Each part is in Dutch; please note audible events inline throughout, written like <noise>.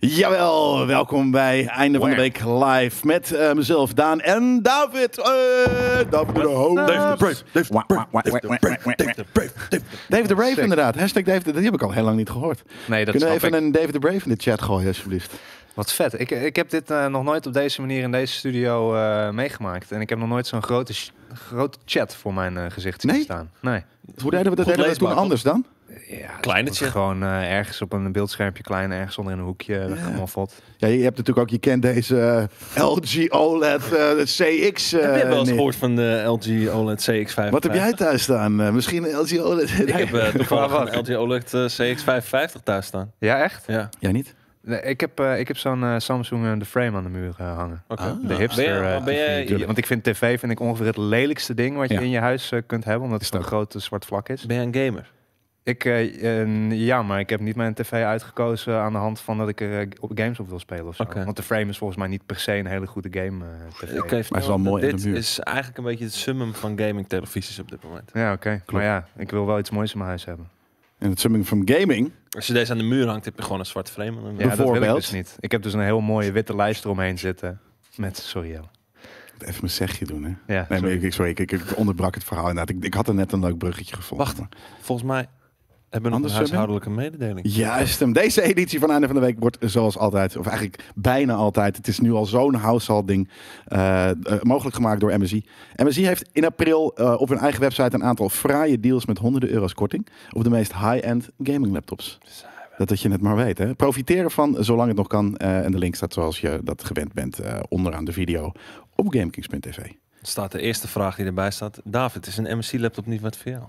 Jawel, welkom bij Einde van de Week live met eh, mezelf, Daan en David. Eh, David de Hoofd. Dave the Brave. Dave the Brave. Dave the Brave. David de Brave, inderdaad. Hashtag David, die heb ik al heel lang niet gehoord. Nee, dat Kunnen we even ik. een David de Brave in de chat gooien, alsjeblieft? Wat vet. Ik, ik heb dit eh, nog nooit op deze manier in deze studio eh, meegemaakt. En ik heb nog nooit zo'n grote, grote chat voor mijn eh, gezicht zien Nee? staan. Nee. Hoe deden we dat deden we toen anders dan? Ja, chat. Gewoon eh, ergens op een beeldschermpje klein, ergens onder in een hoekje. Dat kan fot. Ja, je hebt natuurlijk ook, je kent deze LG OLED eh, CX. Heb je wel eens gehoord van de LG OLED CX5? Wat heb jij thuis staan? Eh, misschien een LG OLED? Ik heb uh, <laughs> toevallig Wat? een LG OLED eh, CX550 thuis staan. Ja, echt? Ja, Jij niet? Nee, ik heb, eh, ik heb zo'n eh, Samsung eh, The Frame aan de muur eh, hangen. oké. Ah. De hipster Ben je- eh, ben TV jij- natuurlijk. Want ik vind tv vind ik ongeveer het lelijkste ding wat je Ja. in je huis eh, kunt hebben. Omdat Is het een grote zwart vlak is. Ben jij een gamer? Ik, eh, eh, ja, maar ik heb niet mijn tv uitgekozen aan de hand van dat ik er eh, op games op wil spelen of zo. Want de frame is volgens mij niet per se een hele goede game eh, tv. Oké, Maar het is wel mooi Dit de muur. is eigenlijk een beetje het summum van gaming televisies op dit moment. Ja, oké. Maar ja, ik wil wel iets moois in mijn huis hebben. En het summing van gaming. Als je deze aan de muur hangt, heb je gewoon een zwart frame. Ja, dat wil ik Bijvoorbeeld? dus niet. Ik heb dus een heel mooie witte lijst eromheen zitten. Met, sorry joh. Even mijn zegje doen, hè? Ja, Nee, maar sorry. ik, ik- sorry, ik, ik, ik onderbrak het verhaal inderdaad. Ik, ik had er net een leuk bruggetje gevonden. Wacht, volgens mij hebben we nog een huishoudelijke mededeling. Juist hem. Deze editie van Einde van de Week wordt zoals altijd, of eigenlijk bijna altijd, het is nu al zo'n household-ding, eh, eh, mogelijk gemaakt door MSI. MSI heeft in april eh, op hun eigen website een aantal fraaie deals met honderden euro's korting op de meest high-end gaming laptops. Dat dat je het maar weet. Hè. Profiteer ervan zolang het nog kan. en de link staat zoals je dat gewend bent onderaan de video op GameKings.tv. staat de eerste vrag die erbij staat. David, is een MSI-laptop niet wat voor jou?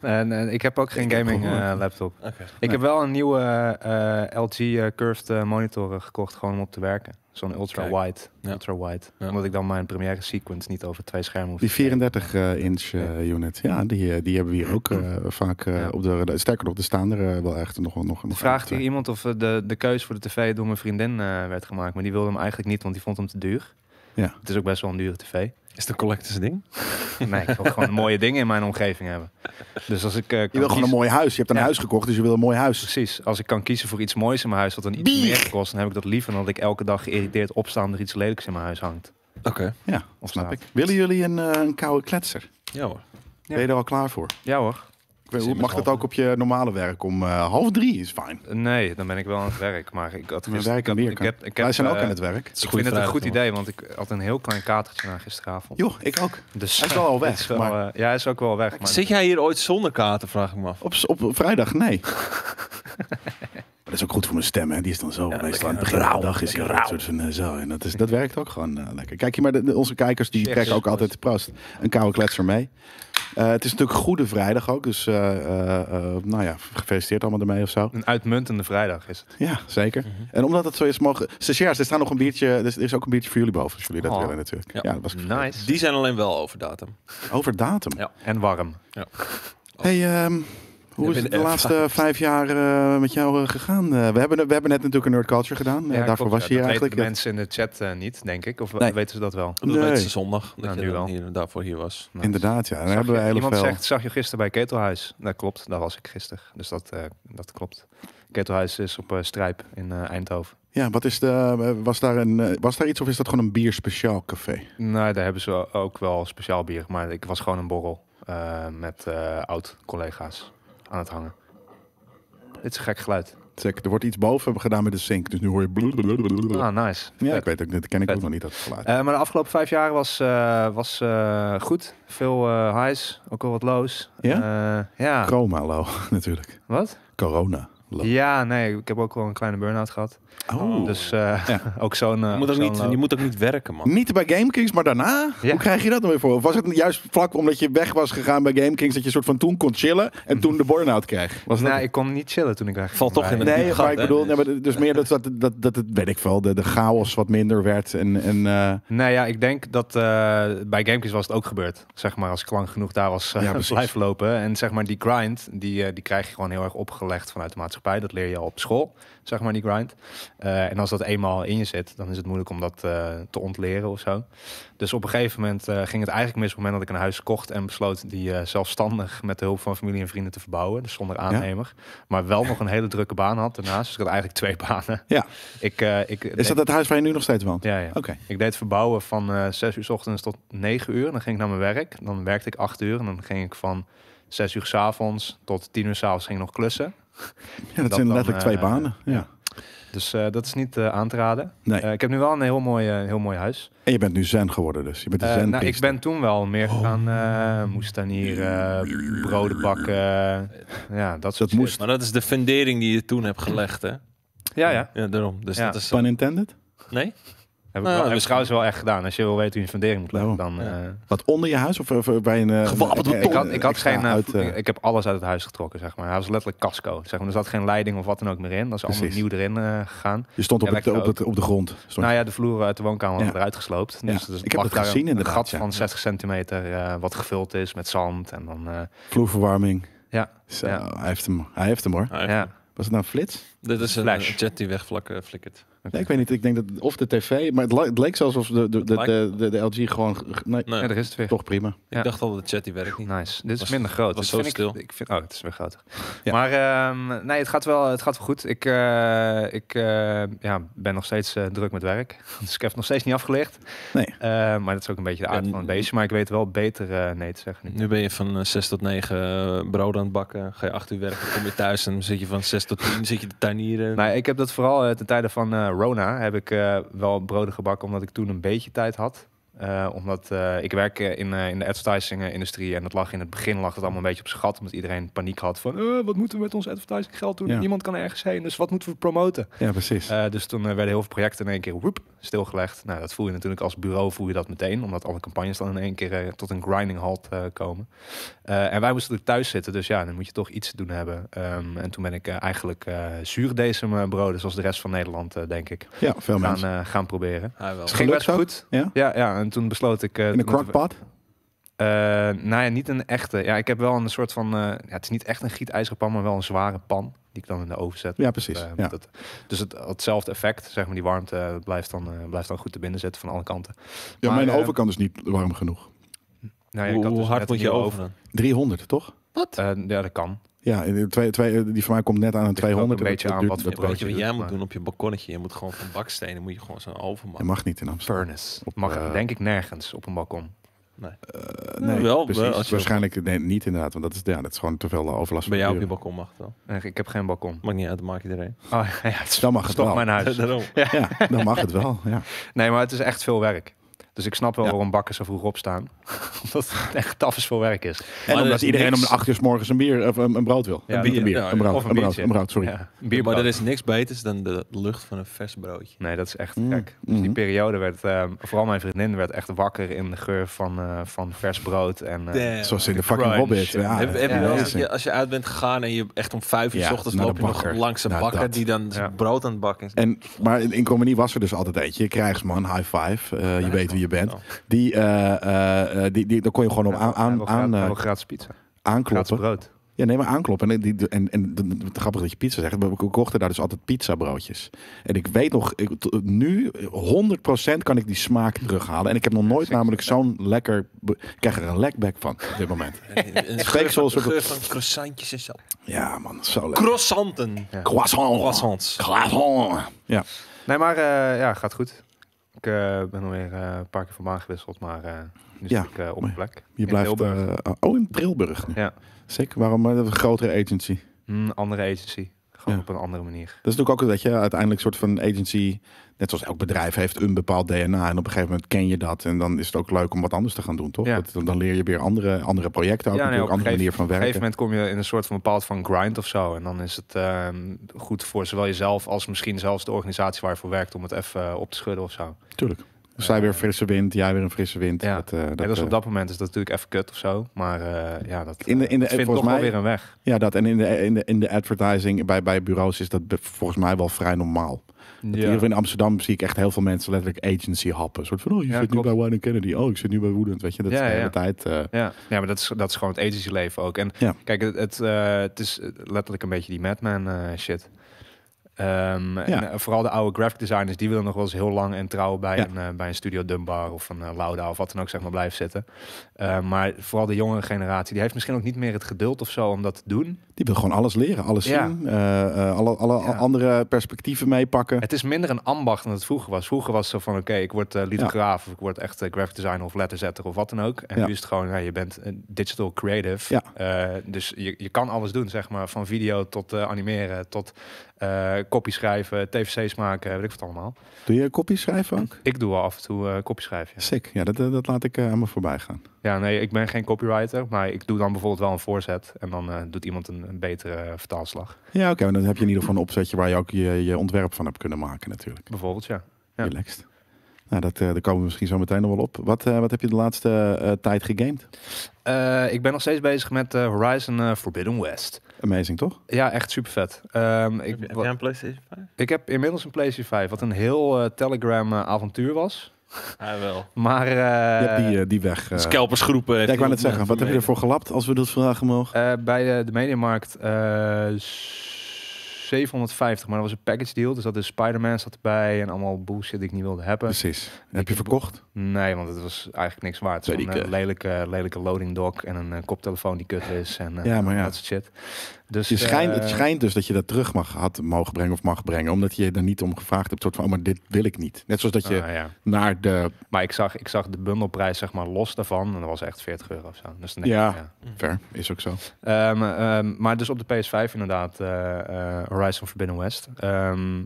En, eh, ik heb ook geen Ik heb eh, laptop. Oké. Ik heb wel een nieuwe eh, LG eh, curved eh, monitor gekocht gewoon om op te werken. Zo'n ultra Kijk. wide. Ja. Ultra wide. Ja. Omdat ik dan mijn première sequence niet over twee schermen hoef Die te kijken. 34 inch eh, unit, ja, die, die hebben we hier ook eh, vaak eh, Ja. op de, Sterker nog, er staan er wel echt nog, nog, nog Vraagt hier iemand of de, de keuze voor de tv door mijn vriendin eh, werd gemaakt. Maar die wilde hem eigenlijk niet, want die vond hem te duur. Ja. Het is ook best wel een dure tv. Is het een collectors ding? <laughs> Nee, ik wil gewoon mooie dingen in mijn omgeving hebben. Dus als ik eh, Je wil gewoon een mooi huis. Je hebt een Ja. huis gekocht, dus je wil een mooi huis. Precies. Als ik kan kiezen voor iets moois in mijn huis, wat dan iets Bier. meer kost, dan heb ik dat liever dan dat ik elke dag geïrriteerd opsta omdat er iets lelijks in mijn huis hangt. Oké. Ja, Of snap staat. ik. Willen jullie een, eh, een koude kletser? Ja hoor. Ben je er al klaar voor? Ja hoor. Ik weet, mag dat ook op je normale werk? Om eh, half drie is fijn. Nee, dan ben ik wel aan het werk. Maar ik had gisteren... werken ik, meer. heb, ik heb, ik heb, Wij zijn ook eh, aan het werk. Het Ik vind het een goed idee, want ik had een heel klein katertje na gisteravond. Joh, ik ook. Dus Hij is wel <laughs> al weg, wel, maar- eh, ja, hij is ook wel weg. Maar Zit jij hier ooit zonder kaarten, vraag ik me af. Op, op vrijdag, nee. <laughs> Maar dat is ook goed voor mijn stem, hè. Die is dan zo. Ja, meestal aan het begin van de dag is hij een soort van zo. En dat, is, dat werkt ook gewoon eh, lekker. Kijk hier maar, de, de- onze kijkers die trekken ook altijd proost. Een koude kletser mee. Eh, het is natuurlijk Goede Vrijdag ook. Dus eh, eh, eh, nou ja, gefeliciteerd allemaal ermee of zo. Een uitmuntende vrijdag is het. Ja, zeker. Mhm. En omdat het zo is, mogen... Stagiairs, er staat nog een biertje... Er is- ook een biertje voor jullie boven, als jullie dat Oh. willen natuurlijk. Ja, Ja. dat was. Nice. Die zijn alleen wel over datum. Over datum. Ja. En warm. Hey, ehm, hoe Ja, is het de laatste vijf jaar eh, met jou eh, gegaan? Eh, we, hebben, we hebben net natuurlijk een Nerd Culture gedaan. Ja, daarvoor klopt, was ja. je hier Dat weten eigenlijk. de mensen in de chat eh, niet, denk ik. Of Nee. weten ze dat wel? Dat Nee. ze zondag. Dat Nou, je nu wel. hier, daarvoor hier was. Nice. Inderdaad, ja. Dan Zag hebben we iemand veel... zegt, zag je gisteren bij Ketelhuis? Dat klopt, daar was ik gisteren. Dus dat, eh, dat klopt. Ketelhuis is op eh, Strijp in eh, Eindhoven. Ja, wat is de, was, daar een, was daar iets of is dat gewoon een bier speciaal café? Nou, daar hebben ze ook wel speciaal bier. Maar ik was gewoon een borrel eh, met eh, oud-collega's aan het hangen. Dit is een gek geluid. Zeg, er wordt iets boven gedaan met de sink, dus nu hoor je... blablabla. Ah, nice. Ja, Vet. ik weet ook niet, dat ken ik Vet. ook nog niet, dat geluid. Eh, maar de afgelopen vijf jaar was, eh, was eh, goed. Veel highs, ook wel wat lows. Ja? Ja. Chroma low, <laughs> natuurlijk. Wat? Corona Ja, nee, ik heb ook wel een kleine burn-out gehad. Oh. Dus eh, Ja. <laughs> ook zo'n... eh, Je moet, ook niet, low. je moet ook niet werken, man. Niet bij GameKings, maar daarna? Ja. Hoe krijg je dat dan weer voor? Of was het juist vlak omdat je weg was gegaan bij GameKings... dat je soort van toen kon chillen en toen de burn-out kreeg? Was dat Nou, ik kon niet chillen toen ik weg Valt toch in het- Nee, maar gat, ik bedoel, nee, maar dus meer dat, dat, dat, dat het, weet ik wel, de, de chaos wat minder werd. En, en eh, Nou ja, ik denk dat eh, bij Gamekings was het ook gebeurd. Zeg maar, als ik lang genoeg daar was eh, Ja, <laughs> blijven lopen. En zeg maar, die grind, die, eh, die krijg je gewoon heel erg opgelegd vanuit de maatschappij. Maatschappij. Dat leer je al op school, zeg maar, die grind. Eh, en als dat eenmaal in je zit, dan is het moeilijk om dat eh, te ontleren of zo. Dus op een gegeven moment eh, ging het eigenlijk mis op het moment dat ik een huis kocht en besloot die zelfstandig met de hulp van familie en vrienden te verbouwen. Dus zonder aannemer. Maar wel nog een hele drukke baan had daarnaast. Dus ik had eigenlijk twee banen. Ja. Ik, ik, Is dat het huis waar je nu nog steeds woont? Ja, ja. Oké. Ik deed verbouwen van eh 6 uur 's ochtends tot 9 uur. Dan ging ik naar mijn werk. Dan werkte ik 8 uur. En dan ging ik van 6 uur 's avonds tot 10 uur 's avonds ging ik nog klussen. <laughs> Ja, dat, Dat zijn dan, letterlijk twee eh, banen. Ja. ja. Dus eh, dat is niet eh, aan te raden. Nee. Eh, ik heb nu wel een heel mooi, eh, heel mooi huis. En je bent nu zen geworden dus. Je bent een Eh, zen nou, ik ben toen wel meer eh moest dan hier broden bakken. ja, dat soort Dat moest. Maar dat is de fundering die je toen hebt gelegd, hè? Ja, ja. Ja, daarom. Dus Ja. dat is... Pun intended? Nee? Heb ik, Nou, wel, heb trouwens wel echt gedaan. Als je wil weten hoe je een fundering moet leggen, Daarom. dan... Ja. eh, Wat onder je huis? Of, of bij een... eh, Gewapend beton. ik had, ik had geen... eh, uit, eh, ik, heb alles uit het huis getrokken, zeg maar. Hij was letterlijk casco. Zeg maar. Er zat geen leiding of wat dan ook meer in. Dat is allemaal nieuw erin eh, gegaan. je stond op, het, op, het, op de grond. Stond Nou ja, de vloer uit de woonkamer Ja. eruit gesloopt. Ja. Dus, dus Ik heb het gezien een, inderdaad, Een gat ja. van 60 centimeter eh, wat gevuld is met zand. En dan... eh, vloerverwarming. ja, Zo, Ja. hij, heeft hem, hij heeft hem hoor. Ja. Was het nou flits? Dit is een Flash. eh, jet die wegvlak eh, flikkert. Nee, ik weet niet. Ik denk dat of de tv, maar het, le- het leek zelfs of de, de, de, de, de, de LG gewoon. Nee, Nee, ja, daar is het weer. toch prima. Ja. ik dacht al dat de chat die werkt niet. Nice. Dit is Was- minder groot. was zo vind stil. Ik, ik vind, oh, het is weer groter. Ja. Maar ehm, nee, het gaat wel, het gaat wel goed. Ik, eh, ik eh, ja, ben nog steeds eh, druk met werk. <laughs> Dus ik heb het nog steeds niet afgelegd. Nee. Eh, maar dat is ook een beetje de aard Ja, van het beestje. Maar ik weet wel beter eh, nee te zeggen. nu. Nu ben je van eh, 6 tot 9 brood aan het bakken. Ga je 8 uur werken, kom je thuis en dan zit je van 6 tot 10 zit je te tuinieren. Nou, ik heb dat vooral ten tijde van eh, Rona heb ik eh, wel broden gebakken omdat ik toen een beetje tijd had. Eh, omdat eh, ik werk in, in de advertising-industrie en dat lag in het begin lag het allemaal een beetje op gat, omdat iedereen paniek had van wat moeten we met ons advertising geld doen? Ja. Niemand kan ergens heen, dus wat moeten we promoten? Ja, precies. Dus toen werden heel veel projecten in één keer woep, stilgelegd. Nou, dat voel je natuurlijk als bureau voel je dat meteen, omdat alle campagnes dan in één keer eh, tot een grinding halt eh, komen. Eh, en wij moesten natuurlijk thuis zitten, dus ja, dan moet je toch iets te doen hebben. Ehm, en toen ben ik eigenlijk eh zuurdesem broden, zoals de rest van Nederland, eh, denk ik, ja, veel gaan, mensen. eh, gaan proberen. Wel. Dus het ging best goed. Ja? Ja, ja, en toen besloot ik... eh, In een crockpot? eh, nou ja, niet een echte. Ja, ik heb wel een soort van... eh, ja, het is niet echt een gietijzeren pan, maar wel een zware pan. Die ik dan in de oven zet. Ja, precies. Eh, ja. dat, dus het, hetzelfde effect, zeg maar, die warmte eh, blijft dan, eh, blijft dan goed te binnen zitten van alle kanten. ja, maar, mijn oven kan dus niet warm genoeg. Nou, ja, ik hoe dus hard moet je dan? 300, toch? Wat? Ja, dat kan. Ja, in de twee, twee, die van mij komt net aan een Ligt ook 200. een en beetje dat aan wat voor dat Weet je broodje wat jij doet, moet maar- doen op je balkonnetje? Je moet gewoon van bakstenen moet je gewoon zo'n oven Dat maken. mag niet in Amsterdam. Furnace. Op, Mag denk ik nergens op een balkon. Eh, Ja, nee, wel, precies. als je Waarschijnlijk nee, niet inderdaad, want dat is, ja, dat is gewoon te veel overlast. Bij jou op je balkon mag het wel. Eh, Ik heb geen balkon. Maakt niet uit, dat maakt iedereen. Oh, <laughs> ja, het is Dan mag het toch wel. mijn huis. <laughs> Ja, dan mag het wel. Ja. Nee, maar het is echt veel werk. Dus ik snap wel Ja. waarom bakken zo vroeg opstaan. <laughs> Omdat het echt tafels veel werk is. En omdat is iedereen niks- om acht uur 's morgens een bier of een, een brood wil. Ja, een dat- bier, een, bier, ja, een brood, of een een brood, biertje. een brood, sorry. Ja, een maar er is niks beters dan de lucht van een vers broodje. Nee, dat is echt Mm, gek. Dus die mhm. periode werd, eh, vooral mijn vriendin werd echt wakker in de geur van, eh, van vers brood. En, eh, Zoals in de fucking crunch. Hobbit. Ja, heb, heb ja, je wel als je uit bent gegaan en je echt om vijf uur Ja, s ochtends loop je nog langs een bakker die dan brood aan het bakken is. En, maar in, in comedy was er dus altijd eentje. Krijgsman, high five. eh, je weet wie je bent. Oh. Die, eh, eh, eh, die, die, daar kon je gewoon op aan, aan, wil aan, gratis- pizza. Gratis aankloppen. brood. Ja, nee, maar aankloppen. En, die, en, en het grappig dat je pizza zegt. We kochten daar dus altijd pizzabroodjes. En ik weet nog, ik, nu 100% kan ik die smaak terughalen. En ik heb nog nooit namelijk zo'n lekker... Ik krijg er een lekback van op dit moment. En <laughs> een Speeksel geur, is van, ook- geur van croissantjes en zo. Ja man, zo lekker. Croissanten. Ja. Croissant. Croissants. Croissant. Ja. Nee, maar eh, ja, gaat goed. Ik eh, ben alweer eh, een paar keer van baan gewisseld, maar eh, nu Ja, zit ik op een plek. Je In blijft... Tilburg. eh, oh, in Trilburg nu. Ja, Zeker. Waarom een grotere agency? een andere agency. Gewoon Ja. op een andere manier. Dat is natuurlijk ook dat je uiteindelijk een soort van agency, net zoals elk bedrijf heeft een bepaald DNA. En op een gegeven moment ken je dat. En dan is het ook leuk om wat anders te gaan doen, toch? Ja. Dat, dan leer je weer andere, andere projecten, ook ja, nee, natuurlijk andere manier van op een werken. gegeven moment kom je in een soort van bepaald van grind of zo. En dan is het ehm, goed voor zowel jezelf als misschien zelfs de organisatie waar je voor werkt om het even eh, op te schudden of zo. Tuurlijk. Dus zij weer frisse wind, jij weer een frisse wind. Ja. Dat, eh, dat, Ja, dat is eh, op dat moment is dat natuurlijk even kut of zo. Maar eh, ja, dat, In de- in de- vindt toch wel mij- weer een weg. ja, dat. En in de, in de, in de advertising bij, bij bureaus is dat volgens mij wel vrij normaal. In ieder geval in Amsterdam zie ik echt heel veel mensen letterlijk agency happen. Een soort van, oh, je Ja, zit nu bij Wine Kennedy. Oh, ik zit nu bij Woodend. Weet je, dat Ja, is de ja, hele ja. tijd. eh, Ja, ja maar dat is, dat is gewoon het agency leven ook. En Ja. kijk, het, het, eh, het is letterlijk een beetje die Madman eh, Ehm, en, eh, vooral de oude graphic designers, die willen nog wel eens heel lang en trouw bij, Ja. een, eh, bij een studio Dunbar of een uh, Lauda of wat dan ook zeg maar blijven zitten. Eh, maar vooral de jongere generatie, die heeft misschien ook niet meer het geduld of zo om dat te doen. die wil gewoon alles leren, alles Ja. zien. eh, eh, alle alle andere perspectieven meepakken. Het is minder een ambacht dan het vroeger was. Vroeger was het zo van, oké, ik word eh, lithograaf of ik word echt eh, graphic designer of letterzetter of wat dan ook. En nu is het gewoon, ja, je bent een digital creative. Ja. Eh, dus je, je kan alles doen, zeg maar. Van video tot eh, animeren, tot eh copy schrijven, tvc's maken, weet ik wat allemaal. Doe je kopies schrijven ook? Ik doe wel af en toe eh copy schrijven. Ja. Sick. Ja, dat, eh, dat laat ik eh, aan me voorbij gaan. ja, nee, ik ben geen copywriter, maar ik doe dan bijvoorbeeld wel een voorzet. En dan eh, doet iemand een, een betere vertaalslag. Ja, oké. dan heb je in ieder geval een opzetje waar je ook je, je ontwerp van hebt kunnen maken natuurlijk. Bijvoorbeeld, ja. Ja. Relaxed. Nou, dat, eh daar komen we misschien zo meteen nog wel op. Wat, eh, wat heb je de laatste eh, tijd gegamed? Eh, ik ben nog steeds bezig met eh, Horizon Forbidden West. Amazing, toch? Ja, echt super vet. Ehm, ik, Heb, heb jij een PlayStation 5? Ik heb inmiddels een PlayStation 5, wat een heel eh, Telegram eh, avontuur was. Hij wel. Maar eh, je hebt die, die weg. eh, Scalpersgroepen. ja, ik wou net zeggen, wat heb je ervoor gelapt als we dat vragen mogen? eh, bij de, de Mediamarkt eh 750, maar dat was een package deal. Dus dat is Spider-Man zat erbij en allemaal bullshit die ik niet wilde hebben. Precies. Heb je verkocht? Nee, want het was eigenlijk niks waard. Zo'n eh, eh. lelijke, lelijke loading dock en een eh, koptelefoon die kut is. En eh, Ja, maar ja. dat soort shit. Dus, Je schijnt, het eh, schijnt dus dat je dat terug mag, had mogen brengen of mag brengen. Omdat je er niet om gevraagd hebt. Soort van, oh, maar dit wil ik niet. Net zoals dat je ah, ja. naar de... Maar ik zag, ik zag de bundelprijs zeg maar los daarvan en dat was echt 40 euro of zo. Dus dan denk Ja. ik, ja. Ver, is ook zo. Ehm, ehm, maar dus op de PS5 inderdaad, eh, eh, Horizon Forbidden West. Ehm,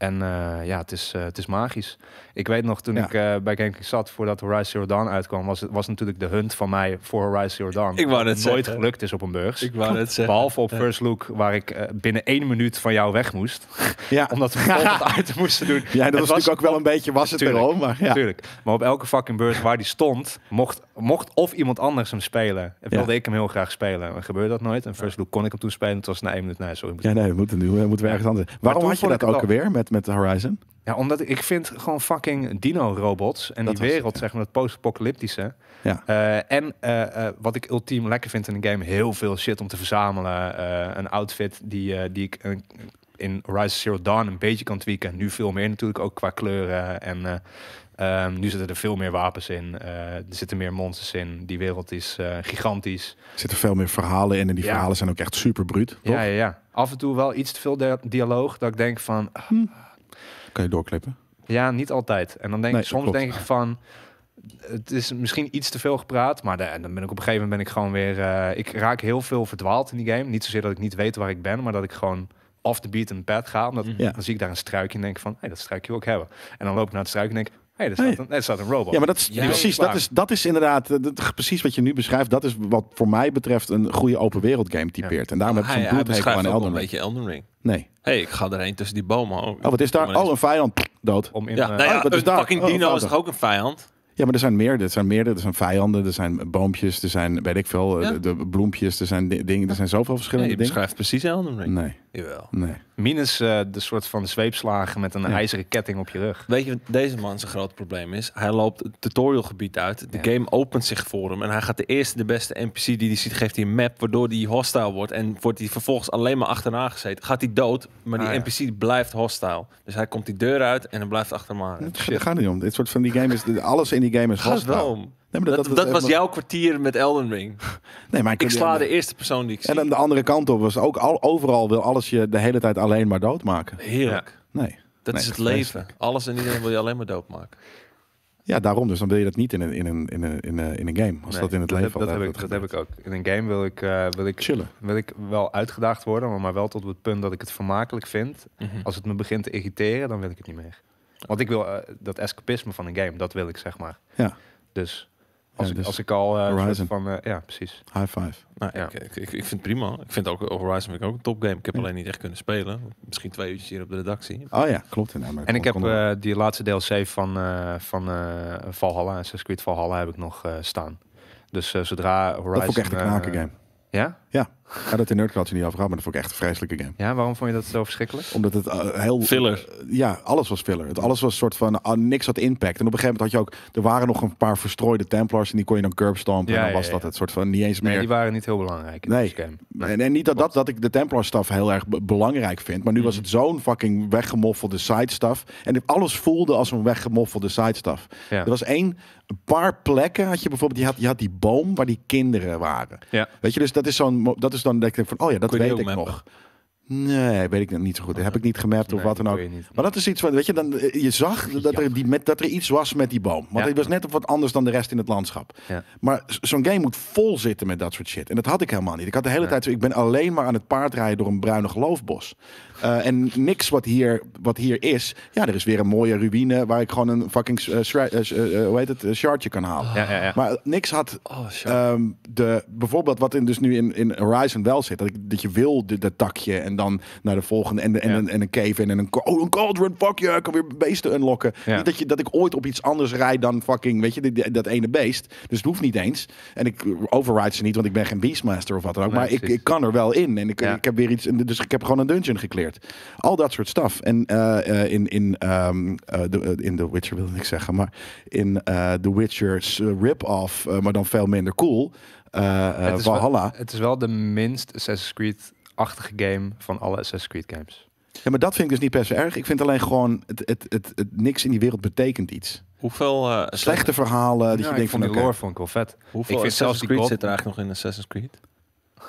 en eh, ja, het is, eh, het is magisch. Ik weet nog, toen Ja. ik eh, bij GameKings zat, voordat Horizon Zero Dawn uitkwam, was, het was natuurlijk de hunt van mij voor Horizon Zero Dawn. Ik wou Wat nooit zeggen. gelukt is op een beurs. Ik wou zeggen. Behalve op Ja. First Look, waar ik binnen één minuut van jou weg moest. Ja, <laughs> Omdat we volgend <laughs> item mosten doen. ja dat Het was natuurlijk ook wel een beetje was het Tuurlijk. erom. Maar ja. Natuurlijk. Maar op elke fucking beurs waar die stond, mocht, mocht of iemand anders hem spelen. En wilde ik hem heel graag spelen. En gebeurde dat nooit. En First Look kon ik hem toen spelen. Het was na één minuut. Nee, sorry. Ja, nee, we moeten nu we moeten we ergens anders. Waarom had je dat het ook alweer met, met Horizon? Ja, omdat ik, vind gewoon fucking dino-robots en Dat die het, wereld, ja. zeg maar, het post-apocalyptische. Ja. Eh, en eh, eh, wat ik ultiem lekker vind in een game, heel veel shit om te verzamelen. Een outfit die, die ik in Horizon Zero Dawn een beetje kan tweaken. Nu veel meer natuurlijk, ook qua kleuren. En eh, ehm, nu zitten er veel meer wapens in. Er zitten meer monsters in. Die wereld is gigantisch. Er zitten veel meer verhalen in en die Ja. verhalen zijn ook echt super bruut. Toch? Ja, ja, ja. Af en toe wel iets te veel dia- dialoog. Dat ik denk van, ah, Kan je doorklippen? Ja, niet altijd. En dan denk Nee, ik soms klopt. denk ik van het is misschien iets te veel gepraat, maar de- dan ben ik op een gegeven moment ben ik gewoon weer eh, ik raak heel veel verdwaald in die game. Niet zozeer dat ik niet weet waar ik ben, maar dat ik gewoon off the beaten pad ga. Omdat Ja. dan zie ik daar een struikje en denk van, hey, dat struikje wil ik hebben. En dan loop ik naar het struikje en denk hey, Hey. staat, een, staat een robot. Ja, maar dat is Ja, precies, dat is, dat is inderdaad, eh, dat, precies wat je nu beschrijft. Dat is wat voor mij betreft een goede open wereld game typeert. En daarom heb ik zo'n beschrijft aan Elden een Ring. beetje Elden Ring. Nee. hey, ik ga erheen tussen die bomen. Oh, Oh, wat is daar? Oh, een vijand. Dood. Om in, ja, eh, nou ja, oh, wat is een daar? fucking Oh, dino is toch ook een vijand? Ja, maar er zijn meer. Er zijn meerdere. Er zijn vijanden, er zijn boompjes, er zijn, weet ik veel, eh, Ja. de, de bloempjes, er zijn di- dingen, er zijn zoveel Nee, verschillende je dingen. beschrijft precies Elden Ring. Nee, Jawel. nee. minus eh, de soort van zweepslagen met een Ja. ijzeren ketting op je rug. Weet je wat deze man zijn groot probleem is? Hij loopt het tutorialgebied uit. De Ja. game opent zich voor hem. En hij gaat de eerste, de beste NPC die hij ziet, geeft hij een map. Waardoor hij hostile wordt. En wordt hij vervolgens alleen maar achterna gezeten. Gaat hij dood, maar die Ah, ja. NPC blijft hostile. Dus hij komt die deur uit en hij blijft achter hem aan. Het gaat- niet om. Dit soort van die game is, alles in die game is Gaat hostile. wel om. Nee, maar Dat, dat, was jouw kwartier met Elden Ring. <laughs> Nee, maar Ik sla de eerste persoon die ik zie. En dan de andere kant op was ook al, overal wil alles je de hele tijd alleen maar doodmaken. Heerlijk. Nee. Dat Nee, is het leven. Alles en iedereen wil je alleen maar doodmaken. Ja, daarom. Dus dan wil je dat niet in een, in een, in een, in een, in een game. Als Nee, dat in het dat, leven dat, altijd heb ik, dat heb ik ook. In een game wil ik, eh, wil ik Chillen. wil ik wel uitgedaagd worden, maar- maar wel tot het punt dat ik het vermakelijk vind. Als het me begint te irriteren, dan wil ik het niet meer. Want ik wil eh, dat escapisme van een game, dat wil ik zeg maar. Ja. Dus als, Ja, ik, dus als ik al eh, Horizon. van eh, ja, precies. High five. Nou, Ja. ik, ik, ik, vind het prima. Ik vind ook Horizon vind ik ook een topgame. Ik heb alleen niet echt kunnen spelen. Misschien twee uurtjes hier op de redactie. Oh ja, klopt. Maar En ik heb eh, die laatste DLC van eh, van eh, Valhalla, Assassin's Creed Valhalla heb ik nog eh, staan. Dus zodra Horizon dat vond ik echt een knaken game. Ja? Ja, dat in Nerdculture niet over gehad, maar dat vond ik echt een vreselijke game. Ja, waarom vond je dat zo verschrikkelijk? Omdat het eh, heel... Filler. ja, alles was filler. Het, alles was een soort van... ah, niks had impact. En op een gegeven moment had je ook... Er waren nog een paar verstrooide Templars en die kon je dan curb stompen. Ja, en dan ja, was dat ja. het soort van niet eens meer... Nee, die waren niet heel belangrijk in Nee. deze game. Nee. En, en niet dat, dat, dat ik de Templar stuff heel erg be- belangrijk vind. Maar nu was Mhm. het zo'n fucking weggemoffelde side stuff. En alles voelde als een weggemoffelde side stuff. Ja. Er was één, een paar plekken had je bijvoorbeeld. Je had, je had die boom waar die kinderen waren. Ja. Weet je, dus dat is, zo'n, dat is dan dat ik denk van, oh ja, dat weet ik mappen? nog. Nee, weet ik niet zo goed. Dat heb ik niet gemapt of Nee, wat dan ook. Maar dat is iets van, weet je, dan, eh, je zag dat er, die, met, dat er iets was met die boom. Want Ja. het was net wat anders dan de rest in het landschap. Ja. Maar zo'n game moet vol zitten met dat soort shit. En dat had ik helemaal niet. Ik had de hele tijd zo, ik ben alleen maar aan het paardrijden door een bruine geloofbos. Eh, en niks wat hier, wat hier is. Ja, er is weer een mooie ruïne waar ik gewoon een fucking, eh, eh, hoe heet het, shardje kan halen. Ja, ja, ja. Maar niks had Oh. Ehm, de, bijvoorbeeld wat in, dus nu in, in Horizon wel zit. Dat, ik, dat je wil dat takje en dan naar de volgende. En, de, en, een, en een cave in en een, oh, een cauldron, fuck je, ik kan weer beesten unlocken. Niet dat, je, dat ik ooit op iets anders rijd dan fucking, weet je, die- die- dat ene beest. Dus het hoeft niet eens. En ik override ze niet, want ik ben geen Beastmaster of wat dan ook. Nee, maar ik, ik kan er wel in. En ik, ik heb weer iets, dus ik heb gewoon een dungeon gekleerd. Al dat soort stuff. En eh, eh, in, in, ehm, eh, de, in The Witcher wilde ik zeggen, maar in eh The Witcher's rip-off, maar dan veel minder cool. eh eh, Het is wel-. Het is wel de minst Assassin's Creed-achtige game van alle Assassin's Creed games. Ja, maar dat vind ik dus niet per se erg. Ik vind alleen gewoon, het, het, het, het, niks in die wereld betekent iets. Hoeveel, eh, Slechte verhalen, dat Ja, je ik denkt vond van, die oké, lore vond ik wel vet. hoeveel ik vind zelfs Assassin's die Creed God- zit er eigenlijk nog in Assassin's Creed?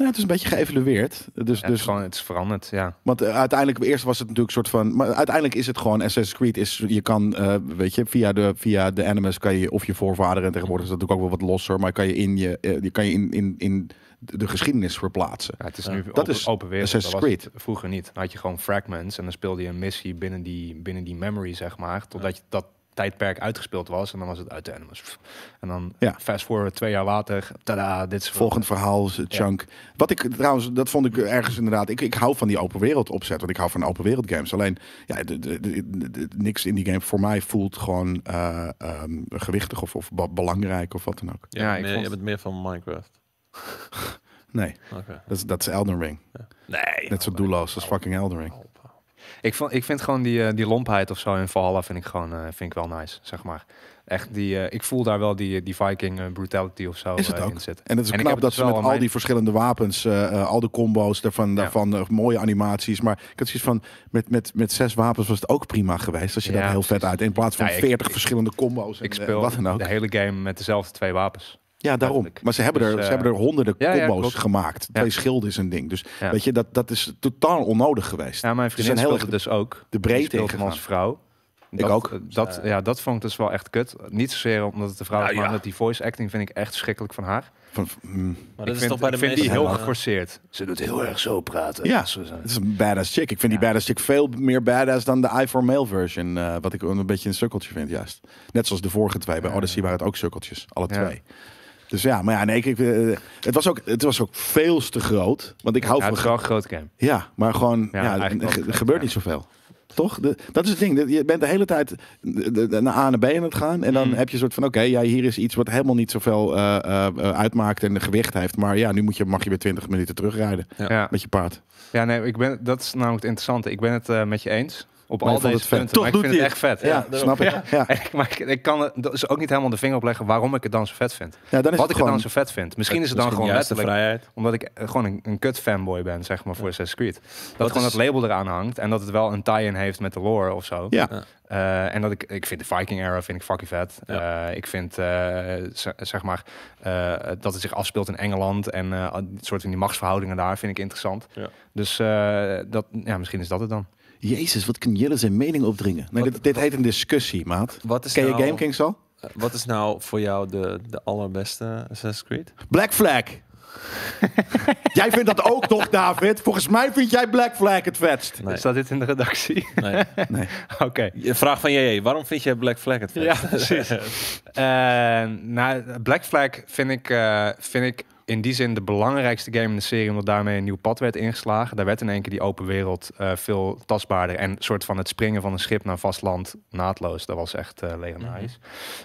Ja, het is een beetje geëvalueerd. Dus, Ja, het, is dus, gewoon, het is veranderd, ja. want eh, uiteindelijk, eerst was het natuurlijk een soort van, maar uiteindelijk is het gewoon Assassin's Creed. Is, je kan, eh, weet je, via de, via de animus kan je, of je voorvader, en tegenwoordig is dat natuurlijk ook wel wat losser, maar kan je in, je, eh, je, kan je in, in, in de de geschiedenis verplaatsen. ja het is Ja. nu Dat open, is open wereld. Assassin's Dat was het Creed. vroeger niet. Dan had je gewoon fragments en dan speelde je een missie binnen die, binnen die memory, zeg maar. Totdat je dat tijdperk uitgespeeld was en dan was het uit de animus. En dan Ja. fast forward twee jaar later, tada, dit is Volgend verhaal, is chunk. Wat ik trouwens, dat vond ik ergens inderdaad. Ik, ik hou van die open wereld opzet, want ik hou van open wereld games. Alleen, ja, de, de, de- de- de- niks in die game voor mij voelt gewoon eh, ehm, gewichtig of, of belangrijk of wat dan ook. Ja, ik meer, vond- je bent meer van Minecraft. <laughs> Nee, Oké. dat is, dat is Elden Ring. Nee. Net zo doelloos als fucking Elden Ring. Ik, vond, ik vind gewoon die, eh, die lompheid of zo in Valhalla vind ik gewoon eh, vind ik wel nice, zeg maar. Echt die, eh, ik voel daar wel die, die Viking brutality of zo Is het ook? in zitten. En het is En knap dat ze wel met al mijn- die verschillende wapens, al de combo's daarvan, daarvan mooie animaties. Maar ik had zoiets van, met, met, met zes wapens was het ook prima geweest. Als je Ja, dat heel vet uit. In plaats van Ja, ik- 40 ik- verschillende combo's en Ik speel wat dan ook. de hele game met dezelfde twee wapens. Ja, daarom. Maar ze hebben, er, Dus, ze eh, hebben er honderden ja, combo's gemaakt. Ja. Twee schilden is een ding. Dus Ja. weet je, dat, dat is totaal onnodig geweest. Ja, mijn Ze vriendin speelde dus ook. de breedte als vrouw. Ik Dat- ook. eh, Dat, ja, dat vond ik dus wel echt kut. Niet zozeer omdat het de vrouw is, Nou, maar ja. omdat die voice acting vind ik echt verschrikkelijk van haar. Van, mm, Maar ik dat is vind, toch bij de ik vind meeste die heel geforceerd. Ze doet heel erg zo praten. Ja. Zo zijn. het is een badass chick. Ik vind die badass chick veel meer badass dan de i for Male version. eh, wat ik een beetje een sukkeltje vind, juist. Net zoals de vorige twee. Bij Ja. Odyssey waren het ook sukkeltjes. Alle Ja. twee. Dus ja, maar ja, nee, ik, eh, het, was ook, het was ook veel te groot. Want ik hou Ja, het van... wel een groot game. Ja, maar gewoon, ja, er, groot, gebeurt ja. niet zoveel. Toch? De- dat is het ding. Je bent de hele tijd naar A naar B aan het gaan. En dan Mm. heb je een soort van, oké, ja, hier is iets wat helemaal niet zoveel eh, eh, uitmaakt en gewicht heeft. Maar ja, nu moet je, mag je weer 20 minuten terugrijden Ja. Met je paard. Ja, nee, ik ben, dat is namelijk het interessante. Ik ben het met je eens. Op Maar al deze het punten. Toch maar ik vind het echt vet. Ja, Ja. snap ik. Ja. Ik, <laughs> maar ik, ik kan het dus ook niet helemaal de vinger opleggen waarom ik het dan zo vet vind. dan is Wat het ik er gewoon... dan zo vet vind. Misschien is het dan gewoon letterlijk vrijheid. omdat ik eh, gewoon een, een kut fanboy ben, zeg maar, voor Assassin's Creed. Dat gewoon is- het label eraan hangt en dat het wel een tie-in heeft met de lore of zo. Ja. Ja. Eh, en dat ik, ik vind de Viking era vind ik fucking vet. Ja. Eh, ik vind, eh, ze- zeg maar, eh, dat het zich afspeelt in Engeland en eh het soort van die machtsverhoudingen daar vind ik interessant. Ja. Dus eh, dat, ja, misschien is dat het dan. Jezus, wat kan Jelle zijn mening opdringen? Nee, Wat- dit, dit heet een discussie, maat. Wat is Ken je nou, Game Kings al? eh, Wat is nou voor jou de, de allerbeste Assassin's Creed? Black Flag. <laughs> jij vindt dat ook toch, David? Volgens mij vind jij Black Flag het vetst. Nee. Staat dit in de redactie? nee. <laughs> Nee. Oké. Je vraag van JJ, waarom vind jij Black Flag het Ja, vet? precies. <laughs> Eh, nou, Black Flag vind ik, eh, vind ik in die zin de belangrijkste game in de serie, omdat daarmee een nieuw pad werd ingeslagen. Daar werd in één keer die open wereld eh, veel tastbaarder. En soort van het springen van een schip naar vastland naadloos. Dat was echt eh legendarisch.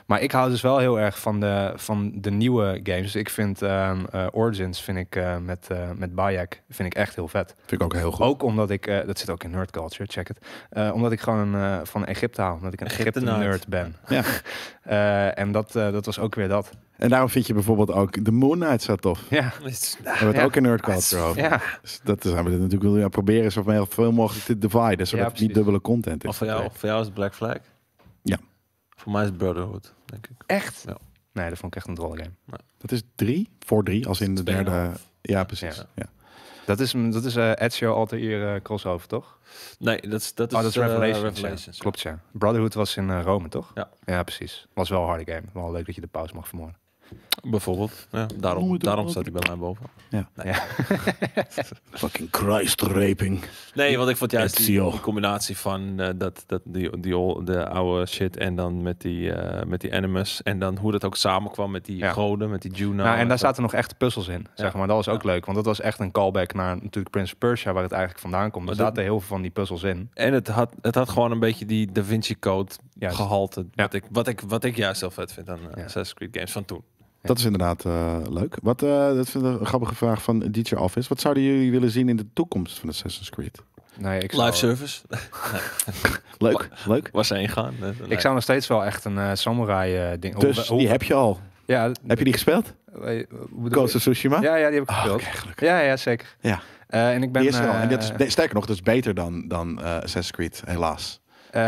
Maar ik hou dus wel heel erg van de, van de nieuwe games. Dus ik vind ehm, eh, Origins vind ik, met, met Bayek vind ik echt heel vet. Vind ik ook heel goed. Ook omdat ik, dat zit ook in nerd culture, check het. Omdat ik gewoon eh, van Egypte hou, omdat ik een. Egypte-nerd ben. Ja. <laughs> En dat, dat was ook weer dat. En daarom vind je bijvoorbeeld ook de Moon Knight zo tof. Ja, We hebben het Ja. ook in Nerd Culture over. ja. Dus dat zijn we natuurlijk wel ja, proberen zoveel mogelijk te dividen, zodat Ja, het niet dubbele content is. Of voor jou, voor jou is het Black Flag? Ja. Voor mij is het Brotherhood, denk ik. echt? Ja. Nee, dat vond ik echt een drolle game. Dat is drie voor drie, als in de derde. 2,5. Ja, precies. Ja. Ja. Dat is, dat is eh Ezio Altair eh, crossover, toch? Nee, dat is, dat is, oh, dat is eh, Revelations. Revelations, ja. Klopt, ja. Brotherhood was in Rome, toch? Ja. Ja, precies. Was wel een harde game. Wel leuk dat je de pauze mag vermoorden. Bijvoorbeeld. Ja, daarom, moet daarom staat hij bij mij boven. <laughs> Fucking Christ raping. Nee, want ik vond juist die, combinatie van eh, dat, dat, die, die, ol- de oude shit en dan met die, eh, met die animus. En dan hoe dat ook samenkwam met die Ja. goden, met die Juno. nou, en daar zaten nog echt puzzels in, zeg Ja. maar. Dat was ook Ja. leuk, want dat was echt een callback naar natuurlijk Prince of Persia, waar het eigenlijk vandaan komt. Er Maar dat- zaten heel veel van die puzzels in. En het had, het had gewoon een beetje die Da Vinci Code Juist. gehalte. Ja. Wat, ik, wat, ik, wat ik juist zo vet vind aan uh, Ja. Assassin's Creed games van toen. Dat is inderdaad eh, leuk. Wat, eh, dat vind ik een grappige vraag van DJ Office. Wat zouden jullie willen zien in de toekomst van Assassin's Creed? Nee, ik zou, Live service, <laughs> Leuk, leuk. waar ze heen gaan. Nee. ik zou nog steeds wel echt een eh, samurai eh, ding... Dus hoe- hoe- die heb je al. Ja, Heb je die gespeeld? Ghost of Tsushima? Ja, ja, die heb ik Ah, gespeeld. Ja, ja, zeker. Ja. Eh, en ik ben... Die is er al. En dat is, sterker nog, dat is beter dan, dan eh, Assassin's Creed, helaas. Eh,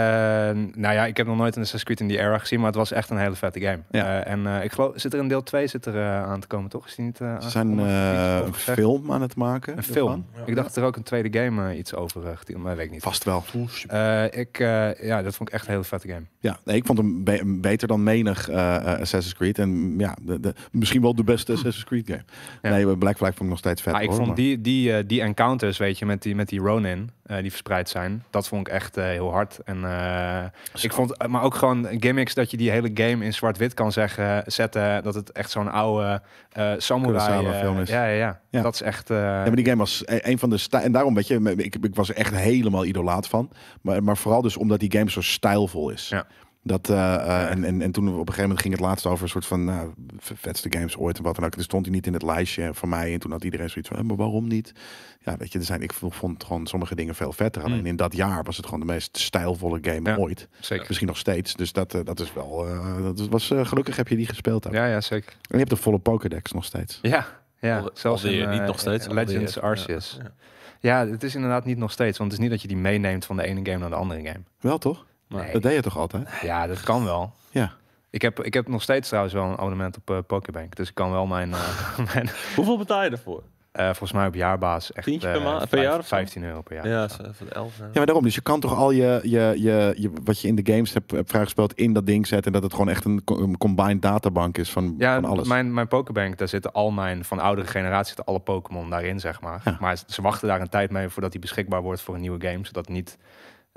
nou ja, ik heb nog nooit een Assassin's Creed in die era gezien, maar het was echt een hele vette game. Ja. Eh, en eh, ik geloof, zit er een deel 2 zit er eh, aan te komen, toch? Is die niet eh, Ze zijn eh, een film aan het maken. Een film. Ja. Ik dacht er ook een tweede game iets over uh, maar weet ik niet. Vast wel. Eh, ik, eh, ja, dat vond ik echt een hele vette game. Ja, nee, ik vond hem be- beter dan menig eh, eh, Assassin's Creed. En ja, de, de, misschien wel de beste Assassin's Creed game. Ja. Nee, Black Flag vond ik nog steeds vet. Maar ik hoor, vond die, die, die encounters, weet je, met die, met die Ronin, die verspreid zijn, dat vond ik echt eh, heel hard. En eh, ik vond, eh, maar ook gewoon gimmicks dat je die hele game in zwart-wit kan zeggen, zetten, dat het echt zo'n oude eh samurai eh, film is. Ja, ja, ja, Ja. Dat is echt. eh, Ja, maar die game was e- een van de. En daarom, weet je, ik, ik was er echt helemaal idolaat van. Maar, maar vooral dus omdat die game zo stijlvol is. Ja. Dat, eh, eh, en, en, en toen op een gegeven moment ging het laatst over een soort van nou, vetste games ooit en wat dan ook. Toen stond hij niet in het lijstje van mij. En toen had iedereen zoiets van, eh, maar waarom niet? Ja, weet je, er zijn, ik vond gewoon sommige dingen veel vetter. Alleen Mm. in dat jaar was het gewoon de meest stijlvolle game Ja. ooit. zeker. Misschien nog steeds. Dus dat, dat is wel, eh, dat was, eh, gelukkig heb je die gespeeld ook. Ja, ja, zeker. En je hebt de volle Pokédex nog steeds. Ja, ja. Zelfs in, niet nog steeds. Legends. Arceus. Ja, Ja, ja. het is inderdaad niet nog steeds, want het is niet dat je die meeneemt van de ene game naar de andere game. Wel toch? Maar- Nee. Dat deed je toch altijd? Ja, dat kan wel. Ja. Ik heb, ik heb nog steeds trouwens wel een abonnement op eh Pokébank. Dus ik kan wel mijn, eh, <laughs> mijn Hoeveel betaal je ervoor? eh, volgens mij op jaarbasis echt Tientje per eh, maand- per jaar of zo? 15 euro per jaar. Ja, de elf. Ja, maar daarom. Dus je kan toch al je, je, je, je wat je in de games hebt, hebt vrijgespeeld in dat ding zetten. En dat het gewoon echt een, co- een combined databank is van, Ja, van alles. mijn, mijn Pokébank, daar zitten al mijn, van oudere generatie, zitten alle Pokémon daarin, zeg maar. Ja. Maar ze wachten daar een tijd mee voordat die beschikbaar wordt voor een nieuwe game. Zodat niet,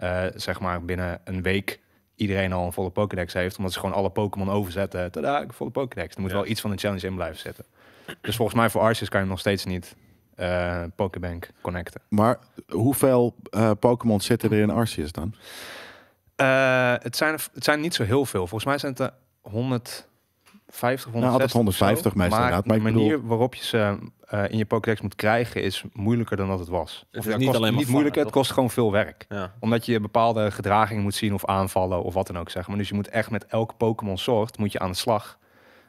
eh, zeg maar, binnen een week iedereen al een volle Pokédex heeft. Omdat ze gewoon alle Pokémon overzetten. Tada, ik heb volle Pokédex. Er moet Ja. wel iets van de challenge in blijven zitten. Dus volgens mij voor Arceus kan je nog steeds niet eh Pokébank connecten. Maar hoeveel eh, Pokémon zitten er in Arceus dan? Eh, het, zijn, het zijn niet zo heel veel. Volgens mij zijn het er 150, 160 Nou, altijd 150 of zo. meestal Maar inderdaad, maar de ik manier waarop je ze eh, in je Pokédex moet krijgen is moeilijker dan dat het was. is ja, niet kost, alleen maar niet moeilijker, het kost gewoon veel werk. Ja. Omdat je bepaalde gedragingen moet zien of aanvallen of wat dan ook zeg maar. Dus je moet echt met elke Pokémon soort moet je aan de slag.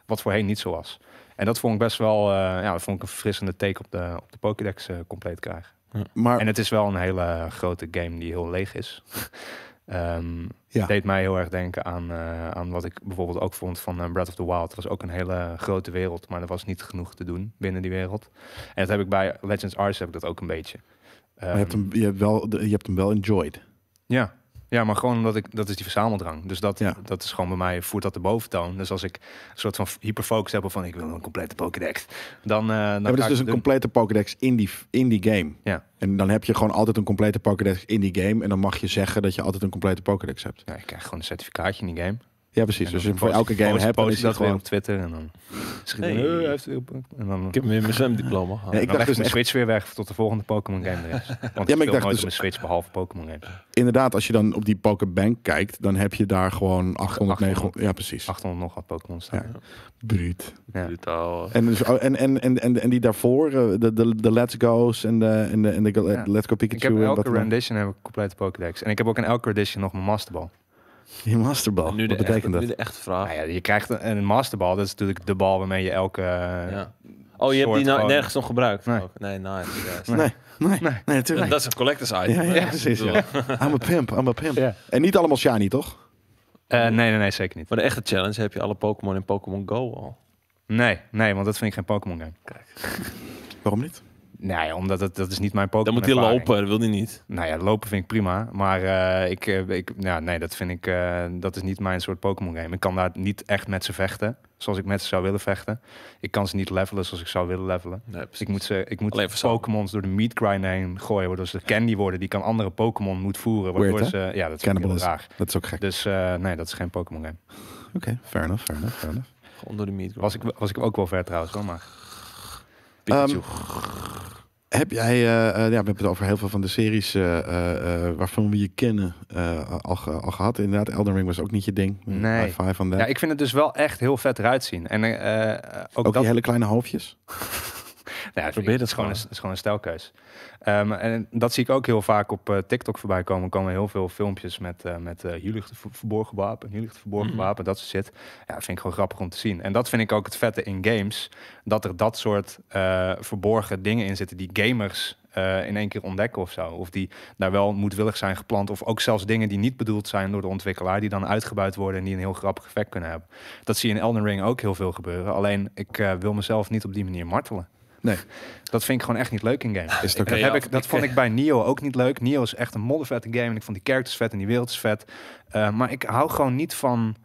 Wat voorheen niet zo was. En dat vond ik best wel, eh, ja, dat vond ik een verfrissende take op de, op de Pokédex eh, compleet krijgen. Maar En het is wel een hele grote game die heel leeg is. <laughs> Ehm Ja. Deed mij heel erg denken aan, eh, aan wat ik bijvoorbeeld ook vond van eh, Breath of the Wild. Het was ook een hele grote wereld, maar er was niet genoeg te doen binnen die wereld. En dat heb ik bij Legends Arceus heb ik dat ook een beetje. maar je, hebt Ehm, hem, je, hebt wel, je hebt hem wel enjoyed. ja. Ja, maar gewoon omdat ik dat is die verzameldrang. Dus dat, Ja. dat is gewoon bij mij voert dat de boventoon. Dus als ik een soort van hyperfocus heb van ik wil een complete Pokédex, dan, eh dan Ja, is ik dus een doen. complete Pokédex in die, in die game. Ja. En dan heb je gewoon altijd een complete Pokédex in die game. En dan mag je zeggen dat je altijd een complete Pokédex hebt. Ja, je krijgt gewoon een certificaatje in die game. Ja, precies. Dus dan als je hem voor post- elke game post- hebt, dan post is dat gewoon... op Twitter en dan Hey. "Eh, hij heeft weer op-" en dan, Ik heb weer mijn zwemdiploma gehad. Ja, ik dan dacht leg dus mijn echt- Switch weer weg tot de volgende Pokémon game er is. <laughs> Want ik dacht nooit dus- op mijn Switch behalve Pokémon games. Inderdaad, als je dan op die Pokébank kijkt, dan heb je daar gewoon 800, 900... Ja, precies. 800 nog wat Pokémon staan. Ja. Bruut. Ja. Brutaal. En, dus- oh, en, en, en, en, en die daarvoor, eh, de, de, de Let's Go's en de, en de, en de Ja. Let's Go Pikachu. Ik heb en elke rendition heb ik een complete Pokédex. En ik heb ook in elke rendition nog mijn Masterball. <laughs> Je masterbal. En nu de Wat betekent echte, dat? Nu de echte vraag. Nou ja, je krijgt een, een Masterball, dat is natuurlijk de bal waarmee je elke... eh, Ja. Oh, je hebt die nou gewoon- nergens nog gebruikt? Nee. ook? Nee, nice. Nee, nee, nee, Nee. natuurlijk. Dat is een collector's item. Ja, ja, precies. Ja. I'm a pimp, I'm a pimp. Ja. En niet allemaal shiny, toch? Eh, nee, nee, nee, zeker niet. Maar de echte challenge heb je alle Pokémon in Pokémon Go al. Nee, nee, want dat vind ik geen Pokémon game. Waarom niet? Nee, omdat het, dat is niet mijn Dan Pokémon moet hij lopen, dat wil hij niet. Nou ja, lopen vind ik prima. Maar eh, ik, eh, ik, ja, nee, dat vind ik, eh, dat is niet mijn soort Pokémon game. Ik kan daar niet echt met ze vechten, zoals ik met ze zou willen vechten. Ik kan ze niet levelen zoals ik zou willen levelen. Nee, Dus ik moet, ze, ik moet. Pokémons door de meat grind heen gooien, waardoor ze candy worden die kan andere Pokémon moet voeren. Waardoor Weird, ze, ja, dat is heel raar. Dat is ook gek. Dus eh, nee, dat is geen Pokémon game. Oké, fair enough, fair enough, fair enough. Door de meat. Was ik, was ik ook wel ver trouwens, hoor, maar... Pikachu. Ehm, Heb jij, eh, eh, ja, we hebben het over heel veel van de series eh, waarvan we je kennen al, al gehad. Inderdaad, Elden Ring was ook niet je ding. Nee. Five. Ja, ik vind het dus wel echt heel vet eruit zien. En ook, ook dat die hele kleine hoofdjes. <laughs> Ja, Probeer dat dat is gewoon, een, is gewoon een stijlkeus. Ehm, en dat zie ik ook heel vaak op eh, TikTok voorbij komen. Er komen heel veel filmpjes met, eh met hier ligt het ver- verborgen wapen, hier ligt het verborgen Mhm. wapen, dat soort shit. Ja, vind ik gewoon grappig om te zien. En dat vind ik ook het vette in games, dat er dat soort verborgen dingen in zitten die gamers in één keer ontdekken of zo. Of die daar wel moedwillig zijn geplant. Of ook zelfs dingen die niet bedoeld zijn door de ontwikkelaar, die dan uitgebuit worden en die een heel grappig effect kunnen hebben. Dat zie je in Elden Ring ook heel veel gebeuren. Alleen ik wil mezelf niet op die manier martelen. Nee. Dat vind ik gewoon echt niet leuk in games. Is het ook Dat, heb ik, dat vond ik bij Nio ook niet leuk. Nio is echt een moddervette game. En ik vond die characters vet en die wereld is vet. Uh, maar ik hou gewoon niet van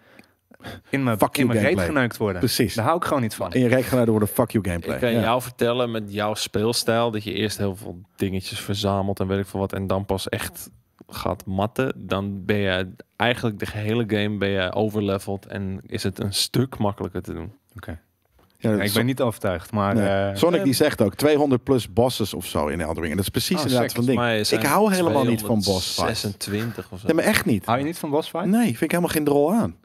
in mijn, Fuck in you mijn reet gameplay. geneukt worden. Precies. Daar hou ik gewoon niet van. In je rekenaar worden fuck you gameplay. Ik kan Ja. jou vertellen met jouw speelstijl dat je eerst heel veel dingetjes verzamelt en weet ik veel wat en dan pas echt gaat matten, dan ben je eigenlijk de gehele game ben je overleveld en is het een stuk makkelijker te doen. Ja, Ja, ik ben niet overtuigd. Maar nee. eh, Sonic die zegt ook 200 plus bosses of zo in Elden Ring. En dat is precies Oh, inderdaad van ding. Ik hou helemaal niet van 226 of zo. Nee, maar echt niet. hou je niet van boss fight? Nee, vind ik helemaal geen drol aan.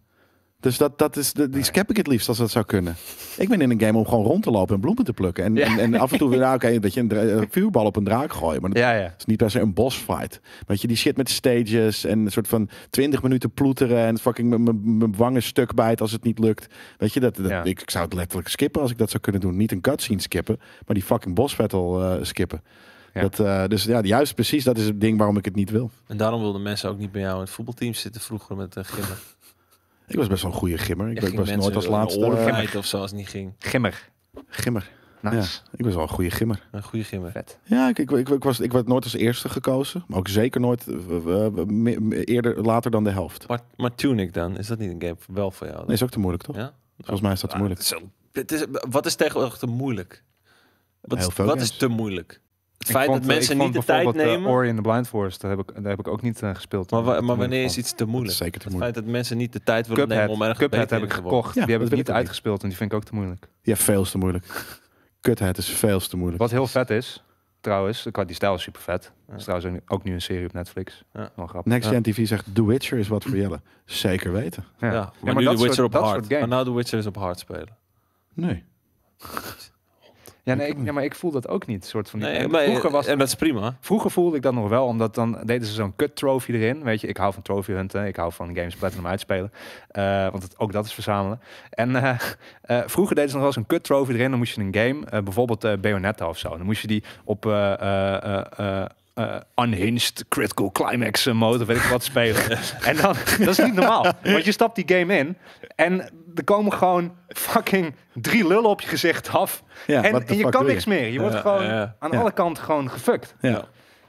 Dus dat, dat is, de, die skip ik het liefst als dat zou kunnen. Ik ben in een game om gewoon rond te lopen en bloemen te plukken. En, Ja. en, en af en toe weer, nou, oké, dat je een, vuurbal op een draak gooit. Maar dat Ja, ja. is niet per se een boss fight. Weet je, die shit met stages en een soort van 20 minuten ploeteren en fucking mijn- mijn mijn wangen stuk bijt als het niet lukt. Weet je, dat, dat, Ja. ik, ik zou het letterlijk skippen als ik dat zou kunnen doen. Niet een cutscene skippen, maar die fucking boss battle eh, skippen. Ja. Dat, eh, dus ja, juist precies dat is het ding waarom ik het niet wil. En daarom wilden mensen ook niet bij jou in het voetbalteam zitten vroeger met de gimmer. Ik was best wel een goede gimmer. Ik, was nooit als laatste oor eh, bijten of zo als het niet ging. Gimmer. gimmer. Nice. Ik was wel een goede gimmer. Een goede gimmer. Vet. Ja, ik, ik, ik, ik was, ik werd nooit als eerste gekozen. Maar ook zeker nooit eh, eh, me- me- eerder, later dan de helft. Maar, maar Tunic dan, is dat niet een game wel voor jou? Nee, is ook te moeilijk, toch? Ja? Volgens mij is dat te Ah, moeilijk. zo- het is, wat is tegenwoordig te moeilijk? Wat, Heel is, veel wat games. is te moeilijk? Het Ik feit vond, dat eh, mensen niet de tijd eh, nemen. Ori in the Blind Forest, dat heb ik, daar heb ik ook niet eh, gespeeld. maar, het wanneer is iets te moeilijk? zeker te Het moeilijk. feit dat mensen niet de tijd willen nemen om ergens Cuphead heb ik gekocht. Ja, die heb dat ik niet uitgespeeld en die vind ik ook te moeilijk. Ja, veel te moeilijk. Kutheid is veel te moeilijk. Wat heel vet is, trouwens, die stijl is super vet. Ja. Dat is trouwens ook nu, een serie op Netflix. Ja. Wel grappig. Next Ja. Gen TV zegt The Witcher is wat voor Jelle. Zeker weten. Ja, Ja. maar, maar nu dat The Witcher soort- op hard. Maar nou The Witcher is op hard spelen. Nee. <laughs> Ja, nee, ik, ja, maar ik voel dat ook niet. Soort van die- Nee, maar, vroeger, was, en dat is prima. vroeger voelde ik dat nog wel, omdat dan deden ze zo'n cut trophy erin. Weet je, ik hou van trophy hunten, ik hou van games platinum uitspelen. Eh, want het, ook dat is verzamelen. En eh, eh, vroeger deden ze nog wel zo'n cut trophy erin. Dan moest je een game, eh, bijvoorbeeld eh Bayonetta of zo. Dan moest je die op eh, eh, eh, eh, eh, unhinged critical climax mode, of weet ik wat, spelen. <laughs> en dan, dat is niet normaal. Want je stapt die game in en er komen gewoon fucking drie lullen op je gezicht af. Ja, en je kan niks meer. Je wordt gewoon ja. aan Ja. alle kanten gewoon gefukt. Ja.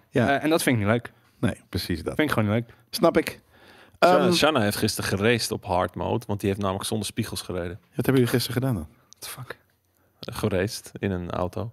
Ja. Eh, en dat vind ik niet leuk. Nee, precies dat. vind ik gewoon niet leuk. Snap ik. Shanna, Ehm, Shanna heeft gisteren geraced op hard mode, want die heeft namelijk zonder spiegels gereden. wat hebben jullie gisteren gedaan dan? What the fuck? Eh, Geraced in een auto.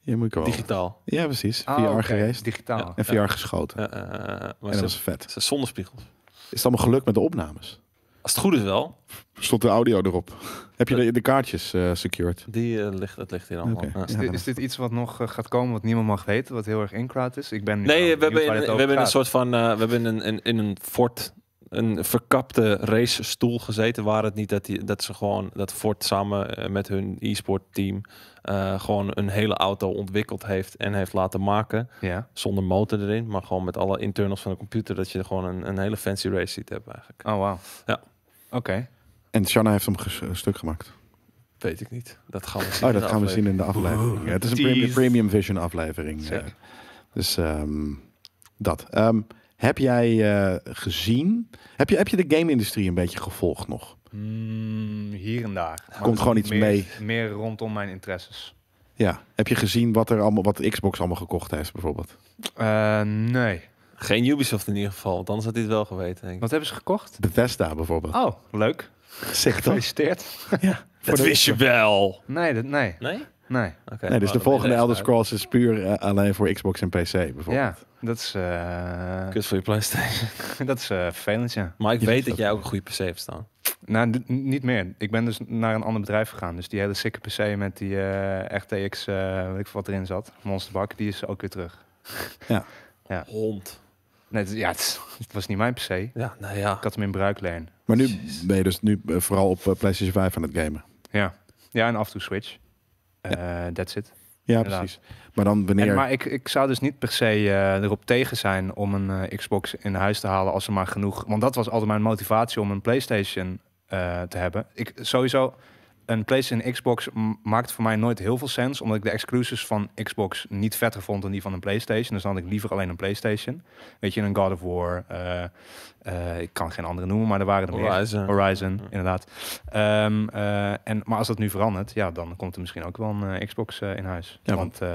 Ja, moet ik wel. Digitaal. Ja, precies. VR Ah, oké, gereisd. Digitaal. En VR geschoten. Ja, eh, maar en dat ze, was vet. ze zonder spiegels. Is het allemaal gelukt met de opnames? Als het goed is wel. Stond de audio erop. Heb je de, de kaartjes eh, secured? Die eh, ligt, het ligt hier allemaal. Ja. Is, dit, dan- is dit iets wat nog eh, gaat komen, wat niemand mag weten, wat heel erg in-crowd is? Ik ben nu Nee, we hebben, in, we hebben een soort van. eh, we hebben in een, in een fort. Een verkapte racestoel gezeten. Waar het niet dat, die, dat ze gewoon. Dat Ford samen met hun e-sport team. eh, gewoon een hele auto ontwikkeld heeft. En heeft laten maken. Ja. Zonder motor erin. Maar gewoon met alle internals van de computer. Dat je gewoon een, een hele fancy race seat hebt eigenlijk. Oh, wauw. Ja. Oké. En Shanna heeft hem ges- een stuk gemaakt. Weet ik niet. Dat gaan we zien. Oh, in dat de gaan we aflevering. zien in de aflevering. Ja, het is een premium, premium Vision aflevering. Eh. dus ehm, dat. Ehm, heb jij eh, gezien... Heb je, heb je de game-industrie een beetje gevolgd nog? Mm, hier en daar. Maar Komt gewoon iets meer, mee. Meer rondom mijn interesses. Ja. Heb je gezien wat, er allemaal, wat Xbox allemaal gekocht heeft, bijvoorbeeld? Eh, nee. Geen Ubisoft in ieder geval. Want anders had hij het wel geweten. Denk ik. Wat hebben ze gekocht? Bethesda bijvoorbeeld. Oh, leuk. Zeg toch? Gefeliciteerd. <laughs> Ja. Dat wist je wel. Nee, dat, nee, Nee? nee. Oké. Nee, dus de volgende er Elder Scrolls is puur eh, alleen voor Xbox en PC, bijvoorbeeld. Ja, dat is, eh. Kus voor je PlayStation. <laughs> dat is eh, vervelend, ja. Maar ik Je weet dat dat jij ook een goede PC hebt staan. Nou, niet meer. Ik ben dus naar een ander bedrijf gegaan. Dus die hele sikke PC met die eh, RTX, eh weet ik veel wat erin zat, Monsterbak, die is ook weer terug. Hond. Nee, het, ja, het, was niet mijn PC. Ik Ja, nou ja. had hem in bruikleen. Maar nu ben je dus nu eh, vooral op eh, PlayStation 5 aan het gamen. Ja, ja en af en toe Switch. Eh that's it. Ja, Inderdaad. precies. Maar dan wanneer... En, maar ik, ik zou dus niet per se eh, erop tegen zijn om een Xbox in huis te halen als er maar genoeg. Want dat was altijd mijn motivatie om een PlayStation eh, te hebben. Ik sowieso. Een PlayStation en Xbox maakt voor mij nooit heel veel sens, omdat ik de exclusives van Xbox niet vetter vond dan die van een PlayStation. Dus dan had ik liever alleen een PlayStation. Weet je, een God of War. eh, eh, ik kan geen andere noemen, maar er waren er meer. Horizon. Horizon, Ja. inderdaad. Ehm, eh, en, maar als dat nu verandert, ja, dan komt er misschien ook wel een Xbox eh, in huis. Ja, want eh,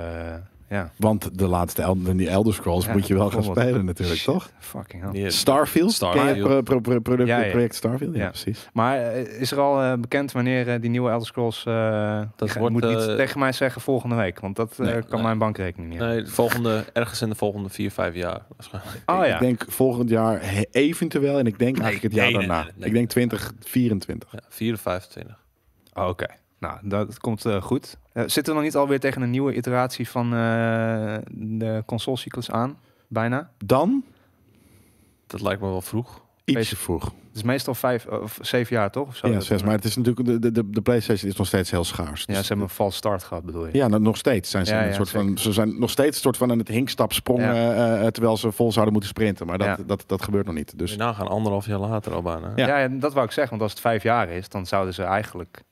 ja. Want de laatste die Elder Scrolls Ja, moet je wel gaan spelen natuurlijk, Shit, toch? Fucking hell. Starfield? Starfield. Ken je pro- pro- pro- product- Ja, ja. project Starfield? Ja, Ja. precies. Maar eh, is er al eh, bekend wanneer eh, die nieuwe Elder Scrolls... eh Dat wordt, moet niet tegen mij zeggen volgende week, want dat Nee, kan nee. mijn bankrekening niet. Nee, de volgende, ergens in de volgende vier, vijf jaar. waarschijnlijk. Oh ja. Ik denk volgend jaar eventueel en ik denk eigenlijk het jaar daarna. nee, nee. Ik denk 2024. Ja, 4 of 25. Oh, Oké. Nou, dat komt eh, goed. Eh, zitten we nog niet alweer tegen een nieuwe iteratie van eh, de consolecyclus aan? Bijna. Dan Dat lijkt me wel vroeg. ietsje Beetje- vroeg. Het is meestal vijf of zeven jaar, toch? Of zo? Ja, zes. Maar het is natuurlijk de, de, de, PlayStation is nog steeds heel schaars. Ja, Dus- ze hebben een false start gehad, bedoel je? Ja, nou, nog steeds zijn ze Ja, een ja, soort van. Ze zijn nog steeds een soort van aan het hinkstap sprongen eh, eh, terwijl ze vol zouden moeten sprinten. Maar dat, Ja. dat, dat gebeurt nog niet. Dus nou gaan anderhalf jaar later al bijna. Ja. Ja. ja, dat wou ik zeggen. Want als het vijf jaar is, dan zouden ze eigenlijk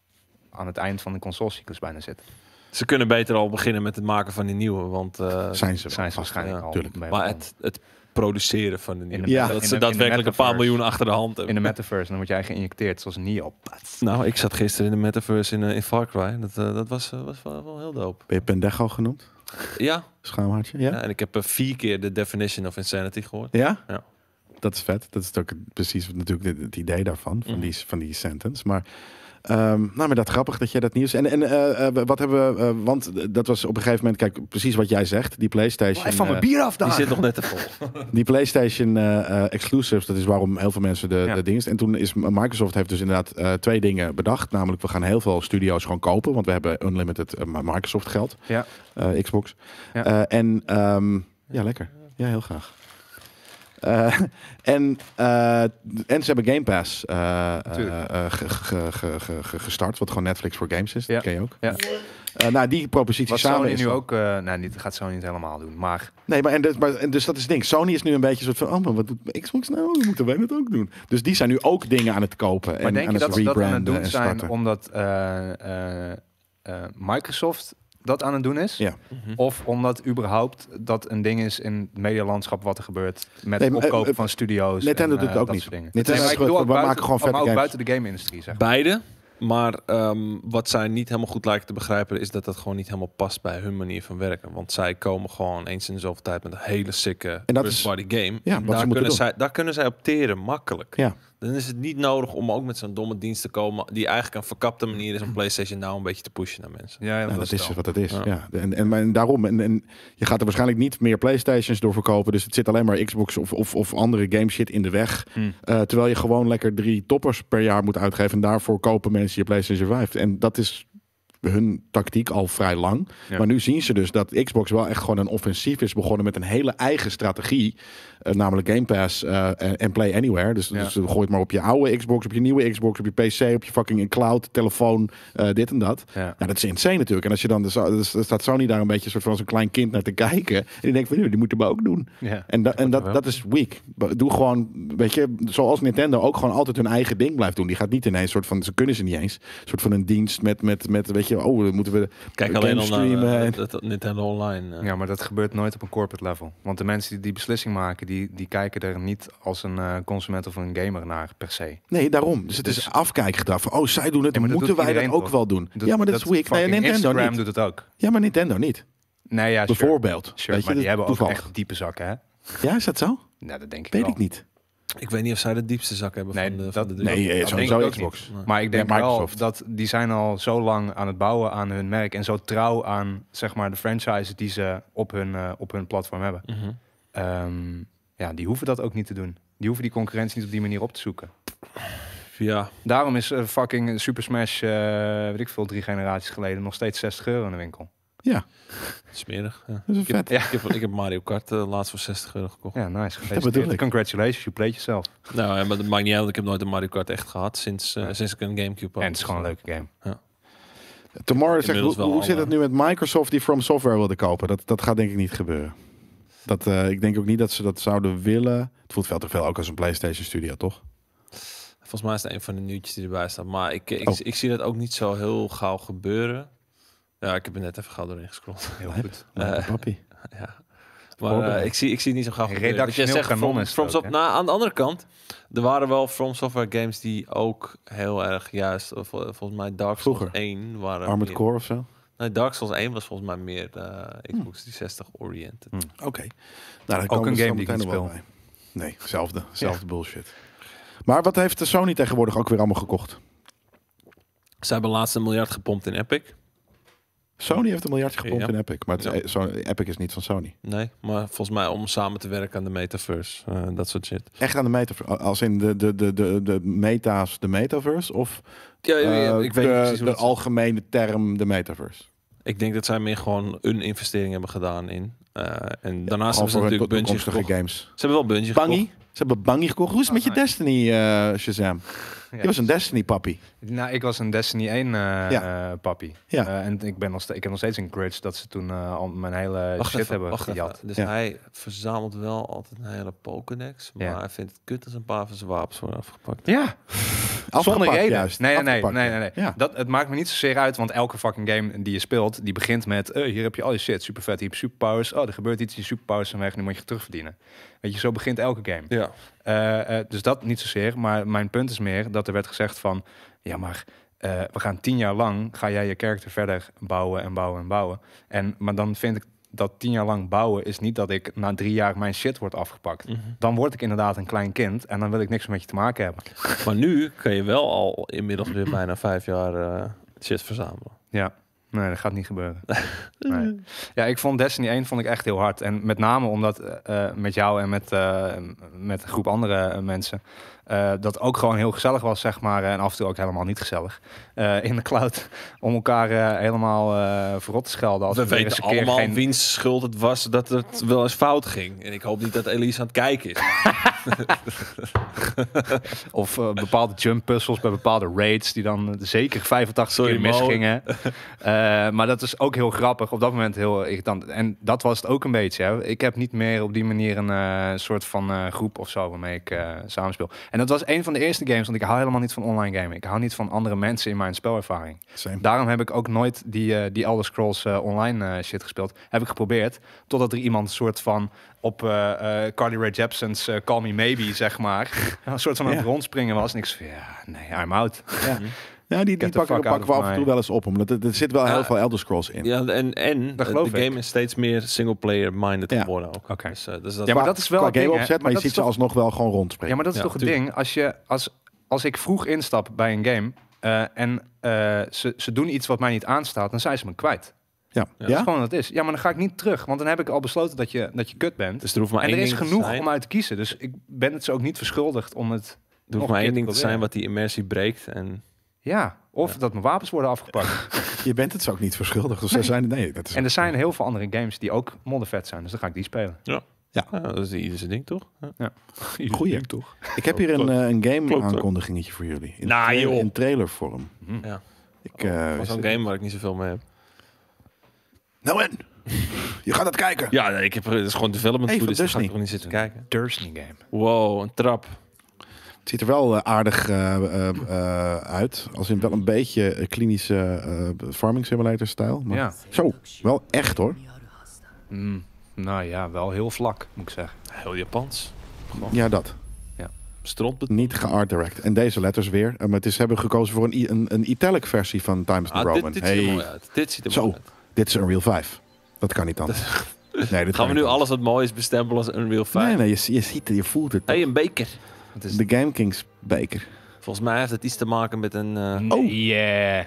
aan het eind van de consolecyclus bijna zitten. Ze kunnen beter al beginnen met het maken van die nieuwe. Want, eh, zijn ze Zijn ze waarschijnlijk ja, al tuurlijk. maar het, het produceren van de nieuwe. de- Ja. dat ze daadwerkelijk een paar miljoen achter de hand hebben. In de metaverse, dan word jij geïnjecteerd zoals Neo. Nou, ik zat gisteren in de metaverse in, eh, in Far Cry. Dat, eh, dat was, was wel, wel heel dope. Ben je Pendejo genoemd? Ja, Schaamhaartje? Ja? ja? ja? en ik heb vier keer de definition of insanity gehoord. Ja. Dat is vet. Dat is ook precies natuurlijk het, het idee daarvan, van, Mhm. die, van die sentence. Maar, ehm, nou, maar dat grappig dat jij dat nieuws... En, en eh, eh, wat hebben we... eh, want dat was op een gegeven moment... Kijk, precies wat jij zegt. Die PlayStation... Blijf van mijn bier af Die zit nog net te vol. <laughs> Die PlayStation eh, eh, exclusives, dat is waarom heel veel mensen de, Ja. de dienst. En toen is Microsoft heeft dus inderdaad eh, twee dingen bedacht. Namelijk, we gaan heel veel studio's gewoon kopen, want we hebben unlimited Microsoft geld. Ja. Eh, Xbox. Ja. Eh, en ehm, ja, lekker. Ja, heel graag. Eh, <laughs> en, eh, en ze hebben Game Pass gestart, wat gewoon Netflix voor games is. Ja. Dat ken je ook. Ja. Eh, nou, die propositie Wat samen Sony is nu dan- ook... nou, niet, gaat Sony niet helemaal doen. Maar Nee, maar, en dus, maar en dus dat is het ding. Sony is nu een beetje soort van, oh, maar wat doet Xbox nou? Dan moeten wij dat ook doen. Dus die zijn nu ook dingen aan het kopen Maar en denk aan je het dat ze dat aan het rebranden doen en zijn omdat Microsoft dat aan het doen is? Ja. Mhm. Of omdat überhaupt dat een ding is in het medialandschap wat er gebeurt met Nee, het maar, eh, opkopen eh, van studio's. Nintendo en, doet het eh, ook dat niet. soort dingen. Nintendo Nee, is maar ik goed, bedoel we maken gewoon vette ook games. buiten de game-industrie, zeg maar. Beide. Maar ehm, wat zij niet helemaal goed lijken te begrijpen is dat dat gewoon niet helemaal past bij hun manier van werken. Want zij komen gewoon eens in de zoveel tijd met een hele sikke En dat first is- party game. Ja, En daar, moeten kunnen zij, daar kunnen zij opteren makkelijk. Ja. Dan is het niet nodig om ook met zo'n domme dienst te komen... die eigenlijk een verkapte manier is om PlayStation nou een beetje te pushen naar mensen. Ja, Ja, dat is wat het is. Ja. Ja. En, en, en daarom, en, en je gaat er waarschijnlijk niet meer PlayStations door verkopen. Dus het zit alleen maar Xbox of, of, of andere game shit in de weg. Hm. Eh, terwijl je gewoon lekker drie toppers per jaar moet uitgeven. En daarvoor kopen mensen je PlayStation 5. En dat is hun tactiek al vrij lang. Ja. Maar nu zien ze dus dat Xbox wel echt gewoon een offensief is begonnen met een hele eigen strategie. Eh, namelijk Game Pass eh, en, Play Anywhere. Dus, Ja. dus gooi het maar op je oude Xbox, op je nieuwe Xbox, op je PC, op je fucking cloud, telefoon, eh, dit en dat. Ja. Ja, dat is insane natuurlijk. En als je dan, dus, dus, staat Sony daar een beetje soort van als een klein kind naar te kijken. En die denkt van, nu, die moeten we ook doen. Ja. En, da- en dat, dat is weak. Doe gewoon, weet je, zoals Nintendo ook gewoon altijd hun eigen ding blijft doen. Die gaat niet ineens soort van, ze kunnen ze niet eens, soort van een dienst met, met, met weet je, oh, dan moeten we Kijk Game alleen al streamen eh, Nintendo Online. eh. Ja, maar dat gebeurt nooit op een corporate level. Want de mensen die die beslissing maken, die, die kijken er niet als een eh, consument of een gamer naar per se. Nee, daarom. Dus het Dus- is afkijkgedrag van, oh, zij doen het, Ja, moeten wij dat ook toch? wel doen. Dat- ja, maar dat, is weak. Nee, Nintendo Instagram niet. doet het ook. Ja, maar Nintendo niet. Nee, ja, sure. Bijvoorbeeld. Sure, Weet je, maar die hebben ook echt diepe zakken, hè? Ja, is dat zo? Nou, dat denk ik Weet wel. ik niet. Ik weet niet of zij de diepste zak hebben Nee, van de, dat- van de drie. Nee, dat sowieso denk ik ook Xbox. Nee. Maar ik denk Ja, wel Microsoft. dat die zijn al zo lang aan het bouwen aan hun merk en zo trouw aan zeg maar de franchises die ze op hun, eh, op hun platform hebben. Mhm. Ehm, ja, die hoeven dat ook niet te doen. Die hoeven die concurrentie niet op die manier op te zoeken. Ja, Daarom is eh, fucking Super Smash, eh, weet ik veel, drie generaties geleden nog steeds 60 euro in de winkel. Ja, smerig. Ja. dat is Ik, heb, vet. Ja. ik, heb, ik heb Mario Kart eh, laatst voor 60 euro gekocht. Ja, nice. bedoel Gefeliciteerd. ik. Congratulations, you played yourself. Nou, ja, maar dat maakt niet uit, ik heb nooit een Mario Kart echt gehad sinds, eh, Ja. sinds ik een Gamecube had. En het is gewoon een leuke game. Tomorrow zegt, hoe, zit het nu met Microsoft die From Software wilde kopen? Dat, dat gaat denk ik niet gebeuren. Dat, eh, ik denk ook niet dat ze dat zouden willen. Het voelt veel te veel ook als een PlayStation Studio, toch? Volgens mij is het een van de nieuwtjes die erbij staat. Maar ik, ik, Oh. ik zie dat ook niet zo heel gauw gebeuren. Ja, ik heb er net even gauw doorheen gescrolld. Heel goed. <laughs> Eh, papi. <laughs> ja. Maar eh, ik, zie, ik zie het niet zo gauw Redactioneel zegt kanon From, is From ook, nou, aan de andere kant, er waren wel From Software games die ook heel erg juist, of, eh, volgens mij Dark Souls Vroeger. 1 waren Armored meer- Core of zo? Nee, Dark Souls 1 was volgens mij meer eh, Xbox 360 oriented. Oké. Nou, Ook een game die ik niet bij. Nee, zelfde. Zelfde bullshit. Maar wat heeft de Sony tegenwoordig ook weer allemaal gekocht? Ze hebben laatst een miljard gepompt in Epic. Sony heeft een miljardje gepompt Ja. in Epic. Maar het is, Ja. Sony- Epic is niet van Sony. Nee, maar volgens mij om samen te werken aan de metaverse. eh, dat soort shit. Echt aan de metaverse. Als in de, de, de, de, de meta's, de metaverse? Of Ja, ja, ja, eh, ik weet niet de, precies de algemene term de metaverse? Ik denk dat zij meer gewoon een investering hebben gedaan in. eh, en daarnaast hebben ze natuurlijk Bungie gekocht. games. Ze hebben wel Bungie Bungie? gekocht. Ze hebben Bungie gekocht. Hoe is het met je. Destiny, eh, Shazam? <laughs> Je was een Destiny papi. Nou, ik was een Destiny 1 eh Ja. eh, papi. Ja. Eh, en ik, ben nog ste- ik heb nog steeds een grudge dat ze toen eh, al mijn hele Wacht shit even, hebben wacht gejat. even. Dus Ja. hij verzamelt wel altijd een hele Pokédex. Maar Ja. hij vindt het kut als een paar van zijn wapens worden afgepakt. Ja, <laughs> Afgepakt zonder reden. juist. Nee, nee, nee, nee, ja. nee. Dat, het maakt me niet zozeer uit, want elke fucking game die je speelt, die begint met, eh, hier heb je al je shit, super vet, je hebt superpowers, oh, er gebeurt iets, je superpowers zijn weg, nu moet je terugverdienen. Weet je, zo begint elke game. Ja. Eh, eh, dus dat niet zozeer, maar mijn punt is meer dat er werd gezegd van, ja, maar eh, we gaan tien jaar lang, ga jij je character verder bouwen en bouwen en bouwen. En, maar dan vind ik dat tien jaar lang bouwen is niet dat ik na drie jaar mijn shit wordt afgepakt. Mhm. Dan word ik inderdaad een klein kind en dan wil ik niks meer met je te maken hebben. <laughs> Maar nu kan je wel al inmiddels weer bijna vijf jaar eh, shit verzamelen. Ja, nee, dat gaat niet gebeuren. <laughs> nee. Ja, ik vond Destiny 1 vond ik echt heel hard. En met name omdat eh, met jou en met, met een groep andere mensen... eh, dat ook gewoon heel gezellig was, zeg maar. En af en toe ook helemaal niet gezellig. eh, in de cloud. <laughs> Om elkaar eh, helemaal eh verrot te schelden. Als We weten eens een keer allemaal geen- wiens schuld het was dat het wel eens fout ging. En ik hoop niet dat Elise aan het kijken is. <laughs> Of eh, bepaalde jump puzzles bij bepaalde raids die dan eh, zeker 85 Sorry, keer misgingen. Eh, maar dat is ook heel grappig. Op dat moment heel irritant. En dat was het ook een beetje. Hè. Ik heb niet meer op die manier een eh, soort van eh, groep of zo waarmee ik eh samenspeel. En dat was een van de eerste games, want ik hou helemaal niet van online gamen. Ik hou niet van andere mensen in mijn spelervaring. Same. Daarom heb ik ook nooit die, eh die Elder Scrolls eh, online eh, shit gespeeld. Heb ik geprobeerd, totdat er iemand een soort van op Carly Rae Jepsen's Call Me Maybe, zeg maar, <laughs> een soort van aan het Ja. rondspringen was. En ik zei, ja, nee, I'm out. Ja. <laughs> Ja, die, die pakken, we af en toe wel eens op. Omdat er, er zit wel heel veel Elder Scrolls in. Ja, en, en Dat de game ik. is steeds meer single-player minded Ja. geworden ook. Oké. Dus, eh, dus dat Ja, maar dat is wel ding, game opzet, maar, Maar je ziet ze alsnog wel gewoon rondspreken. Ja, maar dat is Ja, toch het ding. Als, je, als, als ik vroeg instap bij een game eh, en eh, ze, ze doen iets wat mij niet aanstaat, dan zijn ze me kwijt. ja. Ja. Dat is gewoon wat het is. Ja, maar dan ga ik niet terug, want dan heb ik al besloten dat je, dat je kut bent. Dus er hoeft maar en één er is ding te genoeg zijn. om uit te kiezen. Dus ik ben het ze ook niet verschuldigd om het... Er nog hoeft maar een één ding te te zijn wat die immersie breekt. En Ja, of Ja. dat mijn wapens worden afgepakt. <laughs> Je bent het ze ook niet verschuldigd. Dus zijn, nee, dat is en er zijn heel veel andere games die ook moddervet zijn. Dus dan ga ik die spelen. ja, dat is ieder zijn ding, toch? Ja. <laughs> Goeie. toch? Ik heb hier een, eh, een game Klopt, hoor. aankondigingetje voor jullie. In, Nou, tra- joh. in trailervorm. Ja. Ik, eh, was wist zo'n het- game waar ik niet zoveel mee heb. Nou en? Je gaat het kijken. Ja, nee, ik heb, het is gewoon development Hey, dus ga Disney. ik toch niet zitten kijken. Disney game. Wow, een trap. Het ziet er wel eh, aardig eh, eh, uit. Als in wel een beetje klinische eh, farming simulator stijl. Maar Ja. Zo, wel echt hoor. Mm, nou ja, wel heel vlak, moet ik zeggen. Heel Japans. Ja, dat. Stront. Niet geart direct. En deze letters weer. Maar het is, hebben gekozen voor een, een, een italic versie van Times New Ah, Roman. dit, dit ziet er Hey, mooi uit. Dit ziet er Zo. mooi uit. dit is Unreal 5. Dat kan niet anders. <laughs> Nee, dit Gaan we nu anders. alles wat mooi is bestempelen als Unreal 5? Nee, nee, je, je ziet het, je voelt het. Hey, een beker. Het is De Game Kings beker. Volgens mij heeft het iets te maken met een eh, Oh. Yeah.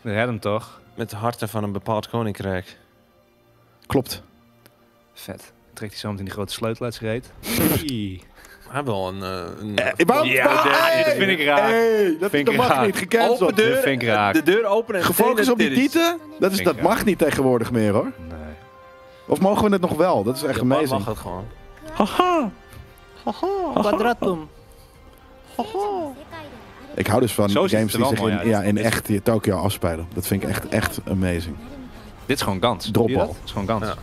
We hebben hem toch? met de harten van een bepaald koninkrijk. Klopt. Vet. Trekt hij zo meteen die grote sleutel uit zijn reet? <laughs> Hij heeft wel een... eh, een Eh, Ja, hey! dit vind ik raar. Hey, dat, Vind dat ik mag raar. niet. Gecanceld. open deur, vind ik raar. de deur openen en Gefocust op die tieten? Dat, is, dat mag niet tegenwoordig meer hoor. Nee. Of mogen we het nog wel? Dat is echt Japan amazing. mag het gewoon. Haha. Quadratum. Ik hou dus van Zo games die zich in, ja, in echt in Tokio afspelen. Dat vind ik echt, echt amazing. Dit is gewoon Gans. Dropbal. Het is gewoon Gans. Ja.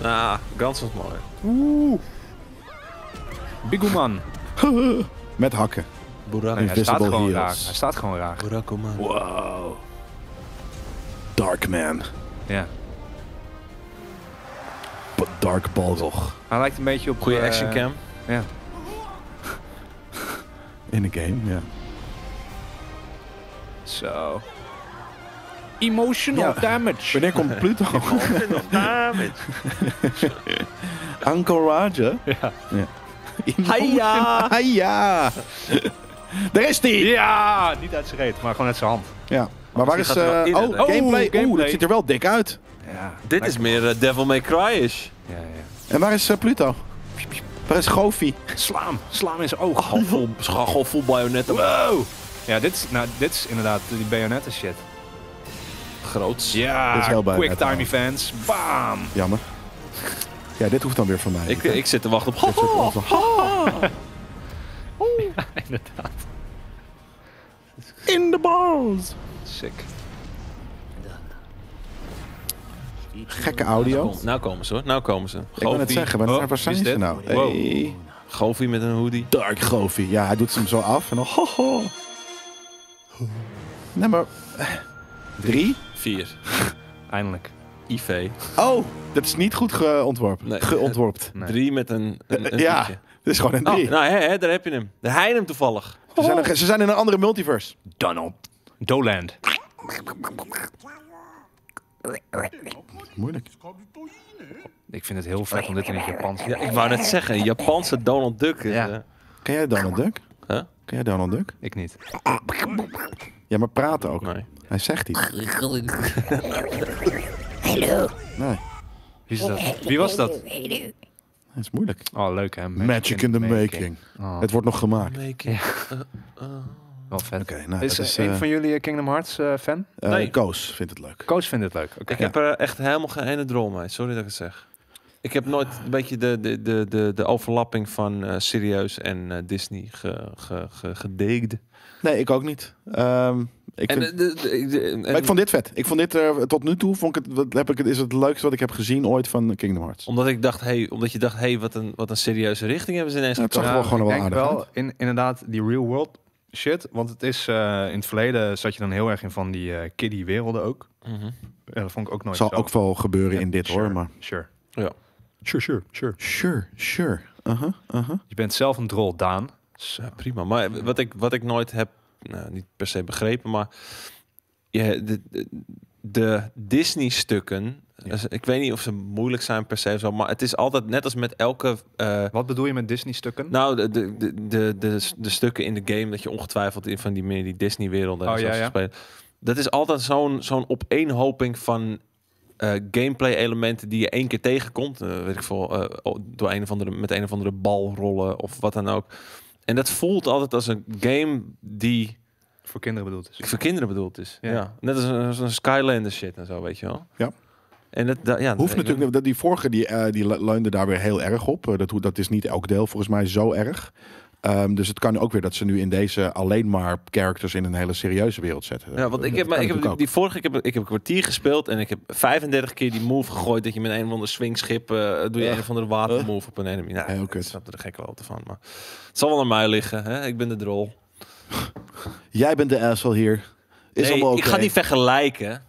Nou, Gans was mooi. Biguman. <laughs> Met hakken. Burak. Nee, hij staat Invisible gewoon Heroes. raar. Hij staat gewoon raar. Burakuman. Wow. Darkman. Ja. But Dark Balrog. Hij lijkt een beetje op... Goeie eh, action cam. Ja. In de game, ja. Zo. Emotional Ja. damage. Wanneer komt Pluto? <laughs> <laughs> Uncle Roger? Ja. Hiya! Hiya! Daar is die! Ja, niet uit zijn reet, maar gewoon uit zijn hand. Ja. Maar waar is... In, oh, gameplay. Oeh, gameplay. dat ziet er wel dik uit. Ja. Dit is meer eh, Devil May Cry-ish. Ja, ja. En waar is eh, Pluto? Waar is Goofy? Sla hem. Sla hem in zijn oog. Gewoon vol, gewoon vol bajonetten. Wow. Ja, dit is, nou, dit is inderdaad die bayonetten shit. Groots. Ja, Dit is heel quick bayonetten, time events. Bam. Jammer. Ja, dit hoeft dan weer van mij. Ik, ik zit te wachten op... Soort <laughs> onzin. Inderdaad. In the balls! Sick. Gekke audio. Kom, nou komen ze hoor, nou komen ze. Ik wil net Goofy, zeggen, waar, Oh, waar zijn ze nou? Wow. Hey. Goofy met een hoodie. Dark Goofy. Ja, hij doet hem zo af en dan... Ho, eh, Drie? Vier. <laughs> Eindelijk. IV. Oh, dat is niet goed geontworpen. Nee. Geontworpt. Nee. Drie met een, een, een ja, dit is gewoon een Oh, drie. nou, hè, hè, daar heb je hem. Daar hij hem toevallig. Ze, zijn er- ze zijn in een andere multiverse. Donald. Doland. Moeilijk. Ik vind het heel vet om dit in het Japans te Ja, ik wou net zeggen, een Japanse Donald Duck. is, Ja. eh, Ken jij Donald Duck? Huh? Ken jij Donald Duck? Ik niet. Ja, maar praten ook. nee. Hij zegt iets. Hallo. Nee, Wie is dat? Wie was dat? dat is moeilijk. Oh, leuk hè. Magic, in the making. Oh, Het wordt nog gemaakt. Making. Wel vet. Oké, nou, is dat is... een eh, van jullie Kingdom Hearts eh, fan? eh, Nee. Koos vindt het leuk. Koos vindt het leuk. Oké. Ik heb er echt helemaal geen ene droom mee. Sorry dat ik het zeg. Ik heb nooit een beetje de, de, de, de, de overlapping van eh, serieus en eh, Disney ge, ge, ge, gedeegd. Nee, ik ook niet. Ehm, ik, En, vind, de, de, de- de- en- maar ik vond dit vet. Ik vond dit eh, tot nu toe vond ik het, wat heb ik het, is het leukste wat ik heb gezien ooit van Kingdom Hearts. omdat ik dacht, hey, omdat je dacht, hey, wat een, wat een serieuze richting hebben ze ineens Ja, het zag gekozen. wel gewoon ik wel denk aardig wel in, inderdaad die real world shit. Want het is eh, in het verleden zat je dan heel erg in van die eh kiddie werelden ook. Ja, dat vond ik ook nooit Zal zo. ook wel gebeuren in dit Sure, hoor, maar... Sure. Ja. Sure, sure, sure. Sure, sure. Uh-huh, uh-huh. Je bent zelf een drol, Daan. Ja, prima. Maar wat ik, wat ik nooit heb nou, niet per se begrepen, maar je, de, de, de Dus ik weet niet of ze moeilijk zijn per se, of zo, maar het is altijd net als met elke... eh, Wat bedoel je met Disney-stukken? nou, de, de, de, de, de, de stukken in de game dat je ongetwijfeld in van die meer die Disney-werelden en Oh, zo ja, ja. spelen. Dat is altijd zo'n zo'n opeenhoping van eh, gameplay-elementen die je één keer tegenkomt. Eh, weet ik veel, eh, door een of andere, met een of andere bal rollen of wat dan ook. En dat voelt altijd als een game die Voor kinderen bedoeld is. voor kinderen bedoeld is. Ja. Ja. Net als een, als een Skylander shit en zo, weet je wel. Ja. En dat, dat ja, Hoeft natuurlijk, dat die vorige die, eh, die le- leunde daar weer heel erg op. Eh, dat, dat is niet elk deel volgens mij zo erg. Ehm, dus het kan ook weer dat ze nu in deze alleen maar characters in een hele serieuze wereld zetten. Ja, want ik heb, maar, ik heb die vorige, ik heb, ik heb een kwartier gespeeld en ik heb 35 keer die move gegooid dat je met een of ander swingschip uh, doe je een of andere watermove op een enemy. Nou, Heel ik snap er gekke wel van, maar het zal wel aan mij liggen. Hè? Ik ben de drol. Jij bent de asshole hier. Is Nee, allemaal oké. Ik ga niet vergelijken.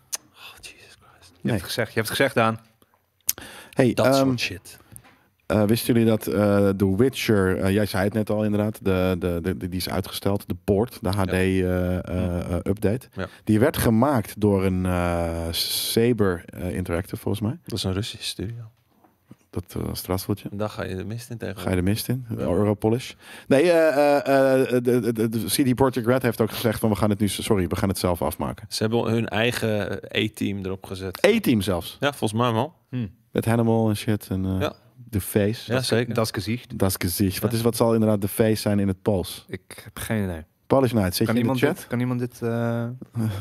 Je Nee. hebt het gezegd, je hebt het gezegd, Daan. Hey, Dat ehm, soort shit. eh, wisten jullie dat eh The Witcher, eh, jij zei het net al inderdaad, de, de, de, die is uitgesteld, de port, de HD-update. Ja. Die werd gemaakt door een eh, Saber Interactive volgens mij. Dat is een Russische studio. Dat eh, was het rasseltje. En daar ga je de mist in tegen. Ga je de mist in? Ja. Europolish. Nee, eh, eh, eh, de, de, de, CD Projekt Red heeft ook gezegd van we gaan het nu, sorry, we gaan het zelf afmaken. Ze hebben hun eigen eh, E-team erop gezet. E-team zelfs. Ja, volgens mij wel. Met Hannibal en shit en eh, Ja. de face. Ja, zeker. Dat is gezicht. Dat is gezicht. Wat, is, wat zal inderdaad de face zijn in het Pools? Ik heb geen idee. Polish Night, zit Kan je in de iemand, chat? dit, kan iemand dit... eh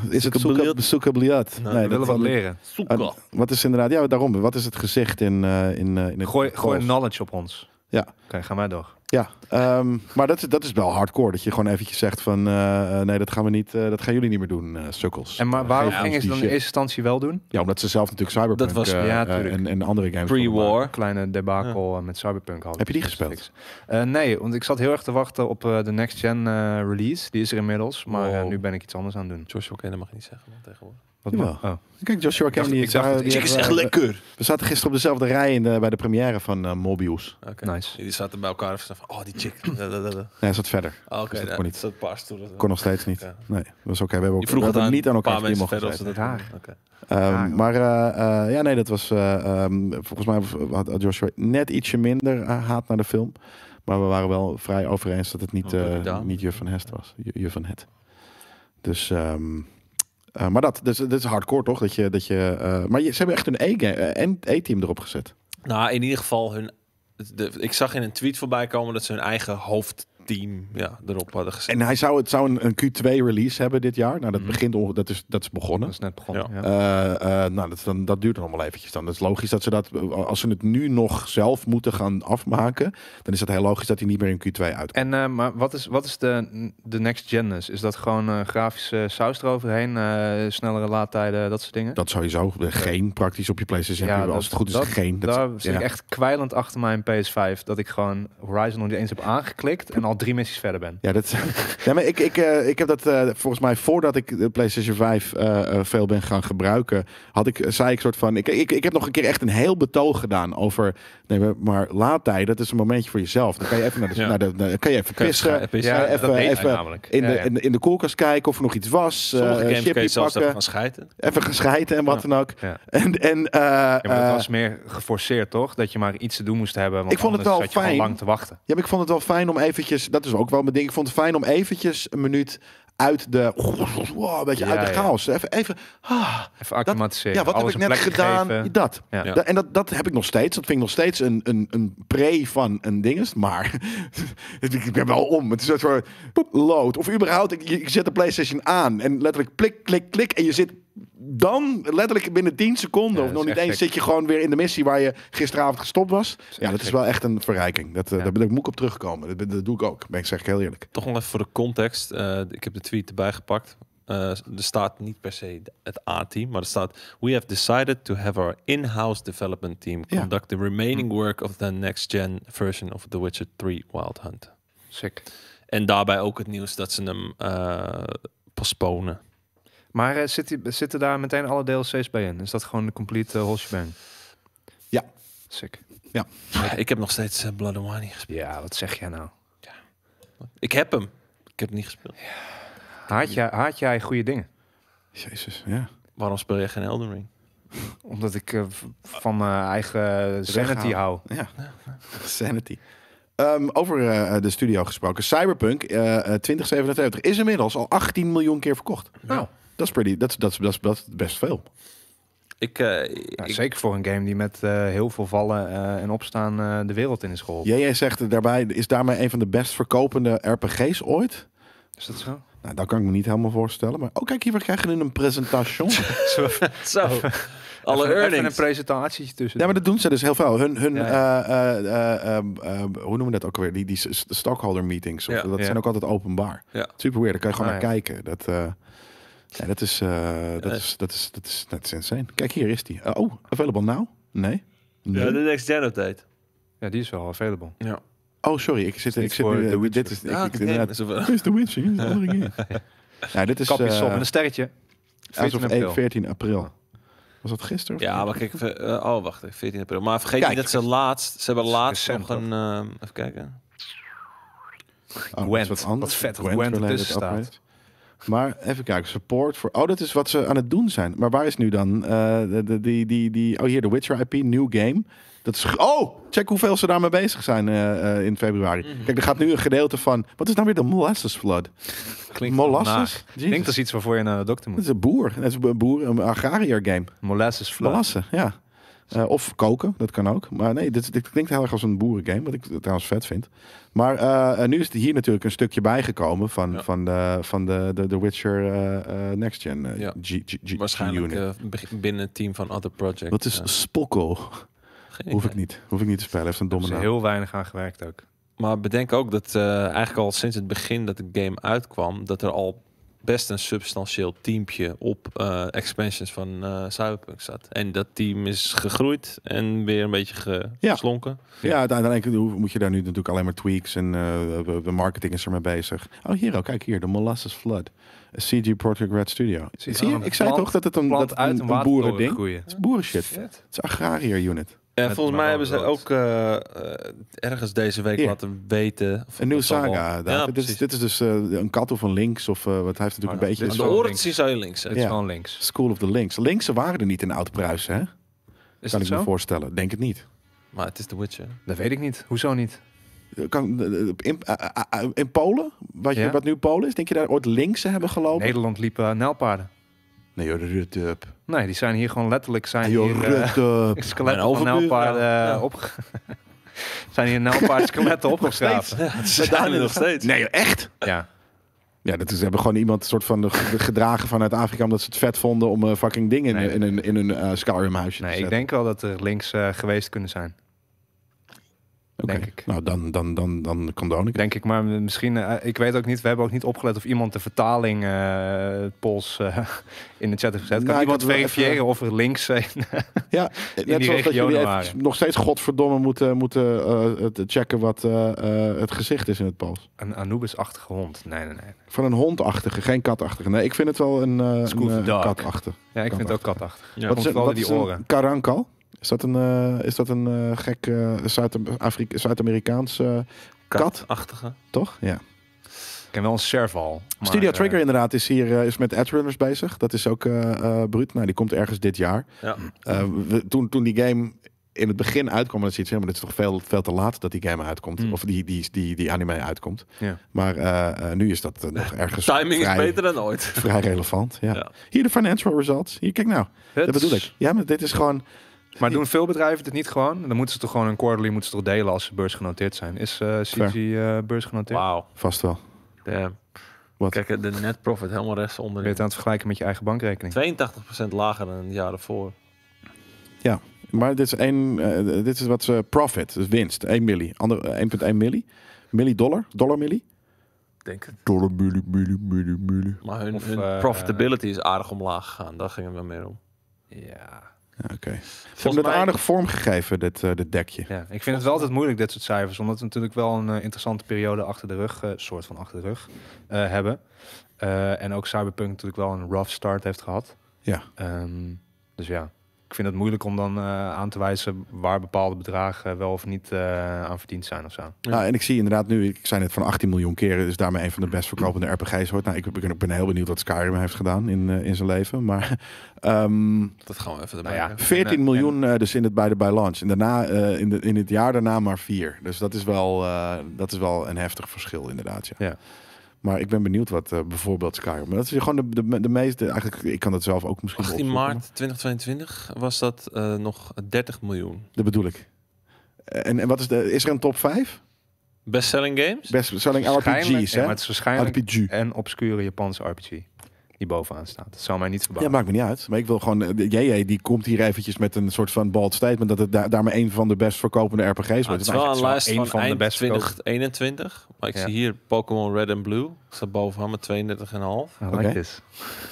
Is het Zoeken Soeka bliat? Nou, we dat willen wat leren. Soeka. Wat is inderdaad, ja, daarom. Wat is het gezicht in, eh in, eh, in het Gooi, gooi knowledge op ons. Ja. Oké, gaan wij door. Ja, ehm, maar dat, is- dat is wel hardcore. Dat je gewoon eventjes zegt van, eh, eh, nee, dat gaan we niet, eh, dat gaan jullie niet meer doen, eh sukkels. En maar waarom gingen ze dan in eerste instantie wel doen? Ja, omdat ze zelf natuurlijk Cyberpunk Dat was- ja, en, en andere games. Pre-war. Een kleine debacle met Cyberpunk hadden. Heb je die gespeeld? Eh, nee, want ik zat heel erg te wachten op eh, de next gen eh, release. Die is er inmiddels, maar Wow. nu ben ik iets anders aan het doen. Joshua Ken, dat mag je niet zeggen man, tegenwoordig. Wat Jawel. oh. Kijk, Joshua Kennedy. ik dacht die is we- lekker. We zaten gisteren op dezelfde rij in de, bij de première van eh, Mobius. Oké. Nice. Die zaten bij elkaar en van, oh die chick. <clears throat> Nee, hij zat verder. Oh, Oké, Dus dat ja, kon niet. dat paar stoelen. Kon nog steeds niet. Ja. Nee, dat was oké. We hebben, ook, vroeg het aan niet aan elkaar paar mensen mogen verder of ze gezeten. dat Raar. Oké. Ehm, maar eh, eh, ja, nee, dat was eh, ehm, volgens mij had Joshua net ietsje minder eh, haat naar de film. Maar we waren wel vrij over eens dat het niet, eh niet Juf van Hest was. Ju- Juf van Het. Dus, ehm, eh, maar dat, dus, dat is hardcore toch? Dat je, dat je, eh, maar je, ze hebben echt een E-team erop gezet. Nou, in ieder geval hun. De, ik zag in een tweet voorbij komen dat ze hun eigen hoofdteam ja, erop hadden gezet. En hij zou, het zou een, een Q2-release hebben dit jaar. Nou, dat, Mhm. begint, onge- dat, is, dat is begonnen. Dat is net begonnen. Ja. Ja. Eh, eh, nou, dat, is dan, dat duurt dan allemaal eventjes dan. Dat is logisch dat ze dat, als ze het nu nog zelf moeten gaan afmaken, dan is het heel logisch dat hij niet meer in Q2 uitkomt. En eh, maar wat is, wat is de, de next gen? dus? Is dat gewoon grafische saus eroverheen, eh, snellere laadtijden, dat soort dingen? Dat sowieso. Geen praktisch op je PlayStation. Ja, als het goed is, dat- geen. Dat, Daar zit ja. ik echt kwijlend achter mijn PS5 dat ik gewoon Horizon nog niet eens heb aangeklikt en al drie missies verder ben. Ja, dat, <laughs> ja, maar ik, ik, eh, ik heb dat eh, volgens mij voordat ik de PlayStation 5 eh, eh, veel ben gaan gebruiken, had ik, zei ik soort van, ik, ik, ik heb nog een keer echt een heel betoog gedaan over, nee, maar- laadtijd, dat is een momentje voor jezelf. Dan kan je even naar de, Ja. naar de, naar- kan je even pissen. Ja, even- in, de. In, de, in de koelkast kijken of er nog iets was, Sommige eh, games kun chippy je zelfs pakken, even gaan schijten. even gescheiden en wat dan ook. Ja. En, en, Ja, maar dat was meer geforceerd, toch? Dat je maar iets te doen moest hebben. Want Ik vond het wel fijn. lang te wachten. Ja, maar ik vond het wel fijn om eventjes, dat is ook wel mijn ding, ik vond het fijn om eventjes een minuut uit de, wow, een beetje Ja, uit de ja. chaos. Even, even, ah, Even acclimatiseren. ja, wat heb alles ik een net gedaan? Dat. Ja. En dat, dat heb ik nog steeds. Dat vind ik nog steeds een, een, een pre van een dinges. Maar <laughs> ik ben wel om. Het is een soort load. Of überhaupt, ik, je zet de PlayStation aan en letterlijk klik, klik, klik. En je zit dan letterlijk binnen 10 seconden, Ja, of nog niet eens, gek. zit je gewoon weer in de missie waar je gisteravond gestopt was. Ja, dat is wel echt een verrijking. Dat, eh, Ja. daar, daar moet ik op terugkomen. Dat, dat doe ik ook. Ben ik zeg ik heel eerlijk. Toch nog even voor de context. eh, ik heb de tweet erbij gepakt. Eh, er staat niet per se het A-team, maar er staat: We have decided to have our in-house development team Ja. conduct the remaining work of the next-gen version of The Witcher 3 Wild Hunt. Sick. En daarbij ook het nieuws dat ze hem eh postponen. Maar eh, zit zitten daar meteen alle DLC's bij in? Is dat gewoon de complete uh? Ja. Sick. Ik heb nog steeds eh, Blood and Wine niet gespeeld. Ja, wat zeg jij nou? Ik heb hem. Ik heb het niet gespeeld. Haat jij, haat jij goede dingen? Jezus, ja. Waarom speel je geen Elden Ring? Omdat ik van mijn eigen sanity hou. Ja, Sanity. Ehm, over de studio gesproken. Cyberpunk eh, eh, 2077 is inmiddels al 18 miljoen keer verkocht. Nou, Dat is pretty, dat, is- dat, dat, best veel. Ik, eh, ja, ik- zeker voor een game die met eh, heel veel vallen eh, en opstaan eh, de wereld in is geholpen. JJ zegt daarbij, is daarmee een van de best verkopende RPG's ooit? Is dat zo? Nou, dat kan ik me niet helemaal voorstellen. Maar oh, kijk hier, we krijgen nu een presentatie. <laughs> Zo. Alle Even- even een earnings. presentatietje tussen. Ja, maar dat doen ze dus heel veel. Hun, hun Ja, eh, eh, eh, eh, eh, hoe noemen we dat ook alweer? Die, die stockholder meetings. Of, Ja. dat Ja. zijn ook altijd openbaar. Ja. Super weird. Daar kan je gewoon Ah, naar ja. kijken. Dat, eh, ja, dat, is, eh, dat, is, dat, is, dat, is, dat is insane. Kijk, hier is die. Eh, oh, available now? Nee. Nee? Ja, de next gen update. Ja, die is wel available. Ja. Oh, sorry. Ik zit, ik zit nu... Dit is... Ik, ik, de is er- The Witcher? Other game. Ja, <laughs> dit is... Kapjes eh, op en een sterretje. as 14 of april. 14 april. Was dat gisteren? of Ja, maar kijk, oh wacht, even, 14 april. Maar vergeet Kijk. niet dat ze laatst, ze hebben laatst nog een, even kijken. Oh, Gwent. wat anders. Wat vet dat Gwent Gwent related ertussen staat. Maar even kijken, support voor... Oh, dat is wat ze aan het doen zijn. Maar waar is nu dan eh, de, die, die, die... Oh, hier, de Witcher IP, new game. Dat is... Oh, check hoeveel ze daarmee bezig zijn eh, eh, in februari. Mhm. Kijk, er gaat nu een gedeelte van... Wat is nou weer de Molasses Flood? Klinkt Molasses? Ik denk dat is iets waarvoor je naar de dokter Dat moet. is een boer. Dat is een boer, een agrariër game. Molasses flood. Molassen, ja. Eh, of koken, dat kan ook. Maar nee, dit, dit klinkt heel erg als een boerengame, wat ik trouwens vet vind. Maar eh, eh, nu is er hier natuurlijk een stukje bijgekomen van, Ja. van, de, van de, de, de Witcher eh, eh, Next Gen eh, Ja. G, G, G, Waarschijnlijk eh, binnen het team van Other Project. Wat is Spokko? geen Hoef ik niet. Hoef ik niet te spelen. Heeft een Daar domme naam. heel weinig aan gewerkt ook. Maar bedenk ook dat eh, eigenlijk al sinds het begin dat de game uitkwam, dat er al best een substantieel teampje op eh, expansions van eh Cyberpunk zat. En dat team is gegroeid en weer een beetje ge- Ja. geslonken. Ja, uiteindelijk hoe- moet je daar nu natuurlijk alleen maar tweaks en eh, de- marketing is ermee bezig. Oh, hier ook. Kijk hier. De Molasses Flood. A CG Project Red Studio. Zie je Ik zei plant- toch dat het een, dat uit een, een een boerending watertoren groeien. Het is boerenshit. Vet. Het is agrariër unit. En Met volgens mij hebben ze ook eh, eh, ergens deze week Hier. laten weten. of Een nieuwe saga. Ja, dit, is, precies. dit is dus eh, een kat of een links. Of wat hij heeft natuurlijk Oh, een beetje... is de links. zien zou je links is Ja. gewoon links. School of the Links. Linkse waren er niet in Oud-Pruisen, hè? Is kan ik zo? me voorstellen. Denk het niet. Maar het is The Witcher. Dat weet ik niet. Hoezo niet? Kan, in, in Polen, wat, je, Ja? wat nu Polen is, denk je daar ooit linkse hebben gelopen? Nederland liepen nijlpaarden. Nee, joh, rut up. Nee, die zijn hier gewoon letterlijk zijn Joh, hier, rut up. <laughs> skeletten van nijlpaarden ja. eh, Ja. op. <laughs> zijn hier nijlpaard skeletten <laughs> opgegraven. Ja, het zijn er nog steeds. Nee, joh, echt? Ja. Ja, dat is, ze hebben gewoon iemand soort van gedragen vanuit Afrika omdat ze het vet vonden om een fucking ding in, Nee. in, hun in hun eh, Skyrim huisje te Nee, ik zetten. denk wel dat er links eh, geweest kunnen zijn. Denk ik. Nou, dan, dan, dan, dan condoon ik. Denk ik, maar misschien, eh, ik weet ook niet, we hebben ook niet opgelet of iemand de vertaling eh Pools eh, in de chat heeft gezet. Kan Nou, ik iemand verifiëren even- of er links eh, <laughs> Ja, net die zoals dat jullie nog steeds godverdomme moeten, moeten eh, checken wat eh, eh, het gezicht is in het Pools. een Anubis-achtige hond? Nee, nee, nee. Van een hondachtige, geen katachtige. Nee, ik vind het wel een, eh een katachtig. Ja, ik vind het ook katachtig. Ja. Wat is, wat die is een oren. karankal? Is dat een, eh, is dat een eh, gek eh, Zuid-Afrika- Zuid-Amerikaans eh, kat? Katachtige. toch? Ja. Ik ken wel een serval. Studio eh, Trigger inderdaad is hier eh, is met Edgerunners bezig. Dat is ook eh eh bruut. Nou, die komt ergens dit jaar. Ja. Eh, we- toen, toen die game in het begin uitkwam, dan zie je, maar dit is toch veel, veel te laat dat die game uitkomt. Hmm. Of die, die, die, die anime uitkomt. Ja. Maar eh, eh, nu is dat eh, nog <laughs> ergens Timing is beter dan ooit. vrij relevant. Ja. Ja. Hier de financial results. Hier, kijk nou. Het- Dat bedoel ik. Ja, maar dit is gewoon... Maar doen veel bedrijven dit niet gewoon? Dan moeten ze toch gewoon een quarterly moeten ze toch delen als ze beursgenoteerd zijn. Is eh CG eh, beursgenoteerd? Wauw. Vast wel. Damn. Wat? Kijk, de net profit helemaal rechts Ben je onderin. het aan het vergelijken met je eigen bankrekening? 82% lager dan het jaar ervoor. Maar dit is, één, eh, dit is wat ze profit, dus winst. 1 milli. Ander, eh, 1,1 milli. Milli dollar. Dollar milli. Ik Denk het. Dollar milli, milli, milli, milli. Maar hun, Of, hun profitability is aardig omlaag gegaan. Daar ging het wel meer om. Ja. Oké. Ze hebben het mij- aardig vormgegeven, dit, eh, dit dekje. ja. Ik vind het wel altijd moeilijk, dit soort cijfers. Omdat we natuurlijk wel een eh, interessante periode achter de rug, eh, soort van achter de rug, hebben. En ook Cyberpunk natuurlijk wel een rough start heeft gehad. Ja. Ehm, dus ja, ik vind het moeilijk om dan eh, aan te wijzen waar bepaalde bedragen wel of niet eh, aan verdiend zijn of zo. Ja. Nou, en ik zie inderdaad nu, ik zei net van 18 miljoen keren, dus daarmee een van de best verkopende RPG's wordt. Nou, ik ben, ik ben heel benieuwd wat Skyrim heeft gedaan in, eh, in zijn leven. Maar ehm, Dat gaan we even erbij. Nou ja, kijken. 14 En, miljoen eh, dus in het, bij, de, bij launch. En daarna, eh, in, de, in het jaar daarna maar 4. Dus dat is wel, eh, dat is wel een heftig verschil inderdaad. Ja. Ja. Maar ik ben benieuwd wat eh, bijvoorbeeld Skyrim. Maar dat is gewoon de, de, de meeste, eigenlijk, ik kan dat zelf ook misschien wel 18 opzoeken, maart 2022 was dat eh, nog 30 miljoen. Dat bedoel ik. En, en wat is, de, is er een top 5? Best-selling games? Best selling Waarschijnlijk- RPG's, ja, hè? maar het is waarschijnlijk RPG. een obscure Japanse RPG die bovenaan staat. Dat zou mij niet Ja, verbazen. maakt me niet uit. Maar ik wil gewoon... eh, de JJ die komt hier eventjes met een soort van bald statement... dat het daar daarmee een van de best verkopende RPG's Ah, wordt. het is wel een lijst één van, van de eind best verkopen. 2021. Maar ik Ja. zie hier Pokémon Red en Blue. Staat bovenaan met 32,5. I like Oké. this.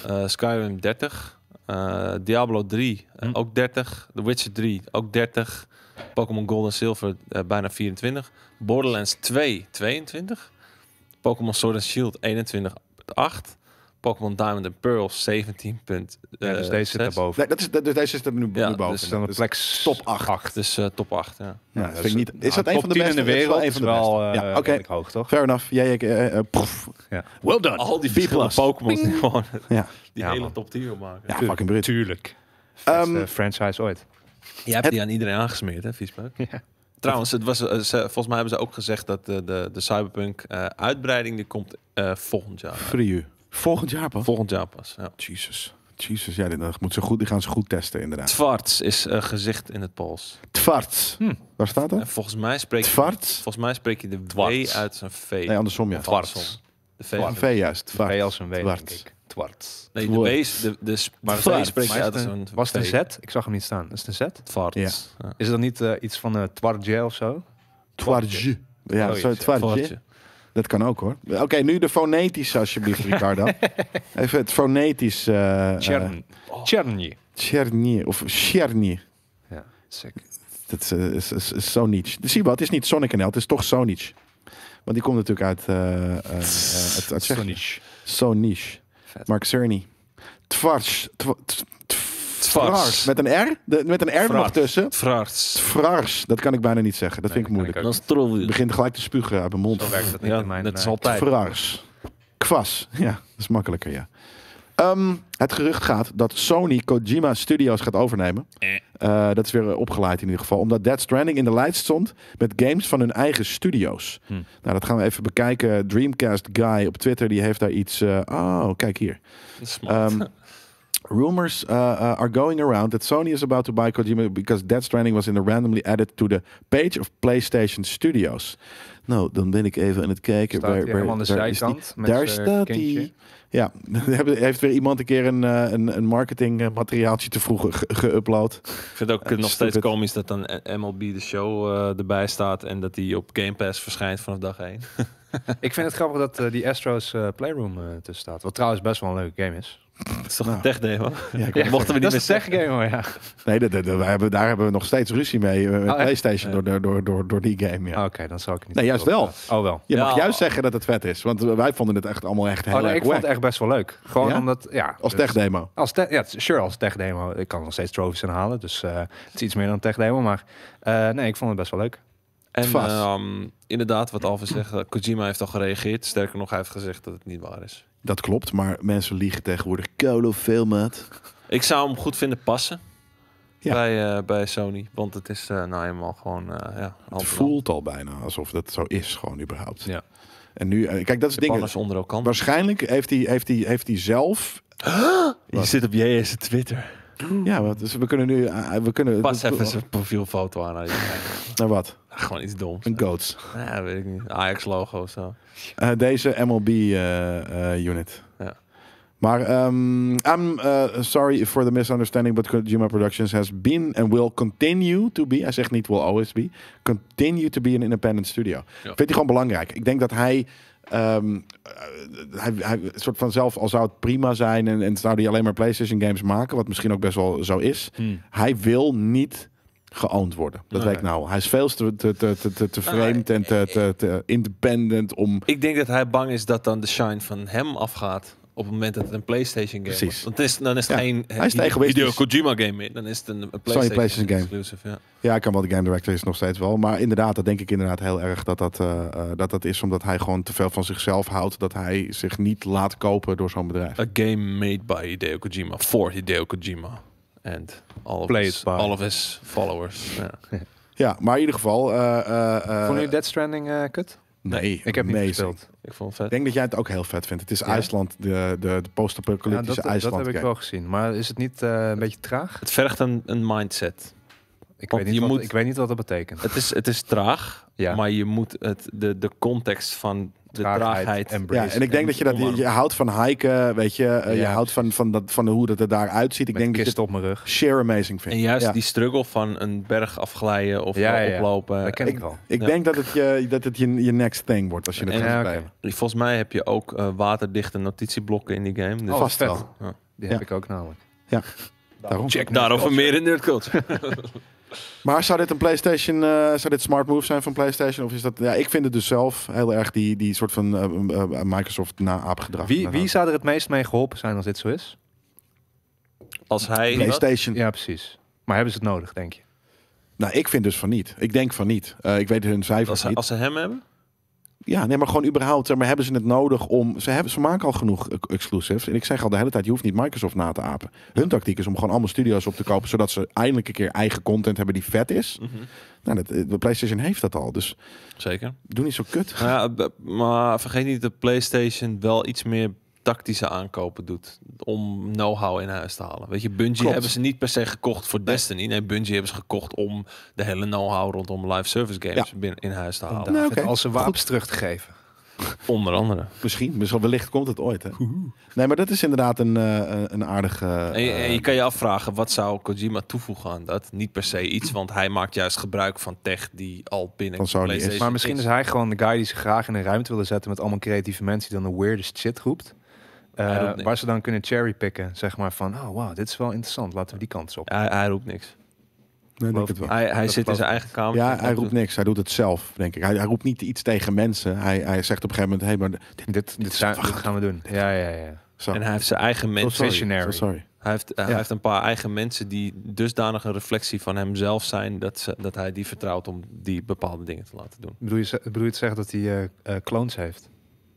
Eh, Skyrim 30. Eh, Diablo 3 eh, Hm. ook 30. The Witcher 3 ook 30. Pokémon Gold en Silver bijna 24. Borderlands 2 22. Pokémon Sword and Shield 21,8. Pokémon Diamond and Pearl 17. Ja, dus deze zit daarboven. Nee, dat is, dat, deze is er nu, Ja, nu boven. dus Dus dan een Dus- plek top acht. Dus eh, top 8, ja. Ja, Ja, dat vind ik is- niet, is dat een van de top 10 beste? in de Dat is wel wereld? een van de is wel, beste. eh, ja, oké. hoog, toch? Fair enough. Jij, eh, eh, pff. Ja. Well done. Al die Pokémon die gewoon Ja, die Ja, hele man. top 10 opmaken. ja fucking Brit. Tuurlijk. Ehm, Beste franchise ooit. Je hebt Het- die aan iedereen aangesmeerd, hè, Viespeuk? Ja. Trouwens, het was, eh, ze- volgens mij hebben ze ook gezegd dat de, de, de Cyberpunk eh, uitbreiding die komt eh, volgend jaar. Free you. Volgend jaar pas. Volgend jaar pas. Ja. Jesus. Jesus, ja, dit, dat moet ze goed, die gaan ze goed testen inderdaad. Tvarts is eh, gezicht in het Pools. Tvarts. Hm. Waar staat En dat? volgens mij spreek je, Tvarts? volgens mij spreek je de W Twarts. uit zijn V. Nee, andersom ja. Andersom. De V. Een V juist. Tvarts. V als een W, denk Twarts. ik. Twarts. Nee, de W is de, de, Maar V Twarts. spreek je Maar uit als het een Was het een Z? Ik zag hem niet staan. Is het een Z? Tvarts. Ja. Ja. Is het dan niet eh, iets van een Twartje of zo? Twartje. Ja, zo ja. twartje. Dat kan ook hoor. Oké, nu de fonetische alsjeblieft, Ricardo. <laughs> Even het fonetisch. eh eh, Tjern. Tjernje. Tjernie of Tjernie. Ja, sick. Dat is, eh, is, is, is Sonic. Zie je wel, het is niet Sonic NL, het is toch Sonic. Want die komt natuurlijk uit, eh eh, eh, uit, uit. Sonic. Mark Cerny. Twars. Twa- Tvars. Met een R? De, met een R nog Frars. tussen. Tvarts. Tvars. Dat kan ik bijna niet zeggen. Dat Nee, vind ik moeilijk. ik Dat is troll. Ik begin gelijk te spugen uit mijn mond. Zo werkt dat niet Ja, in mijn... dat is eh, altijd. Frars. Kwas. Ja, dat is makkelijker, ja. Ehm, het gerucht gaat dat Sony Kojima Studios gaat overnemen. Eh. Eh, dat is weer opgeleid in ieder geval. Omdat Dead Stranding in de lijst stond met games van hun eigen studio's. Hm. Nou, dat gaan we even bekijken. Dreamcast Guy op Twitter, die heeft daar iets... eh, oh, kijk hier. Smart. Um, <laughs> rumors uh, uh, are going around that Sony is about to buy Kojima because Dead Stranding was in the randomly added to the page of PlayStation Studios. Nou, dan ben ik even aan het kijken. Staat hier helemaal aan de waar die? zijkant met Daar zijn staat die. Ja, <laughs> Hebben- heeft weer iemand een keer een, eh, een, een marketing eh, materiaaltje te vroeg ge- geüpload. Ik vind het ook Eh, nog steeds komisch dat dan MLB de show eh, erbij staat en dat die op Game Pass verschijnt vanaf dag 1. <laughs> Ik vind het grappig dat eh, die Astros eh, Playroom eh tussen staat. Wat trouwens best wel een leuke game is. Dat <laughs> is toch Nou. een tech demo? Ja, ik- <laughs> Ja, mochten we niet dat is een tech game hoor, ja. Nee, dat, dat, hebben, daar hebben we nog steeds ruzie mee eh, met Oh? PlayStation door, door, door, door die game. Ja. Ah, Oké, dan zal ik niet. Nee, juist wel. Oh wel. Je mag juist zeggen dat het vet is, want wij vonden het echt allemaal echt heel Oh, nee, erg ik vond het echt best wel leuk. Gewoon Ja? omdat, ja. Als dus- tech demo. Als te- ja, sure, als tech demo. Ik kan nog steeds trophies inhalen, dus eh, het is iets meer dan een tech demo. Maar eh, nee, ik vond het best wel leuk. En ehm, inderdaad, wat Alvin zegt, Kojima heeft al gereageerd. Sterker nog, hij heeft gezegd dat het niet waar is. Dat klopt, maar mensen liegen tegenwoordig kolo veel, maat. Ik zou hem goed vinden passen Ja. bij, eh, bij Sony. Want het is eh, nou eenmaal gewoon... eh ja, Het voelt al bijna alsof dat zo is, gewoon überhaupt. Ja. En nu, kijk, dat is ding. Onder elkaar. Waarschijnlijk heeft hij, heeft hij, heeft hij zelf. Je zit op JS Twitter. Ja, wat, dus we kunnen nu. eh, we kunnen. Pas even zijn profielfoto aan. <laughs> Naar wat? Gewoon iets doms. Een goats. Ja, weet ik niet. Ajax logo of zo. Eh, deze MLB eh, eh, unit. Ja. Maar ehm, I'm uh, sorry for the misunderstanding, but Kojima Productions has been and will continue to be. Hij zegt niet will always be. Continue to be an independent studio. Vindt hij gewoon belangrijk. Ik denk dat hij. Ehm, eh, hij, hij soort van zelf al zou het prima zijn en, en zou hij alleen maar PlayStation games maken, wat misschien ook best wel zo is. Hij wil niet geowned worden. Dat Nee. weet ik nou. Hij is veel te, te, te, te, te, te vreemd en te, te, te independent om. Ik denk dat hij bang is dat dan de shine van hem afgaat op het moment dat het een PlayStation game Precies. is. Want het is, dan is het Ja, geen hij is te Hideo- Kojima game meer. Dan is het een, een PlayStation, PlayStation game. exclusive. Ja. Ja, ik kan wel de game director is nog steeds wel. Maar inderdaad, dat denk ik inderdaad heel erg dat dat, eh, eh, dat dat is omdat hij gewoon te veel van zichzelf houdt. Dat hij zich niet laat kopen door zo'n bedrijf. A game made by Hideo Kojima for Hideo Kojima. And all of, Played his, by. all of his followers. Ja. Ja, maar in ieder geval. eh, eh, eh, Vond je Dead Stranding eh, kut? Nee, Ik heb niet amazing. gespeeld. Ik vond het vet. Ik denk dat jij het ook heel vet vindt. Het is Ja? IJsland, de, de, de Ja, post-apocalyptische dat, dat IJsland. heb ik wel gezien. Maar is het niet eh, een beetje traag? Het vergt een, een mindset. Ik weet, niet je wat, moet- ik weet niet wat dat betekent. Het is, het is traag, Ja. maar je moet het, de, de context van de Traagheid, traagheid... embrace. Ja, en ik denk en dat je dat je, houdt van hiken, weet je, eh, je Ja, houdt van, van, dat, van hoe dat er daaruit ziet. Ik Met denk dat je op mijn rug. sheer amazing vindt. En juist Ja. die struggle van een berg afglijden of Ja, ja, ja. oplopen. Dat ken ik wel. Ik Ja. denk dat het je, dat het je, je next thing wordt als je het En- gaat Ja, spelen. Volgens mij heb je ook eh, waterdichte notitieblokken in die game. Dus Oh, Vast wel. Die Ja. heb ik ook namelijk. Daarom. check daarover meer in Nerd Culture. <laughs> Maar zou dit een PlayStation, eh, zou dit smart move zijn van PlayStation? Of is dat, ja, ik vind het dus zelf heel erg die, die soort van eh, eh, Microsoft na-aapgedrag. Wie, wie zou er het meest mee geholpen zijn als dit zo is? Als hij... PlayStation. Ja, precies. Maar hebben ze het nodig, denk je? Nou, ik vind dus van niet. Ik denk van niet. Eh, ik weet hun Als, cijfers hij- niet. als ze hem hebben? Ja, nee, maar gewoon überhaupt. Maar hebben ze het nodig om... Ze, hebben, ze maken al genoeg eh, exclusives. En ik zeg al de hele tijd, je hoeft niet Microsoft na te apen. Hun tactiek is om gewoon allemaal studio's op te kopen... zodat ze eindelijk een keer eigen content hebben die vet is. Nou, dat, eh, de PlayStation heeft dat al. Dus Zeker. doe niet zo kut. Nou ja, maar vergeet niet dat PlayStation wel iets meer tactische aankopen doet om know-how in huis te halen. Weet je, Bungie Klopt. hebben ze niet per se gekocht voor Destiny. Nee, Bungie hebben ze gekocht om de hele know-how rondom live service games binnen in huis te halen. Oké. Als ze wapens terug te geven. <laughs> Onder andere. Misschien, misschien wellicht komt het ooit. Hè? Nee, maar dat is inderdaad een, eh, een- aardige... En je, eh, en je kan je afvragen, wat zou Kojima toevoegen aan dat? Niet per se iets, want hij maakt juist gebruik van tech die al binnen Van Sony is. PlayStation Maar misschien is hij gewoon de guy die ze graag in een ruimte willen zetten met allemaal creatieve mensen die dan de weirdest shit roept. Eh, waar ze dan kunnen cherrypicken, zeg maar van, oh wow, dit is wel interessant, laten we die kant op. Hij, hij roept niks. nee, denk het wel. Hij, hij zit in zijn eigen kamer. Ja, hij roept niks. Hij doet het zelf, denk ik. Hij, hij roept niet iets tegen mensen. Hij, hij zegt op een gegeven moment... Hey, maar dit, Dit, dit, zijn, we dit gaan we doen. Ja, ja, ja. zo. En hij heeft zijn eigen So mensen. sorry, visionary. so sorry. Hij heeft, hij Ja. heeft een paar eigen mensen die dusdanig een reflectie van hemzelf zijn dat, ze, dat hij die vertrouwt om die bepaalde dingen te laten doen. Bedoel je, bedoel je te zeggen dat hij eh, eh, clones heeft?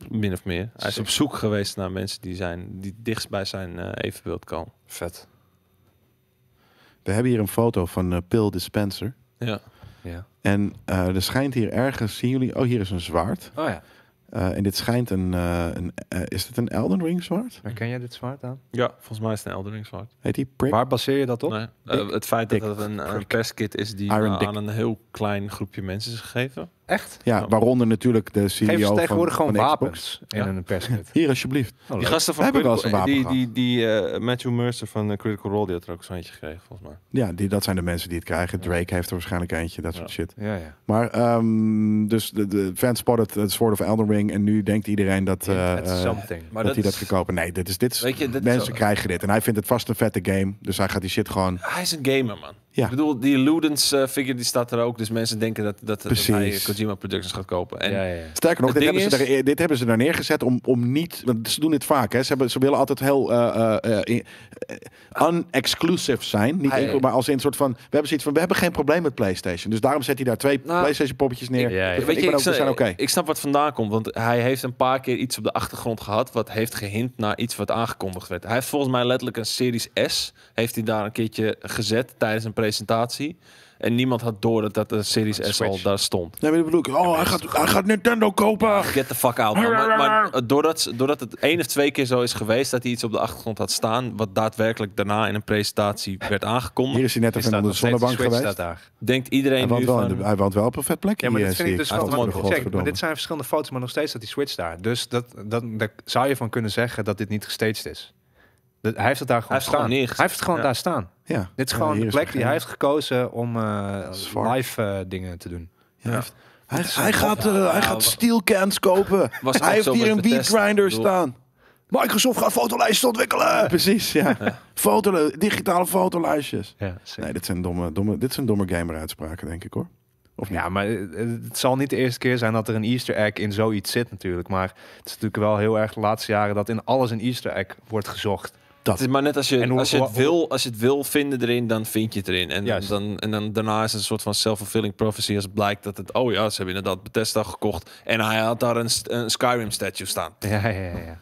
Min of meer. Hij is op zoek geweest naar mensen die, zijn, die dichtst bij zijn eh, evenbeeld komen. Vet. We hebben hier een foto van eh Pill Dispenser. Ja. Ja. En eh, er schijnt hier ergens... Zien jullie? Oh, hier is een zwaard. Oh ja. Eh, en dit schijnt een... eh, een eh, is dit een Elden Ring zwaard? Herken jij dit zwaard aan? ja, volgens mij is het een Eldering zwart. Heet die Prick? Waar baseer je dat op? Nee, het feit Dick. dat het een, een perskit is die aan een heel klein groepje mensen is gegeven. Echt? Ja, Ja. waaronder natuurlijk de CEO Geef ze van, tegenwoordig van gewoon Xbox. wapens in Ja. een perskit. Hier, alsjeblieft. Oh, Die gasten van wel Critical- een wapen die, die, die eh, Matthew Mercer van eh, Critical Role die had er ook zo'n eentje gekregen, volgens mij. Ja, die, dat zijn de mensen die het krijgen. Drake heeft er waarschijnlijk eentje, dat soort Ja. shit. Ja, ja. Maar ehm, dus de, de fans spotted het Sword of Elden Ring. En nu denkt iedereen dat. Maar dat hij dat is- gaat kopen. Nee, dit is, dit is, Weet je, dit mensen krijgen dit. En hij vindt het vast een vette game. Dus hij gaat die shit gewoon... Hij is een gamer, man. Ja. Ik bedoel, die Ludens eh, figure die staat er ook. Dus mensen denken dat, dat, hij Kojima Productions gaat kopen. En ja, ja, ja. Sterker nog, dit hebben, ze er, dit hebben ze er neergezet om, om niet... Want ze doen dit vaak, hè. Ze, hebben, ze willen altijd heel eh, eh, eh, eh, un-exclusive zijn. Niet enkel, maar als in een soort van... We hebben zoiets van, we hebben geen probleem met PlayStation. Dus daarom zet hij daar twee Nou, PlayStation poppetjes neer. Dus Weet ik je, ben ik, ook, we zijn snap, oké. ik snap wat vandaan komt. Want hij heeft een paar keer iets op de achtergrond gehad. Wat heeft gehint naar iets wat aangekondigd werd. Hij heeft volgens mij letterlijk een Series S. Heeft hij daar een keertje gezet tijdens een presentatie. En niemand had door dat dat de Series S al daar stond. Nee, maar ik bedoel, oh, hij gaat, hij gaat Nintendo kopen. Get the fuck out. man. Maar, maar eh, doordat, doordat het één of twee keer zo is geweest dat hij iets op de achtergrond had staan. Wat daadwerkelijk daarna in een presentatie werd aangekondigd. Hier is hij net even onder de zonnebank Switch geweest. staat daar. Denkt Hij iedereen woont, nu wel van... de, hij woont wel op een vet plekje. Ja, maar vind ik dus Hij Maar, maar dit zijn verschillende foto's, maar nog steeds dat die Switch daar. Dus dat, dat, daar zou je van kunnen zeggen dat dit niet gestaged is. Dat, hij heeft het daar gewoon het staan. gewoon hij heeft het gewoon Ja. daar staan. Ja. Dit is gewoon de plek die hij heeft gekozen om eh, live eh, dingen te doen. Ja, hij Hij, gaat, eh, hij gaat steel cans kopen. <laughs> Was hij heeft hier een Bethesda. grinder staan. Microsoft gaat fotolijstjes ontwikkelen. Precies, ja. <laughs> Foto, digitale fotolijstjes. Ja, Nee, dit zijn domme, domme, dit zijn domme gamer uitspraken, denk ik hoor. Of niet? Ja, maar eh, het zal niet de eerste keer zijn dat er een Easter egg in zoiets zit natuurlijk. Maar het is natuurlijk wel heel erg de laatste jaren dat in alles een Easter egg wordt gezocht. Het is maar net als je, hoe- als, je het wil, als je het wil vinden erin, dan vind je het erin. En, Juist. dan, en dan daarna is het een soort van self-fulfilling prophecy als het blijkt dat het... Oh ja, ze hebben inderdaad Bethesda gekocht en hij had daar een, een Skyrim statue staan. Ja, ja, ja. ja.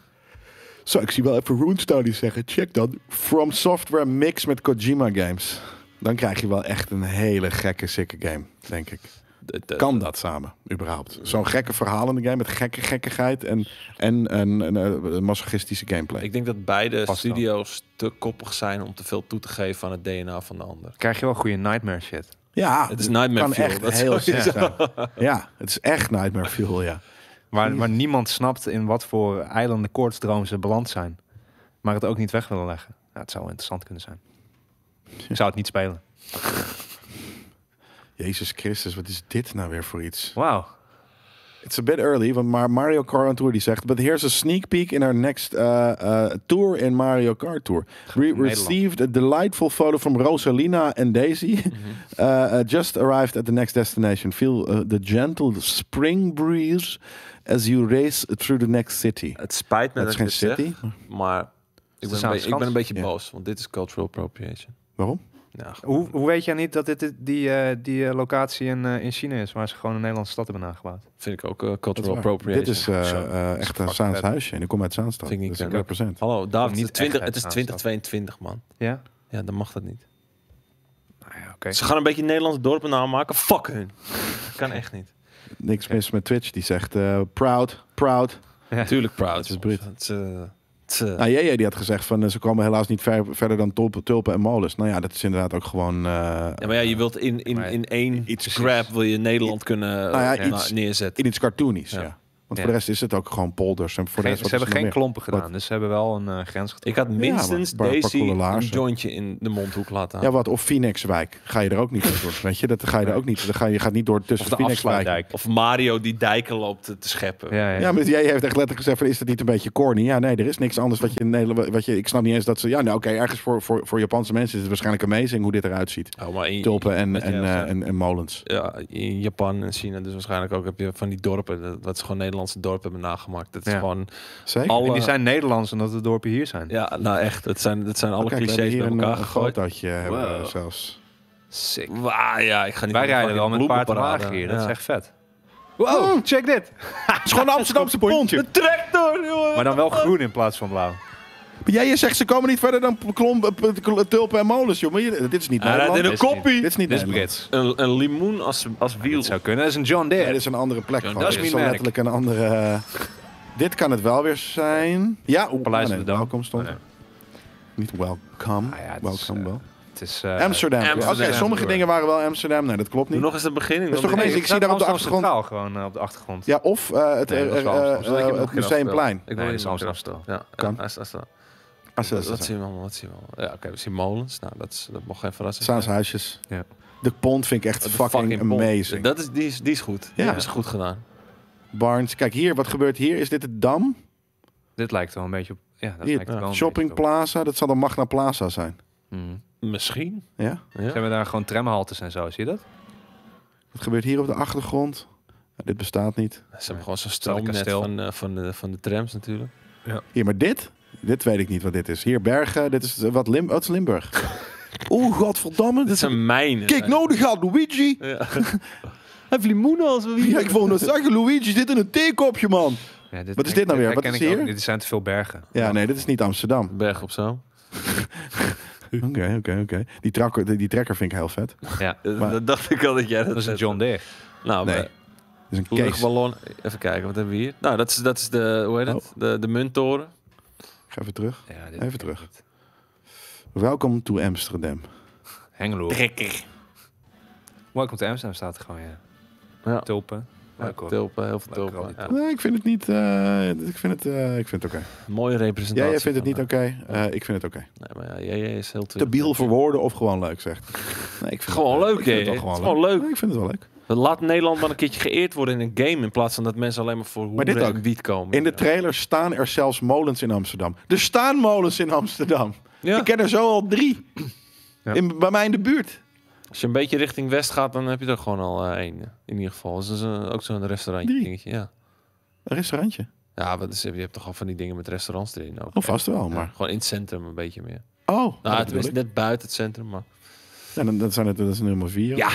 Zo, ik zie wel even Runestone zeggen. Check dan. From Software mix met Kojima games. Dan krijg je wel echt een hele gekke, sikke game, denk ik. De- de- Kan dat samen, überhaupt? Zo'n gekke verhalende game met gekke gekkigheid en, en een, een, een masochistische gameplay. Ik denk dat beide Past dan. studio's te koppig zijn om te veel toe te geven aan het DNA van de ander. Krijg je wel goede nightmare shit. ja, Het is Nightmare kan Fuel, echt dat heel <laughs> zijn. Ja, het is echt Nightmare Fuel, ja. Waar, waar niemand snapt in wat voor eilanden koortsdroom ze beland zijn. Maar het ook niet weg willen leggen. Ja, het zou interessant kunnen zijn. Ik zou het niet spelen. Jezus Christus, wat is dit nou weer voor iets? Wauw. It's a bit early, want maar Mario Kart on Tour die zegt... But here's a sneak peek in our next uh, uh, tour in Mario Kart Tour. We received a delightful photo from Rosalina and Daisy. Mhm. <laughs> uh, uh, just arrived at the next destination. Feel uh, the gentle spring breeze as you race through the next city. Het spijt me Het dat geen dit city. zeg, maar ik ben, een beetje, ik ben een beetje Ja. boos, want dit is cultural appropriation. Waarom? Ja, Hoe, hoe weet jij niet dat dit die, eh, die eh, locatie in, eh, in China is, waar ze gewoon een Nederlandse stad hebben nagebouwd? vind ik ook eh, cultural appropriation. Dit is uh, uh, echt een vet. huisje. En ik kom uit Zaanstad. Vind ik niet dus ik vet. represent. Hallo, David, Niet het, is 20, echt het is uit 2022, man. Ja? Ja, dan mag dat niet. Nou ja, oké. Ze gaan een beetje Nederlandse dorpen namaken. Fuck hun. kan echt niet. Niks mis met Twitch. Die zegt uh, proud, proud. Ja. Tuurlijk proud. Het is Brit. Het is, eh, eh, Nou, JJ die had gezegd van uh, ze komen helaas niet ver, verder dan tulpen, tulpen en molens. Nou ja, dat is inderdaad ook gewoon... uh, ja, maar ja, je wilt in, in, in één iets- grab wil je Nederland kunnen Nou ja, eh, iets- neerzetten. in iets cartoonisch, ja. Ja. Want Ja. voor de rest is het ook gewoon polders. En voor de rest, ze hebben is geen klompen gedaan, Wat? dus ze hebben wel een eh, grens Ik getrokken. had minstens Ja, maar een Daisy jointje in de mondhoek laten. Ja, wat? Of Phoenixwijk. Ga je er ook niet door. Weet je, dat ga je er ook niet. Dan ga je, je gaat niet door tussen Of de Phoenixwijk. Of Mario die dijken loopt te, te scheppen. Ja, ja. Ja, maar jij heeft echt letterlijk gezegd van, is dat niet een beetje corny? Ja, nee, er is niks anders wat je in Nederland... Wat je, ik snap niet eens dat ze... Ja, nou oké, ergens voor, voor, voor Japanse mensen is het waarschijnlijk amazing hoe dit eruit ziet. Oh, maar in, Tulpen en, eh, en, en molens. ja, in Japan en China dus waarschijnlijk ook heb je van die dorpen dat, dat ze gewoon Nederlandse dorpen hebben nagemaakt. Dat is Ja. gewoon Zeker? alle En die zijn Nederlands omdat de dorpen hier zijn. ja, nou echt, het zijn dat zijn alle Oh, clichés bij hebben elkaar een, een gegooid. fotootje hebben we Wow. zelfs. Sick. Wauw, ja, ik ga niet Wij rijden wel met paard en bloemenparade. wagen hier, dat is echt vet. Wow, check dit! <laughs> Het is gewoon een Amsterdamse pontje. Tractor, jongen. Maar dan wel groen in plaats van blauw. Maar jij zegt ze komen niet verder dan tulpen en molens, joh. Maar je- dit is niet Nederland. in Dit een is koppie. Dit is niet Dit is. Een, een limoen als, als wiel. Het zou kunnen. Dat is een John Nee, Deere. dit is een andere plek. Dat is merk. letterlijk een andere... eh, dit kan het wel weer zijn. Ja, Paleis op nee, de Dam. welkom stond. Nee. Niet welcome. Ah ja, het is, welcome eh, wel. Het is... eh, Amsterdam. Amsterdam. Oké, sommige dingen waren wel Amsterdam. Nee, dat klopt Doe niet. nog eens het begin. Dat is toch nee, ik zie daar op de achtergrond- Centraal gewoon op de achtergrond. Ja, of eh, het, Nee, dat het Museumplein. Ik wil Nee, niet dat is naar Amsterdam. Ja, Kan. Ja, als- Ah, Wat zo. zien we allemaal? Wat zien we allemaal? Ja, oké, we zien molens. Nou, dat, is, dat mocht geen verrassing zijn. huisjes. Ja. De pont vind ik echt De fucking, amazing. Dat is, die, is, die is goed. Ja. Die ze goed gedaan. Barnes. Kijk hier, wat gebeurt hier? Is dit het Dam? Dit lijkt wel een beetje op... Ja, dat Hier, lijkt er wel een Shopping. Plaza. Dat zal de Magna Plaza zijn. Mhm. Misschien. Ja? Ja. Ze hebben daar gewoon tramhaltes en zo, zie je dat? Wat gebeurt hier op de achtergrond? Ja, dit bestaat niet. Ze hebben gewoon zo'n stroomnet van, eh, van, de, van de trams natuurlijk. Hier, maar dit? Dit weet ik niet wat dit is. Hier, Bergen. Dit is wat, Lim wat is Limburg? <laughs> Oeh, godverdamme. Dit zijn mijnen. Kijk, nodig gaat Luigi. Ja. <laughs> Hij heeft limoenen als we Ja, ik wou net <laughs> zeggen, Luigi zit in een theekopje, man. Ja, Wat is dit nou weer? Wat is ook hier? Dit zijn te veel bergen. Ja, nee, dit is niet Amsterdam. Berg op zo. Oké, oké, oké. Die, trakker- die, die trekker vind ik heel vet. Ja, Dat, Maar- dat dacht ik al dat jij dat dat is een. John Deere. Nou, Nee. Dat is een case. luchtballon. Even kijken, wat hebben we hier? Nou, dat is, dat is de, hoe heet het? Oh. De, de munttoren. Ga even terug. Ja, Even terug. Welkom to Amsterdam. Hengelo. Trekker. Welcome to Amsterdam staat er gewoon, ja. Ja. Tulpen. Ja, tulpen, heel veel tulpen. Ja. Nee, ik vind het niet. eh, ik vind het, eh, ik vind het oké. Mooie representatie. Ja, jij vindt het niet van, oké. Eh, ik vind het oké. eh, Nee, maar ja, jij is heel Te biel voor woorden of gewoon leuk, zegt. Nee, ik vind Gewoon het, leuk, ik vind het wel Het is gewoon gewoon leuk. leuk. Nee, ik vind het wel leuk. Laat Nederland wel een keertje geëerd worden in een game in plaats van dat mensen alleen maar voor Maar dit hoeren en ook. wiet komen. In de trailer staan er zelfs molens in Amsterdam. Er staan molens in Amsterdam. Ja. Ik ken er zo al drie. Ja. In, bij mij in de buurt. Als je een beetje richting west gaat, dan heb je er gewoon al eh, één. in ieder geval. Dus dat is een- ook zo'n restaurantje Drie? dingetje. Ja. Een restaurantje. Ja, wat is, je hebt toch al van die dingen met restaurants erin ook. Oh, vast wel, Ja, maar... gewoon in het centrum een beetje meer. Oh, Nou, het is net buiten het centrum, maar... Ja, dan, dan zijn het, dat is nummer vier. Ja.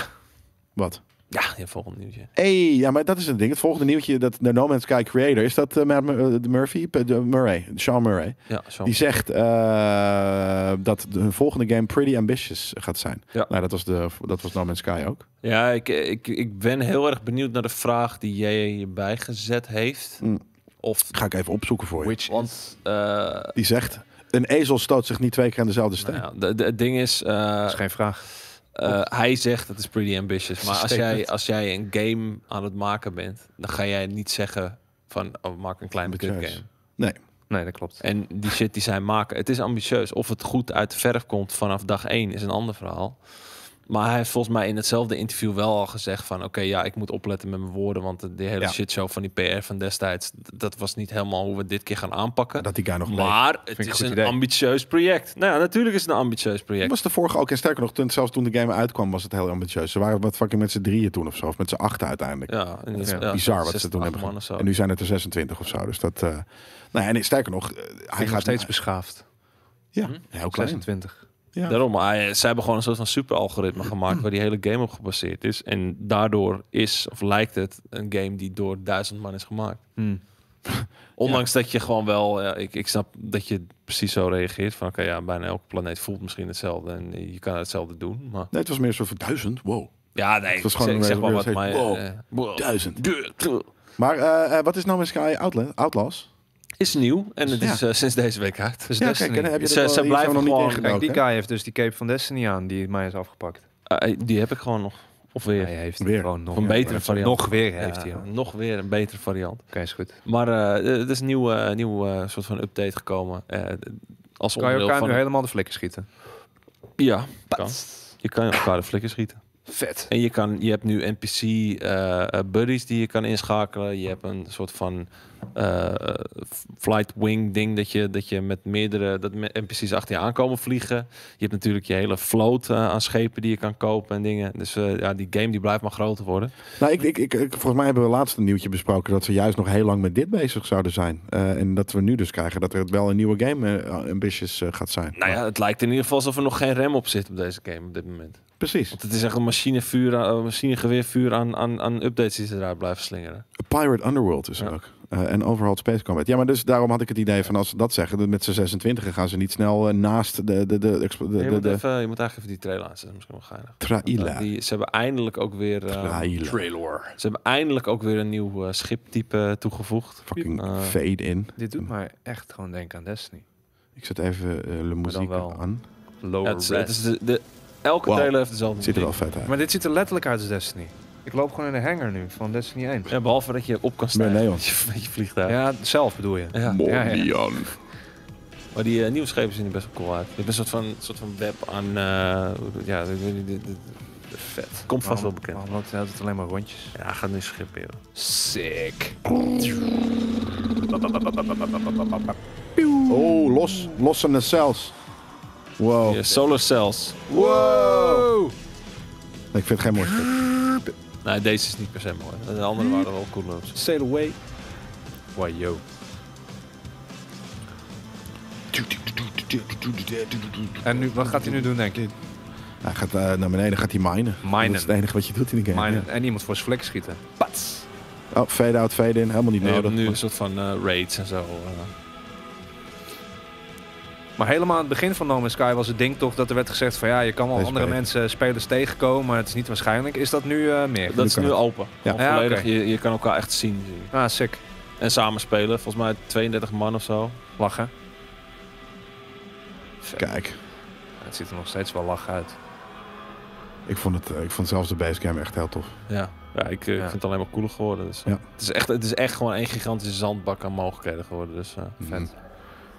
Wat? Ja, je volgende nieuwtje. Hey, ja, maar dat is het ding. Het volgende nieuwtje, dat de No Man's Sky creator, is dat eh, Matt eh, de Murphy? De Murray, Sean Murray. Ja, zo. Die zegt eh, dat de hun volgende game Pretty Ambitious gaat zijn. Ja. Nou, dat was, de, dat was No Man's Sky ook. Ja, ik, ik, ik ben heel erg benieuwd naar de vraag die jij hierbij gezet heeft. Mm. Of... Ga ik even opzoeken voor je. Which Want... eh, Die zegt, een ezel stoot zich niet twee keer aan dezelfde steen. nou ja, de, de- het ding is... eh, is geen vraag. Eh, hij zegt dat is pretty ambitious. Maar als jij, als jij een game aan het maken bent, dan ga jij niet zeggen van oh, we maken een klein Ambitieus. game. Nee. Nee, dat klopt. En die shit die zij maken, het is ambitieus. Of het goed uit de verf komt vanaf dag één is een ander verhaal. Maar hij heeft volgens mij in hetzelfde interview wel al gezegd van... oké, ja, ik moet opletten met mijn woorden... want de, hele Ja. shitshow van die PR van destijds... dat was niet helemaal hoe we dit keer gaan aanpakken. Dat die guy nog leeft. maar het is een idee. ambitieus project. Nou ja, natuurlijk is het een ambitieus Dat project. was de vorige ook. En sterker nog, toen, zelfs toen de game uitkwam, was het heel ambitieus. Ze waren wat fucking met z'n drieën toen of zo. Of met z'n achten uiteindelijk. Ja, en het is- Ja, ja, Bizar wat ze toen hebben. En nu zijn het er 26 of zo. Dus dat... eh nou ja, en sterker nog, eh, hij gaat steeds beschaafd. Ja, Hm? heel klein. 26. Ja. Daarom, maar hij- ze hebben gewoon een soort van super-algoritme <clears throat> gemaakt waar die hele game op gebaseerd is. En daardoor is, of lijkt het, een game die door duizend man is gemaakt. Hmm. <laughs> Ondanks dat je gewoon wel, ja, ik, ik snap dat je precies zo reageert van oké, ja, bijna elke planeet voelt misschien hetzelfde en je kan hetzelfde doen. Maar Nee, het was meer zo van duizend. Wow. ja, nee, Het was gewoon zeg, ik zeg een- maar wat, maar wow, eh, wow. Duizend. Du- Maar eh, eh, wat is nou met Sky Outla- Outlaws? Is nieuw en het Ja. is eh, sinds deze week uit. Dus Ja, Destiny. kijk, en heb je Ze- blijven nog niet Kijk, die guy heeft dus die cape van Destiny aan die mij is afgepakt. Eh, die heb ik gewoon nog. Of weer. Hij heeft Weer. gewoon nog Een betere ja, variant. Nog weer Ja, heeft hij. Oké, nog weer een betere variant. is goed. Maar eh, er is een nieuw, nieuw eh, soort van update gekomen. eh, als Kan je elkaar van... nu helemaal de flikken schieten? Ja, kan. Je kan elkaar de flikken schieten. Vet. En je, kan, je hebt nu NPC buddies die je kan inschakelen. Je hebt een soort van eh, flight wing ding dat je, dat je met meerdere dat NPC's achter je aankomen vliegen. Je hebt natuurlijk je hele vloot eh, aan schepen die je kan kopen en dingen. Dus eh, ja, die game die blijft maar groter worden. Nou, ik, ik, ik, volgens mij hebben we laatst een nieuwtje besproken dat ze juist nog heel lang met dit bezig zouden zijn. En dat we nu dus krijgen dat er wel een nieuwe game ambitious gaat zijn. Nou ja, het lijkt in ieder geval alsof er nog geen rem op zit op deze game op dit moment. Precies. Want het is echt een machinevuur, machinegeweervuur aan, aan, aan updates die ze eruit blijven slingeren. Pirate Underworld is er Ja. ook. Eh, en Overhauled Space Combat. Ja, maar dus daarom had ik het idee van als ze dat zeggen, met z'n 26 gaan ze niet snel eh, naast de, de, de, de, je, de, moet even, je moet eigenlijk even die trailer aanzetten, misschien wel geinig. Traila. Die, ze hebben eindelijk ook weer, eh, Traila. ze hebben eindelijk ook weer een nieuw eh, schiptype toegevoegd. Fucking Eh, fade in. Dit doet mij echt gewoon denken aan Destiny. Ik zet even eh, de muziek wel aan. Lower Ja, het is, res. het is de, de, elke Wow. trailer heeft dezelfde Ziet er wel vet uit. Maar dit ziet er letterlijk uit als Destiny. Ik loop gewoon in de hangar nu van Destiny 1. Ja, behalve dat je op kan staan neon. met <laughs> je, met je vliegtuig. Ja, zelf bedoel je. Ja. Ja, ja. Maar die eh, nieuwe schepen zien er best wel cool uit. Je hebt een soort van, soort van web aan... eh, ja, ik vet. Komt vast wel bekend. Waarom loopt altijd alleen maar rondjes? Ja, gaat nu schippen, joh. Sick. Oh, los. Los in de cells. Wow. Je solar cells. Wow! Ik vind het geen mooi schip. Nee, deze is niet per se mooi. De andere waren wel cool loops. Sail away. Why yo. En nu, wat gaat hij nu doen, denk ik? Hij gaat eh, naar beneden, gaat hij minen. Minen. Dat is het enige wat je doet in de game. Minen. En iemand voor zijn flik schieten. Pats. Oh, fade out, fade in. Helemaal niet nodig. nu een soort van eh, raids en zo. eh. Maar helemaal aan het begin van No Man's Sky was het ding toch dat er werd gezegd van ja, je kan wel Deze andere spelen. mensen, spelers tegenkomen, maar het is niet waarschijnlijk. Is dat nu eh, meer? dat is nu het. open. Ja. Volledig. oké. Je, je kan elkaar echt zien. Ah, sick. En samen spelen. Volgens mij 32 man of zo. Lachen. Kijk, Het ziet er nog steeds wel lach uit. ik vond, het, eh, ik vond zelfs de base game echt heel tof. Ja, ja ik eh, Ja. vind het alleen maar cooler geworden. Dus, eh. Ja. het, is echt, het is echt gewoon een gigantische zandbak aan mogelijkheden geworden. Dus, eh. Mhm.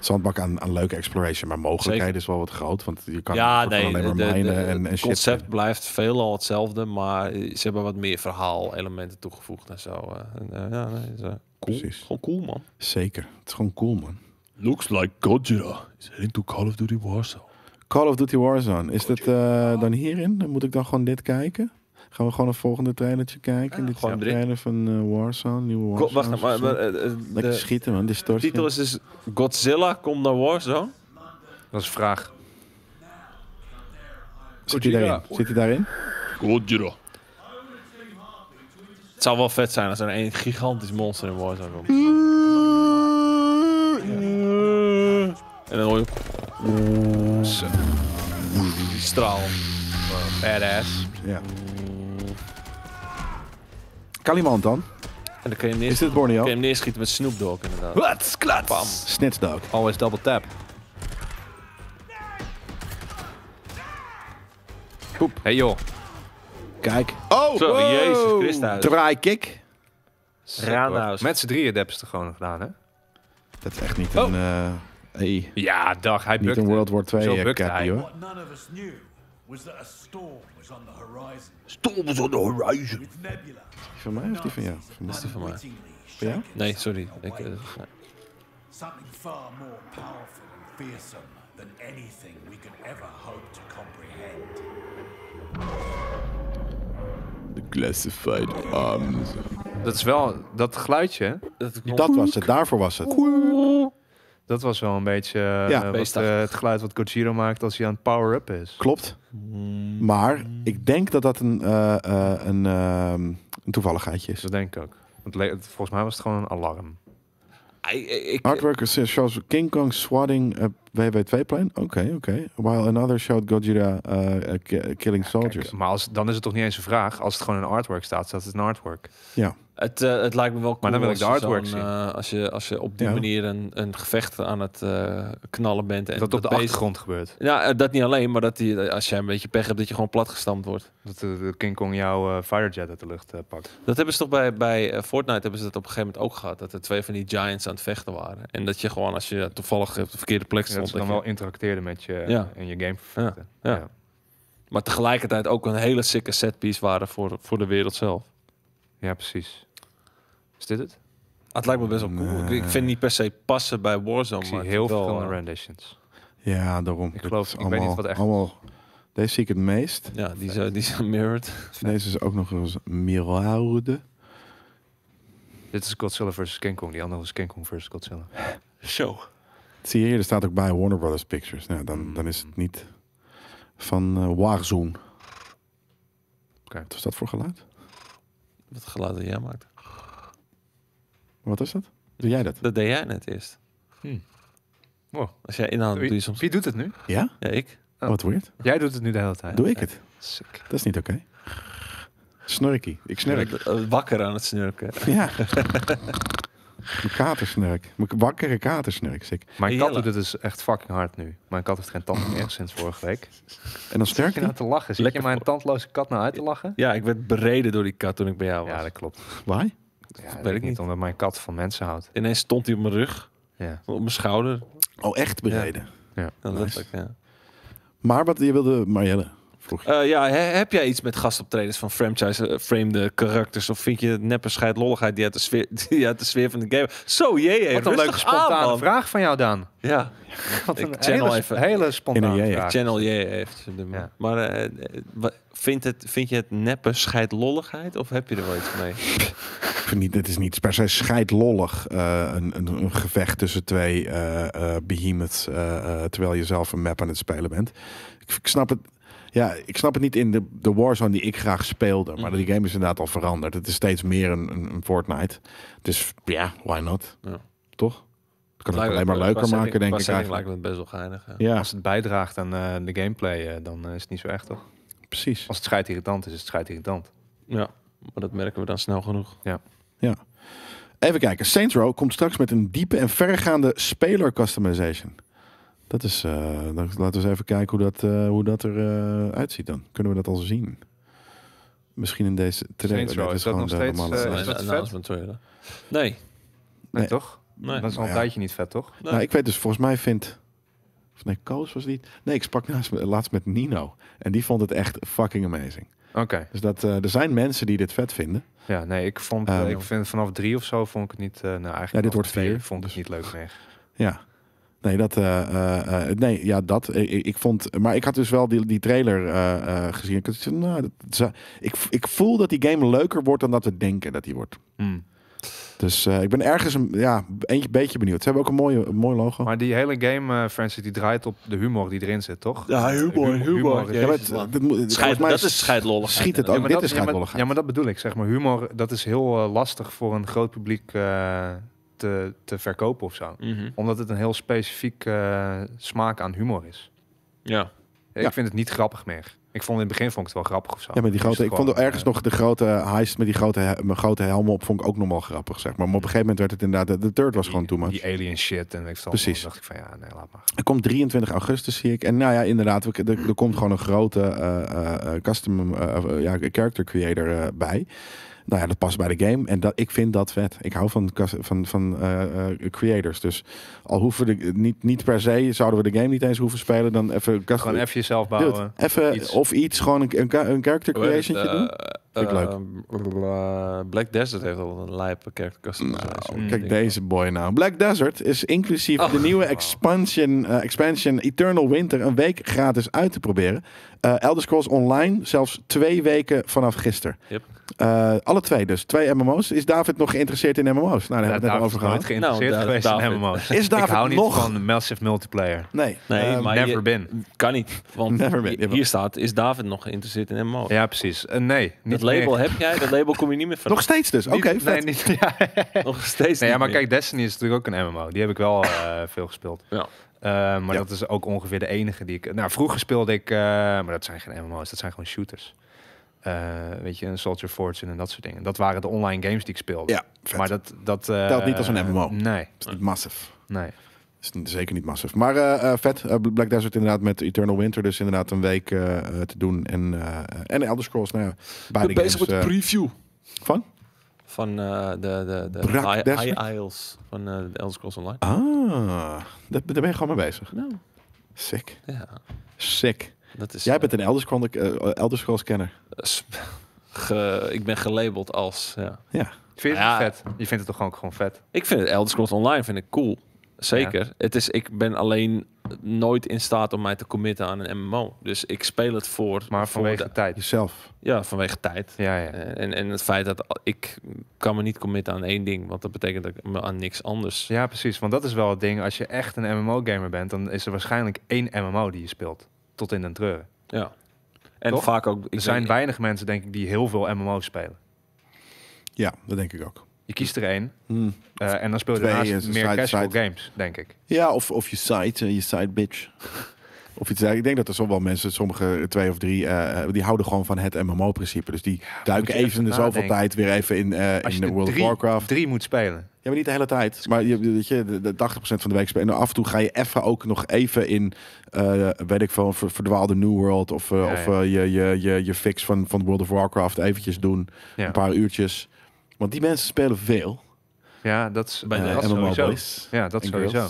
Zandbak aan, aan leuke exploration, maar mogelijkheden is wel wat groot. Want je kan ja, nee, alleen maar de- de- minen de- en, en het shit. concept blijft veelal hetzelfde, maar ze hebben wat meer verhaalelementen toegevoegd en zo. eh. En, eh, ja, nee, is, eh, cool. Precies. Gewoon cool, man. Zeker. Het is gewoon cool, man. Looks like Godzilla is heading to Call of Duty Warsaw. Call of Duty Warzone. Is eh, dan hierin? Dan moet ik dan gewoon dit kijken? Gaan we gewoon een volgende trailertje kijken? dit is gewoon de trailer van eh, Warzone, nieuwe Go- Warzone. wacht, maar, maar, eh, eh, Lekker de schieten man, distortie. titel is dus Godzilla komt naar Warzone. Dat is een vraag. Zit hij daarin? Zit hij daarin? Godzilla. Het zou wel vet zijn als er een gigantisch monster in Warzone komt. En dan hoor je straal. Badass. Ja. Kalimantan. En dan kun je hem, Is dit Borneo? kun je hem neerschieten met Snoop Dogg inderdaad. Wat? Klats. Bam. Snitchdog. Always double tap. Poep. Hey joh. Kijk. Oh! Zo, wow. Jezus Christus. Draai kick. Raanhuis. Met z'n drieën hebben ze het gewoon gedaan, hè? Dat is echt niet Oh. een... eh hey, Ja, dag. Hij niet een World War 2 Zo bukte cappy, hij. hoor. Was that a storm was on the horizon. Storm is on the horizon. With Nebula Die van mij of die van jou? Van mij. die van mij. jou? shaking Nee, sorry. Ik, eh, nee. something far more powerful and fearsome than anything we could ever hope to comprehend. The classified arms. Dat is wel... Dat geluidje, dat, Dat was het, daarvoor was het. Dat was wel een beetje eh, Ja, wat, eh, het geluid wat Gojiro maakt als hij aan het power-up is. Klopt. Maar ik denk dat dat een, eh, eh, een, ehm, een toevalligheidje is. Dat denk ik ook. Want het- volgens mij was het gewoon een alarm. ik, ik, Artwork shows King Kong swatting a WW2 plane. Oké, oké. While another showed Gojira uh, ki- killing soldiers. Kijk, maar als, dan is het toch niet eens een vraag. Als het gewoon een artwork staat, staat het een artwork. ja. Het, eh, het lijkt me wel cool Maar dan wil ik als de je artwork zien. eh, als, je, als je op die Ja. manier een, een gevecht aan het eh, knallen bent. En dat op de achtergrond gebeurt. Ja, dat niet alleen, maar dat die, als jij een beetje pech hebt, dat je gewoon platgestampt wordt. Dat de, King Kong jouw firejet uit de lucht pakt. Dat hebben ze toch bij, bij Fortnite hebben ze dat op een gegeven moment ook gehad. Dat er twee van die giants aan het vechten waren. En dat je gewoon, als je toevallig op de verkeerde plek stond... dat ze dan je- wel interacteerde met je Ja. en je game vervechten. ja. Ja. Maar tegelijkertijd ook een hele sicke setpiece waren voor, voor de wereld zelf. Ja, precies. Is dit het? Ah, het lijkt me best wel cool. Ik- Ik vind het niet per se passen bij Warzone. Ik zie maar heel verschillende eh, renditions. ja, daarom. Ik geloof- ik weet niet wat echt allemaal, Deze zie ik het meest. Ja, die zijn, die zijn mirrored. <laughs> Deze is ook nog eens Miraude. Dit is Godzilla versus King Kong. Die andere is King Kong versus Godzilla. Show. Zie je hier, er staat ook bij Warner Brothers Pictures. Nou, dan, dan is het niet van Warzone. Oké. Wat was dat voor geluid? Wat geluid dat jij maakt. Wat is dat? Doe jij dat? Dat deed jij net eerst. Hmm. Wow. Als jij inhoudt, doe je Wie, soms... wie doet het nu? Ja? Ja, ik. Oh. Wat weird. Jij doet het nu de hele tijd. Doe ik het? Sick. Dat is niet oké. Snurky. Ik snurk. Wakker aan het snurken. Ja. <laughs> Mijn katersnurk. Mijn wakkere katersnurk. Sick. Mijn kat doet het dus echt fucking hard nu. Mijn kat heeft geen tand meer sinds vorige week. En dan sterk je nou te lachen? Zit Lekker je mijn tandloze kat nou uit te lachen? Ja, ik werd bereden door die kat toen ik bij jou was. Ja, dat klopt. Why? Ja, dat weet ik niet. Omdat mijn kat van mensen houdt. Ineens stond hij op mijn rug, Ja. op mijn schouder. Oh, echt bereden. Ja, Nice. letterlijk, ja. Maar wat je wilde, Marielle, vroeg je. Eh, ja, he- heb jij iets met gastoptredens van franchise uh, framed karakters? Of vind je het neppe scheidlolligheid die uit de sfeer, <laughs> die uit de sfeer van de game? Zo, jee, Wat een leuke spontane vraag van jou, Daan. Ja, <laughs> Wat Ik channel hele, even- hele spontane jee. vraag. Channel J heeft Ja. Maar eh, eh, wa- vind, het, vind je het neppe scheidlolligheid? Of heb je er wel iets mee? <laughs> Ik vind niet, het is niet per se scheidlollig. eh een, een, een gevecht tussen twee eh eh behemoths. eh, eh, terwijl je zelf een map aan het spelen bent. Ik, ik snap het. Ja, ik snap het niet in de, de Warzone die ik graag speelde. Maar die game is inderdaad al veranderd. Het is steeds meer een, een, een Fortnite. Dus ja, why not? Ja. Toch? Het kan het Lijkt- alleen maar leuker setting- maken, denk qua ik eigenlijk. lijkt me het best wel geinig. Ja. Ja, Als het bijdraagt aan eh, de gameplay, eh, dan eh, is het niet zo echt, toch? precies. Als het scheidirritant is, is het scheidirritant. ja, maar dat merken we dan snel genoeg. Even kijken. Saints Row komt straks met een diepe en verregaande speler customization. Dat is, eh, dan laten we eens even kijken hoe dat, eh, hoe dat er eh, uitziet dan. Kunnen we dat al zien? Misschien in deze trailer. Saints Row, is dat gewoon nog steeds, is dat een vet? announcement trailer. Nee, Nee, Nee. toch? nee. Dat is al een Ja. tijdje niet vet, toch? nee. Nou, ik weet dus, volgens mij vindt... Of nee, Koos was het niet. Nee, ik sprak naast, laatst met Nino. En die vond het echt fucking amazing. Oké. Dus dat, eh, er zijn mensen die dit vet vinden. Ja, nee, ik vond, Ehm, eh, ik vind vanaf drie of zo vond ik het niet, eh nou eigenlijk Ja, dit wordt vier, vond ik dus- het niet leuk meer. Ja. Nee, dat, eh, eh, eh, nee, ja, dat. Ik, ik vond, maar ik had dus wel die, die trailer eh, eh, gezien. Ik, had nou, dat ik, ik voel dat die game leuker wordt dan dat we denken dat die wordt. Hmm. Dus eh, ik ben ergens een ja, eentje beetje benieuwd. Ze hebben ook een mooie, een mooi logo. Maar die hele game, eh Francis, die draait op de humor die erin zit, toch? Ja, humor, humor. ja, maar het- Scheid, mij dat is scheidlollig. Schiet het Ja, ook. maar Dit dat- is ja, maar, scheidwolligheid. ja, maar dat bedoel ik. Zeg maar, humor, dat is heel lastig voor een groot publiek eh, te, te verkopen of zo. Mhm. Omdat het een heel specifiek eh, smaak aan humor is. Ja. Ik Ja. vind het niet grappig meer. Ik vond in het begin vond ik het wel grappig of zo. Ja, met die grote, ik vond ergens nog de grote heist met die grote, mijn grote helm op, vond ik ook nog wel grappig, zeg maar. Maar op een gegeven moment werd het inderdaad, de, de third was gewoon too much. Die alien shit en ik. Precies. dacht ik van ja, nee, laat maar. Er komt 23 augustus, zie ik. En nou ja, inderdaad, we- er, er komt gewoon een grote eh, eh, eh, custom ja, character creator bij. Nou ja, dat past bij de game. En dat, ik vind dat vet. Ik hou van, van, van eh, eh, creators. Dus al hoeven we de, niet, niet per se, zouden we de game niet eens hoeven spelen, dan even. Gewoon even jezelf Dude, bouwen. even iets. of iets, gewoon een, een, een character creation doen. eh, Vind ik leuk. Black Desert heeft al een lijpe character customization. Nou, kijk deze boy nou. Black Desert is inclusief de nieuwe expansion, expansion Eternal Winter een week gratis uit te proberen. Eh Elder Scrolls Online zelfs twee weken vanaf gisteren. Yep. Eh, alle twee dus. Twee MMO's. Is David nog geïnteresseerd in MMO's? Nou, daar hebben we het net David over is nooit gehad. geïnteresseerd Nou, geweest David. in MMO's. Is David ik hou niet nog- van massive multiplayer. Nee. Nee, maar Never je- been. Kan niet, want <laughs> Never been, hier- staat, is David nog geïnteresseerd in MMO? Ja, precies. Eh, nee, niet dat label meer. heb jij, dat label kom je niet meer <laughs> van. nog steeds dus. Oké, nee, niet, <laughs> ja. nog steeds nee, ja, maar meer. kijk, Destiny is natuurlijk ook een MMO. Die heb ik wel eh, <coughs> veel gespeeld. Ja. Eh, maar Ja. dat is ook ongeveer de enige die ik... Nou, vroeger speelde ik... eh, maar dat zijn geen MMO's, dat zijn gewoon shooters. Eh, weet je, een Soldier Fortune en dat soort dingen. Dat waren de online games die ik speelde. Ja, vet. Maar dat... dat eh, Telt niet als een MMO. Nee, is niet massive. nee. Is zeker niet massive. Maar eh, eh, vet. Eh, Black Desert inderdaad met Eternal Winter. Dus inderdaad een week eh, eh, te doen. En, eh en Elder Scrolls. Nou ja, beide bezig met de eh, preview van? van eh, de, de, de Isles van eh de Elder Scrolls Online. Ah, daar, daar ben je gewoon mee bezig. Nou, Sick. ja, Sick. Dat is... Jij bent een Elder Scrolls, eh, Elder Scrolls kenner. eh, ge- ik ben gelabeld als... Ja. Ja. Vind je het Ja. vet? Je vindt het toch gewoon, gewoon vet? Ik vind het Elder Scrolls Online vind ik cool. Zeker. Het is, ik ben alleen nooit in staat om mij te committen aan een MMO. Dus ik speel het voor... Maar vanwege de- de tijd. Jezelf. ja, vanwege tijd. Ja, ja. Eh, En, en het feit dat ik kan me niet committen aan één ding. Want dat betekent dat ik me aan niks anders... Ja, precies. Want dat is wel het ding. Als je echt een MMO-gamer bent, dan is er waarschijnlijk één MMO die je speelt. Tot in den treuren. Ja. En Toch? vaak ook... Ik Er zijn weinig mensen, denk ik, die heel veel MMO's spelen. Ja, dat denk ik ook. Je kiest er één Hmm. eh, en dan speel je Twee daarnaast meer side- casual side. games, denk ik. Ja, of, of je side, eh, je side bitch. Of iets dergelijks. Ik denk dat er zo wel mensen, sommige twee of drie, eh, die houden gewoon van het MMO-principe. Dus die duiken even in de zoveel tijd weer even in, eh Als in je de World drie, of Warcraft. drie moet spelen. Ja, maar niet de hele tijd. Maar je, weet je, de, de 80% van de week spelen. En af en toe ga je even ook nog even in, eh, weet ik veel, verdwaalde New World. Of, eh, Ja, of ja. eh, je, je, je, je fix van, van World of Warcraft eventjes doen. Ja, Een paar uurtjes. Want die mensen spelen veel. ja dat is, Bij de eh, sowieso. Ja, dat sowieso.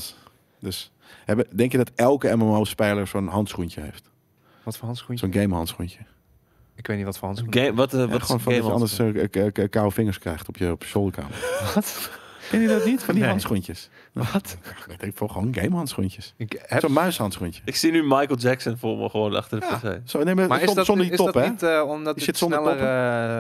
Dus hebben, denk je dat elke MMO-speler zo'n handschoentje heeft? Wat voor handschoentje? Zo'n game-handschoentje? Ik weet niet wat voor handschoentje. Game, wat, eh, Ja, wat gewoon is van dat je anders k- koude vingers krijgt op je, op je zolderkamer. <laughs> Wat? Ken je dat niet? Van die Nee. handschoentjes. Wat? Ik denk voor gewoon game-handschoentjes. Ik heb... Zo'n muishandschoentje. Ik zie nu Michael Jackson voor me gewoon achter de Ja. pc. Zo, nee, maar, Maar is zonder, dat, zonder is die top, dat hè? niet eh, omdat Je het sneller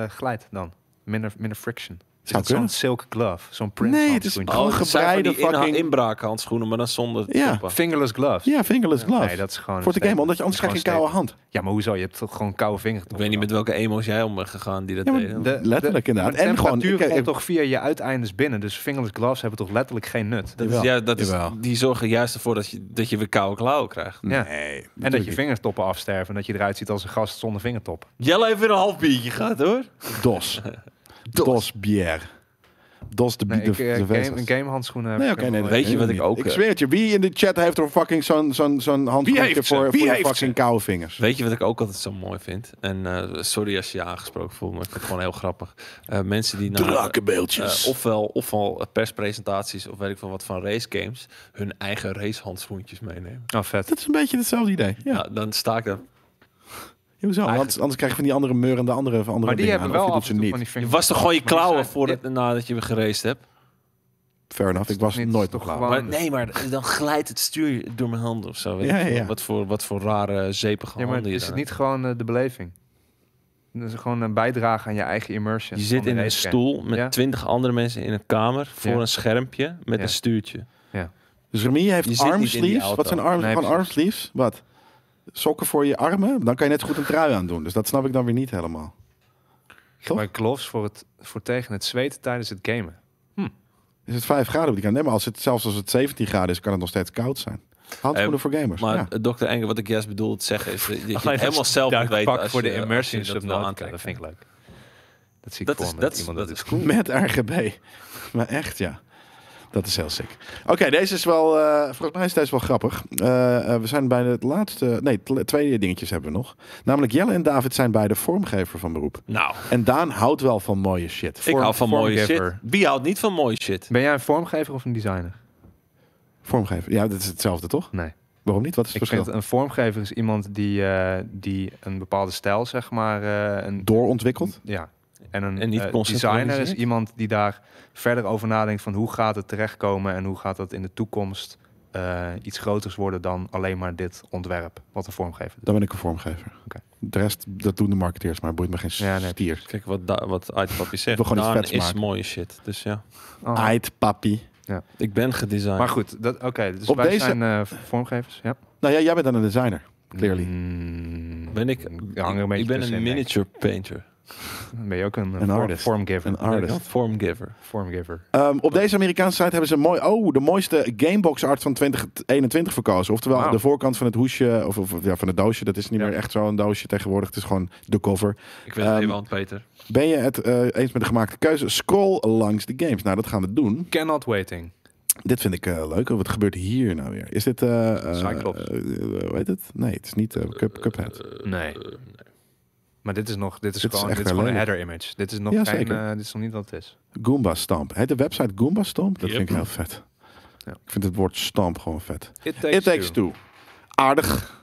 eh, glijdt dan? Minder, minder friction. Is Zou het zo'n silk glove? Zo'n Prince Nee, het is? Gewoon Oh, van gebreide fucking- inbraakhandschoenen, maar dan zonder Ja. toppen. Fingerless gloves? Ja, fingerless glove. Nee, dat is gewoon... voor de game, omdat je anders krijg je een koude gewoon hand. Ja, maar hoezo? Je hebt toch gewoon koude vingers. Ik weet niet met welke emo's jij om bent gegaan die dat Ja, deden. De, Letterlijk de, inderdaad. De En gewoon, temperatuur ik- komt toch via je uiteindes binnen. Dus fingerless gloves hebben toch letterlijk geen nut. dat is, Jawel, ja, dat is, die zorgen juist ervoor dat je, dat je weer koude klauwen krijgt. Ja. Nee. En dat je vingertoppen afsterven. En dat je eruit ziet als een gast zonder vingertop. Jelle heeft weer een half biertje gehad hoor. Dos. <laughs> Dos bière. Dos de, Nee, de, ik, game, Nee, ik oké, er nee, wel, nee, Weet je wat ik ook, Ik eh, zweer het je, wie in de chat heeft er fucking zo'n zo'n zo'n handschoentje ze? voor, Wie voor fucking ze? koude vingers? Weet je wat ik ook altijd zo mooi vind? En eh, sorry als je je aangesproken voelt, maar ik vind het gewoon heel grappig. Eh, mensen die naar Drakenbeeldjes. ofwel, ofwel perspresentaties of weet ik veel wat van race games hun eigen racehandschoentjes meenemen. Oh, vet. dat is een beetje hetzelfde idee. Ja. Ja, dan sta ik er. Hoezo? Anders, anders krijg je van die andere meurende andere, andere Maar die dingen hebben aan, wel of af je en doet toe ze van niet. die Je was toch gewoon je Maar die klauwen zijn- voordat, nadat je weer geraced hebt? fair enough. Ik was niet- nooit toch Maar nee, maar dan glijdt het stuur door mijn handen of zo. Weet Ja, ik veel. ja. Wat, voor, wat voor rare zeepige Ja, maar handen je is het niet gewoon eh, de beleving? Dat is gewoon een bijdrage aan je eigen immersion. Je van zit de in een stoel met Ja. twintig andere mensen in een kamer voor Ja. een schermpje met Ja. een stuurtje. Dus Remy Je heeft zit niet in die armsleeves. auto. Wat zijn arm, Nee, precies. armsleeves? Wat? Sokken voor je armen? Dan kan je net zo goed een trui aan doen. Dus dat snap ik dan weer niet helemaal. Gebruik gloves voor, het, voor tegen het zweten tijdens het gamen. Is het 5 graden op die kant? Nee, maar als het, zelfs als het 17 graden is, kan het nog steeds koud zijn. Handschoenen Eh, voor gamers. Maar ja. eh, Dr. Engel, wat ik juist bedoel te zeggen is dat je <laughs> het helemaal zelf moet weten als voor de je- immersion dat Subnautica. aantrekken. Dat vind ik leuk. Dat zie ik Dat voor is, me. dat dat is cool. Met RGB. Maar echt, ja. Dat is heel sick. Oké, deze is wel... eh, volgens mij is deze wel grappig. Eh, eh, we zijn bij het laatste... Nee, twee dingetjes hebben we nog. Namelijk Jelle en David zijn beide vormgever van beroep. Nou, En Daan houdt wel van mooie shit. ik hou van mooie shit. Wie houdt niet van mooie shit? Ben jij een vormgever of een designer? Vormgever. Ja, dat is hetzelfde, toch? Nee. Waarom niet? Wat is het Ik verschil? vind een vormgever is iemand die, eh, die een bepaalde stijl, zeg maar, eh, een, Doorontwikkeld? ja. En een En niet eh, designer is iemand die daar verder over nadenkt van hoe gaat het terechtkomen en hoe gaat het in de toekomst eh, iets groters worden dan alleen maar dit ontwerp wat een vormgever doet. Dan ben ik een vormgever. Oké. De rest, dat doen de marketeers, maar boeit me geen Ja, nee. stier. Kijk, wat, da, wat <laughs> zegt. gewoon iets is maken. mooie shit. Dus ja, Oh. Ait, papi. ik ben gedesigned. Maar goed, dat- oké. dus Op wij deze- zijn eh, vormgevers. Ja. Nou ja, jij bent dan een designer. Clearly. Mm, ben ik, ik hang er ik, een beetje ik ben een miniature painter. Ik. Ben je ook een, Een een artist. vormgever? Een artist. Ja, Formgiver. Vormgever. Ehm, op deze Amerikaanse site hebben ze een mooi, oh, de mooiste Gamebox art van 2021 verkozen. Oftewel de voorkant van het hoesje, of, of ja, van het doosje. Dat is niet Ja. meer echt zo'n doosje tegenwoordig. Het is gewoon de cover. Ik weet Ehm, het even aan Peter. Ben je het eh, eens met de gemaakte keuze? Scroll langs de games. Nou, dat gaan we doen. Cannot waiting. Dit vind ik eh, leuk. Wat gebeurt hier nou weer? Is dit... eh eh, Cyclops. hoe heet het? Nee, het is niet Cup, Cuphead. Nee. Maar dit is nog, dit is Dit gewoon, dit is gewoon een header image. Dit is nog Ja, geen, eh, dit is nog niet wat het is. Goomba Stamp. Heet de website Goomba Stamp? Dat Yep. vind ik heel vet. Ja. Ik vind het woord stamp gewoon vet. It takes, It Takes Two. Aardig.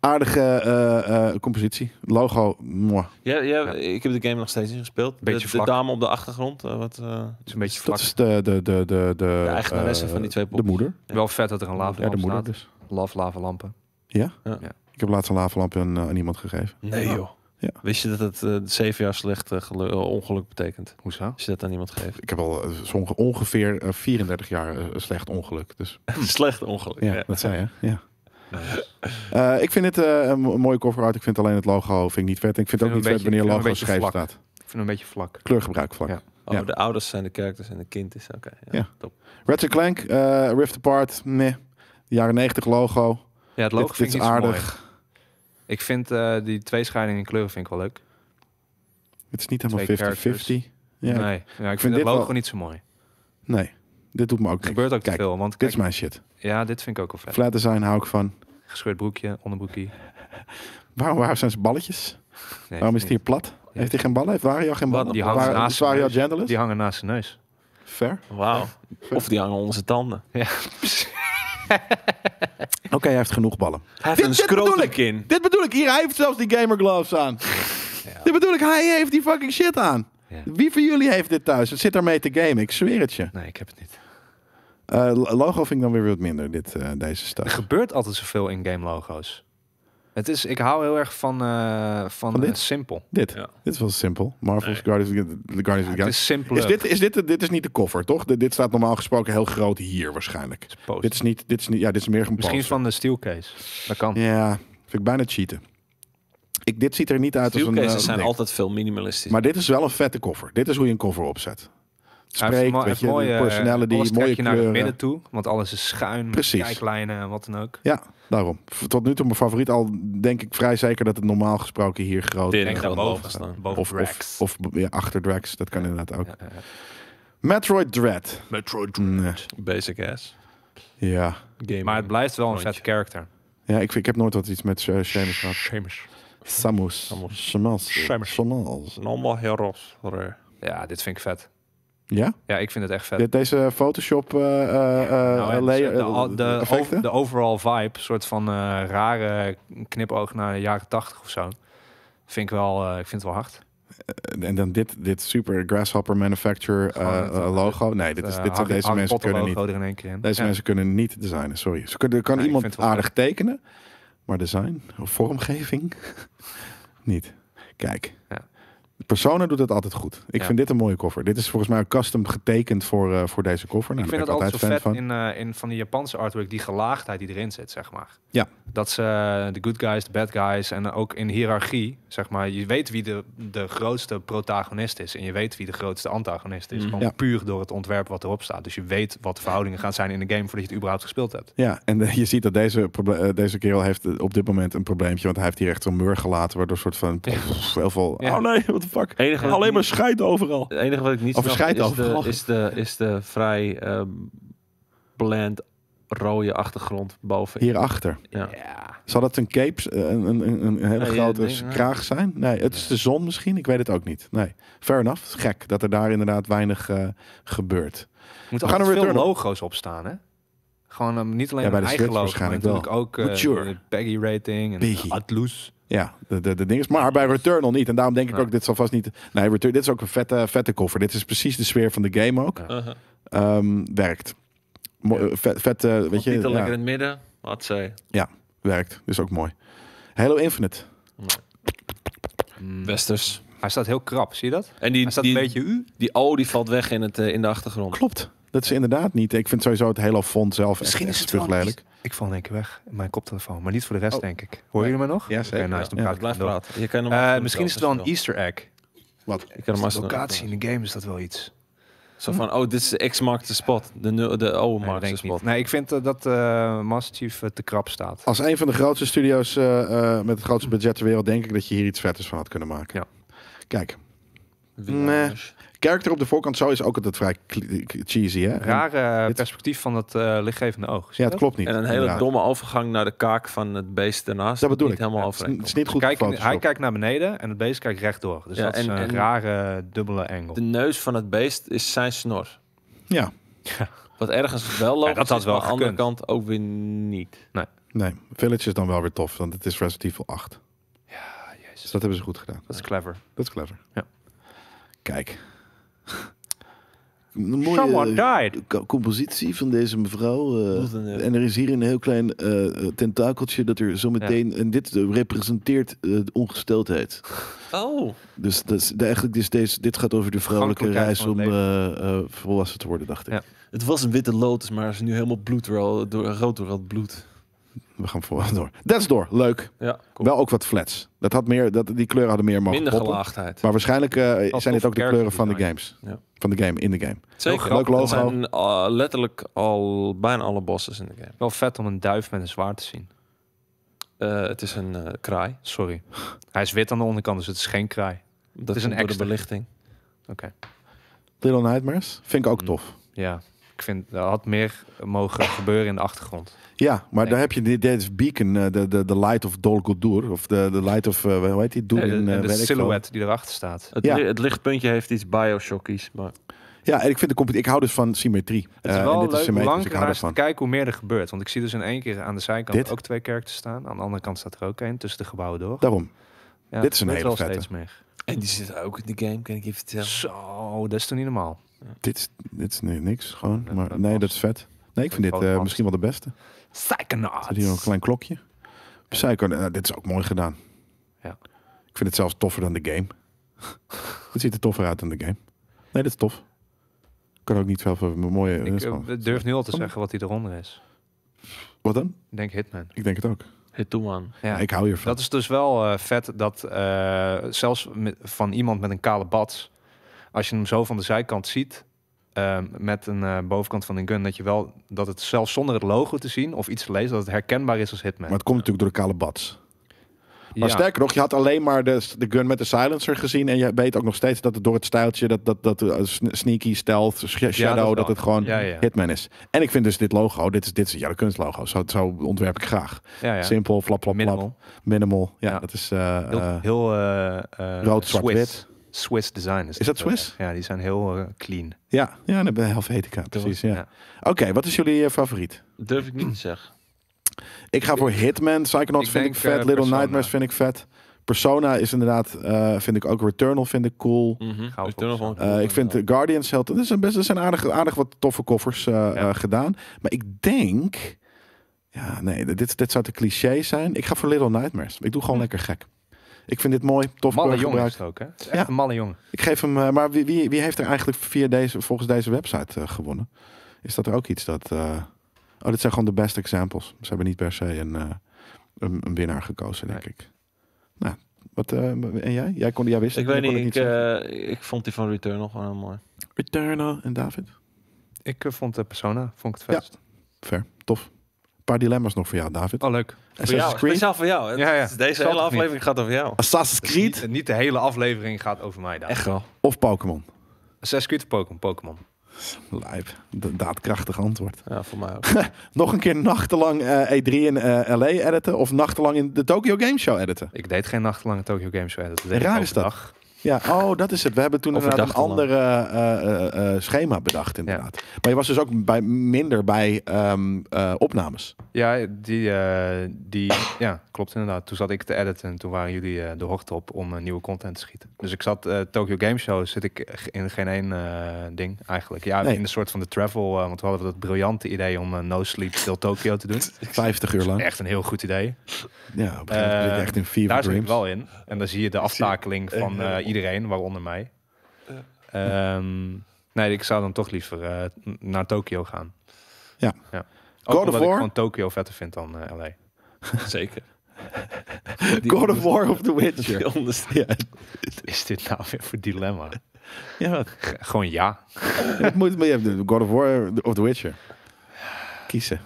Aardige eh, eh, compositie. Logo. mwah. Ja, ja, ik heb de game nog steeds niet gespeeld. Beetje de, de dame op de achtergrond. eh, wat, eh, Het is een beetje Dat vlak. is de, de, de, de, de, eigenaresse eh, van die twee De poppen. moeder. Wel vet dat er een lava Ja, de moeder staat. dus. Love lava lampen. Ja? Ja. Ja. Ik heb laatst een lavalamp aan, aan iemand gegeven. nee joh. Ja. Wist je dat het eh, zeven jaar slecht eh, eh, ongeluk betekent? Hoezo? Als je dat aan iemand geeft. Ik heb al zo onge- ongeveer eh, 34 jaar slecht ongeluk. Dus <laughs> slecht ongeluk. ja, dat zei je. Ja. Eh, ik vind het eh, een mo- mooie cover art. Ik vind alleen het logo vind ik niet vet. Ik vind het ook niet vet wanneer logo beetje staat. Ik vind hem een beetje vlak. Kleurgebruik vlak. Ja. Oh, Ja. de ouders zijn de characters en de kind is oké. ja, Ja. top. Ratchet Clank, eh, Rift Apart, meh. Jaren 90 logo. Ja, het logo dit, vind dit ik is niet zo aardig. mooi. Ik vind eh, die tweescheiding in kleuren vind ik wel leuk. Het is niet helemaal Twee 50-50. Ja, nee, ja, ik vind vind, dit het logo wel- niet zo mooi. Nee, dit doet me ook niks. gebeurt ook te Kijk, veel. Want Dit kijk, is mijn shit. ja, dit vind ik ook wel vet. Flat design hou ik van. Gescheurd broekje, onderbroekje. Waarom, waarom zijn ze balletjes? Nee, Waarom is het hier plat? Heeft hij geen ballen? Heeft Wario geen ballen? Die Waar- hangen is naast Wario zijn neus. genderless? Die hangen naast zijn neus. Fair. Wauw. Of die hangen onder zijn tanden. Ja. <laughs> <laughs> Oké, hij heeft genoeg ballen. Hij heeft Dit- een ik. scrotumkin. Dit bedoel ik. Hier, hij heeft zelfs die gamer gloves aan. Dit bedoel ik. Hij heeft die fucking shit aan. Ja. Wie van jullie heeft dit thuis? Het zit daarmee te gamen. Ik zweer het je. Nee, ik heb het niet. Eh, logo vind ik dan weer wat minder, dit, eh, deze Er stuff. gebeurt altijd zoveel in game logo's. Het is, ik hou heel erg van, eh, van, Van eh, dit? simpel. Dit. Ja. Dit is wel simpel. Marvel's Nee. Guardians, Guardians of the is simpel. Is dit, is dit, dit is niet de cover, toch? Dit, dit staat normaal gesproken heel groot hier waarschijnlijk. Dit is niet, dit is niet, ja, dit is meer een Misschien poster. van de steelcase. Dat kan. Ja, vind ik bijna cheaten. Ik, dit ziet er niet uit als een, Steelcases eh, zijn ding. altijd veel minimalistisch. Maar dit is wel een vette cover. Dit is hoe je een cover opzet. Spreekt, mo- weet je, mooie, personality, mooie je naar het midden toe, want alles is schuin, Precies. met kijklijnen en wat dan ook. Ja, daarom. Tot nu toe mijn favoriet. Al denk ik vrij zeker dat het normaal gesproken hier groot Dit Ik boven staan. boven of, Drax. of, of ja, achter Drax. Dat kan inderdaad ook. Ja, ja, ja. Metroid Dread. Metroid. Nee. Basic ass. Ja. Game. Maar het blijft wel een vet character. ja, ik, ik heb nooit wat iets met uh, Seamus gehad. Seamus. Samus. Samus. Samus. Samus. Normal heroes. Ja, dit vind ik vet. Ja? Ja, ik vind het echt vet. Deze Photoshop eh eh, eh, Nou, en layer, de, de, de, eh, overall vibe, soort van eh, rare knipoog naar de jaren tachtig of zo. Vind ik wel, eh, ik vind het wel hard. En dan dit, dit super Grasshopper Manufacturer eh, eh, logo. Nee, dit is, Eh, dit, Harry- deze Harry mensen kunnen niet. er in één keer in. Deze Ja. mensen kunnen niet designen, sorry. Ze kunnen, kan iemand aardig tekenen, maar design of vormgeving <laughs> niet. Kijk. Ja. Persona doet het altijd goed. Ik Ja. vind dit een mooie koffer. Dit is volgens mij custom getekend voor, eh, voor deze koffer. Nou, ik vind het altijd zo vet van. in, eh, in van die Japanse artwork, die gelaagdheid die erin zit, zeg maar. Ja. Dat ze eh, de good guys, de bad guys en ook in hiërarchie, zeg maar, je weet wie de, de grootste protagonist is en je weet wie de grootste antagonist is. Mhm. Gewoon Ja. puur door het ontwerp wat erop staat. Dus je weet wat de verhoudingen gaan zijn in de game voordat je het überhaupt gespeeld hebt. Ja, en <laughs> je ziet dat deze, deze kerel heeft op dit moment een probleempje. Want hij heeft hier echt zo'n mur gelaten. Waardoor een soort van... pff, heel veel... Ja. Oh nee, what the fuck. Enige Alleen maar scheid overal. Het enige wat ik niet snap verschijt is de, is, de, is de vrij eh, bland rode achtergrond boven. Hierachter. Ja. Ja. Zal dat een cape, eh, een, een, een, een hele Nee, grote kraag zijn? Nee, het is de zon misschien. Ik weet het ook niet. Nee, fair enough. Het is gek dat er daar inderdaad weinig eh, gebeurt. Er We gaan een veel logo's op staan, hè? Gewoon um, niet alleen Ja, bij de eigen logo, maar wel. natuurlijk ook eh, Peggy rating en. Atlus. Ja, de, de, de ding is. Maar bij Returnal niet. En daarom denk ik Ja. ook, dit zal vast niet... Nee, Return, dit is ook een vette, vette koffer. Dit is precies de sfeer van de game ook. Ja. Uh-huh. Ehm, werkt. Mo- eh, vet, vet weet je, ja, lekker in het midden. Wat zei werkt. Dus ook mooi. Halo Infinite. Mm. Westers. Hij staat heel krap, zie je dat? En die, Hij staat die, een beetje u. die O die valt weg in, het, eh, in de achtergrond. Klopt. Dat is inderdaad niet. Ik vind sowieso het Halo font zelf Misschien echt, is echt het wel spuuglelijk. Ik val in één keer weg in mijn koptelefoon, maar niet voor de rest, Oh. denk ik. Horen jullie me nog? Ja, zeker. Oké, nice, dan Ja. praat ik Blijf door. praten. Je kan hem afdoen misschien is het wel een Easter egg. Wat? Je kan hem locatie in de game is dat wel iets. Zo van, oh, dit is de X markt de spot. De, nul- de O Nee, dat markt de ik spot. niet. Nee, ik vind eh, dat eh Master Chief te krap staat. Als een van de grootste studio's eh, eh, met het grootste budget ter wereld, denk ik dat je hier iets vetters van had kunnen maken. Ja. Kijk, Wie Nee. karakter op de voorkant zo is ook altijd vrij cheesy, hè? Rare dit- perspectief van dat eh, lichtgevende oog. Ja, het dat? klopt niet. En een hele inderdaad. domme overgang naar de kaak van het beest ernaast. Dat bedoel niet ik. helemaal Ja, het, is, is niet goed Kijk, hij kijkt naar beneden en het beest kijkt rechtdoor. Dus Ja, dat is en- een en- rare dubbele engel. De neus van het beest is zijn snor. Ja, Wat ergens wel logisch dat had is, wel aan de andere kant ook weer niet. nee. Village is dan wel weer tof, want het is Resident Evil 8. Ja, jezus. Dus dat hebben ze goed gedaan. Dat is clever. Dat is clever. Ja. Kijk. Een Someone mooie died. co- compositie van deze mevrouw. eh, eh, en er is hier een heel klein eh, eh, tentakeltje dat er zo meteen... En dit eh, representeert eh, de ongesteldheid. Oh, Dus dat is, de- eigenlijk is deze, dit gaat over de vrouwelijke reis om eh, eh, volwassen te worden, dacht ik. Ja. het was een witte lotus, maar is nu helemaal bloed, door, door, rood door het bloed. We gaan voor <laughs> door. That's door. Leuk. Ja, cool. Wel ook wat flats. Dat had meer, dat, die kleuren hadden meer mogen Minder poppen. gelaagdheid. Maar waarschijnlijk eh, zijn dit ook de kleuren van de games. Ja. Van de game, in de game. Zeker. Leuk logo. Zijn uh, letterlijk al bijna alle bosses in de game. Wel vet om een duif met een zwaard te zien. Eh, het is een eh, kraai. Sorry. Hij is wit aan de onderkant, dus het is geen kraai. Dat is is een een door de extra. belichting. Oké. Little Nightmares vind ik ook Mm. tof. Ja. Ik vind, er had meer mogen gebeuren in de achtergrond. Ja, maar daar heb je dit, dit is Beacon, eh, de, de, de Light of Dol Guldur. Of de, de Light of, eh, hoe heet die? Doe Ja, de, in, eh, en de weet ik veel. silhouet die erachter staat. Het, Ja. het lichtpuntje heeft iets Bioshockies, maar Ja, en ik vind de ik hou dus van symmetrie. Het is wel en dit leuk zit te ervan. kijken hoe meer er gebeurt. Want ik zie dus in één keer aan de zijkant Dit? ook twee characters staan. Aan de andere kant staat er ook één tussen de gebouwen door. Daarom. Ja, dit is een hele vette. meer. En die zit ook in de game, kan ik je vertellen. Zo, dat is toch niet normaal? Dit is, dit is nee, niks, gewoon. Ja, maar dat nee, was- dat is vet. Nee, ik vind dit eh, misschien wel de beste. Psychonauts. Zit hier een klein klokje. Psycho, eh, dit is ook mooi gedaan. Ja. Ik vind het zelfs toffer dan de game. <laughs> het ziet er toffer uit dan de game. Nee, dit is tof. Ik kan ook niet veel voor mooie... Ik eh, durf nu al te zeggen wat hij eronder is. Wat dan? Ik denk Hitman. Ik denk het ook. Hit toe man. Ja. Ik hou hiervan. Dat is dus wel eh, vet dat eh, zelfs met, van iemand met een kale bats, als je hem zo van de zijkant ziet, eh, met een eh, bovenkant van een gun, dat je wel dat het zelfs zonder het logo te zien of iets te lezen, dat het herkenbaar is als Hitman. Maar het komt natuurlijk door de kale bats. Maar Ja. sterker nog, je had alleen maar de, de gun met de silencer gezien. En je weet ook nog steeds dat het door het stijltje, dat, dat, dat uh, sn- sneaky, stealth, sh- shadow, dat het gewoon Ja, ja. Hitman is. En ik vind dus dit logo, dit is, dit is de kunstlogo. Zo, zo ontwerp ik graag. ja, ja. Simpel, flap, flap, flap. Minimal. Minimal. Ja, Ja. dat is eh, Heel, eh, heel eh, eh, rood, zwart, Swiss. wit. Swiss design is dat eh, Swiss? ja, die zijn heel eh, clean. Ja, ja, dan ben Helvetica, precies. Ja. Ja. Oké, wat is jullie eh, favoriet? Durf ik niet te zeggen. Ik ga voor Hitman. Psychonauts Ik vind ik vet. Little Persona. Nightmares vind ik vet. Persona is inderdaad, eh, vind ik ook Returnal vind ik cool. Mhm. Returnal Eh, ik vind de Guardians Held, dat is een best, er zijn aardig, aardig wat toffe koffers gedaan. Maar ik denk, ja nee, dit, dit zou te cliché zijn. Ik ga voor Little Nightmares. Ik doe gewoon lekker gek. Ik vind dit mooi, tof Malle jongen is het ook, hè? Het is echt Ja. een malle jongen. Ik geef hem, eh, maar wie, wie, wie heeft er eigenlijk via deze, volgens deze website eh, gewonnen? Is dat er ook iets dat... eh, oh, dit zijn gewoon de best examples. Ze hebben niet per se een, eh, een, een winnaar gekozen, denk ik. Nou, wat, eh, en jij? Jij, kon, jij wist Ik het, weet kon niet, ik, eh, ik vond die van Returnal gewoon heel mooi. Returnal en David? Ik vond de Persona vond ik het Ja. vetst. Fair, tof. Een paar dilemma's nog voor jou, David. Oh, leuk. Voor jou, Assassin's Creed? speciaal voor jou. Ja, ja. Dus Deze hele niet? aflevering gaat over jou. Assassin's Dus Creed niet, niet de hele aflevering gaat over mij daar. Echt wel. of Pokémon? Assassin's Creed of Pokémon? Pokémon. Lijp. Da- Daadkrachtig antwoord. Ja, voor mij ook. <laughs> Nog een keer nachtenlang eh, E3 in eh, LA editen of nachtenlang in de Tokyo Game Show editen? Ik deed geen nachtenlange Tokyo Game Show. Dat deed Raar ik is dat. Ja, oh, dat is het. We hebben toen inderdaad een ander eh, eh, eh, schema bedacht, inderdaad. Maar je was dus ook bij, minder bij ehm, eh, opnames. Ja, die, eh, die, ja, klopt inderdaad. Toen zat ik te editen en toen waren jullie eh, de hoogte op om eh, nieuwe content te schieten. Dus ik zat, Tokyo Game Show zit ik in geen één ding eigenlijk. Ja, Nee. in de soort van de travel, want we hadden dat briljante idee om No Sleep Till Tokyo te doen. <laughs> 50 uur lang. Echt een heel goed idee. Ja, op een echt in Fever Daar zit ik wel in. En dan zie je de aftakeling van iedereen, waaronder mij. Ehm, nee, ik zou dan toch liever naar Tokyo gaan. Ja. ja. God of omdat ik War? gewoon Tokyo vetter vind dan eh, LA. <laughs> Zeker. <laughs> God of War of The Witcher. <laughs> Ja, is dit nou weer voor dilemma? ja gewoon ja. het moet, maar je hebt God of War of The Witcher. Kiezen.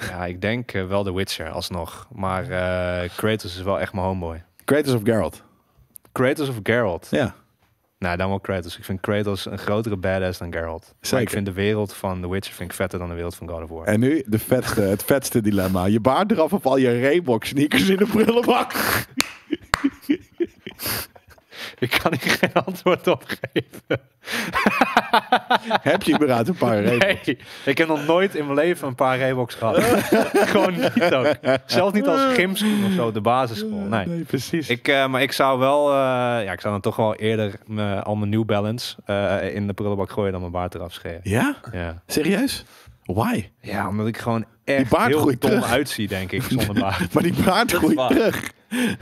Ja, ik denk eh, wel The Witcher alsnog. Maar eh, Kratos is wel echt mijn homeboy. Kratos of Geralt. Kratos of Geralt? Ja, Nou, dan wel Kratos. Ik vind Kratos een grotere badass dan Geralt. Zeker. ik vind de wereld van The Witcher vind ik vetter dan de wereld van God of War. en nu de vetste, het vetste dilemma. Je baard eraf of al je Reebok sneakers in de prullenbak. Ik kan hier geen antwoord op geven. Heb je überhaupt een paar Reebok? Nee, ik heb nog nooit in mijn leven een paar Reeboks gehad. <laughs> Gewoon niet ook. Zelfs niet als gymschoen of zo, de basisschool. Nee. precies. Ik, eh, maar ik zou wel, eh, ja, ik zou dan toch wel eerder me, al mijn New Balance eh, in de prullenbak gooien dan mijn baard eraf scheren. Ja? Ja. Serieus? Why? ja, omdat ik gewoon echt baard heel dom uitzie, denk ik, zonder <laughs> baard. Maar die baard groeit terug.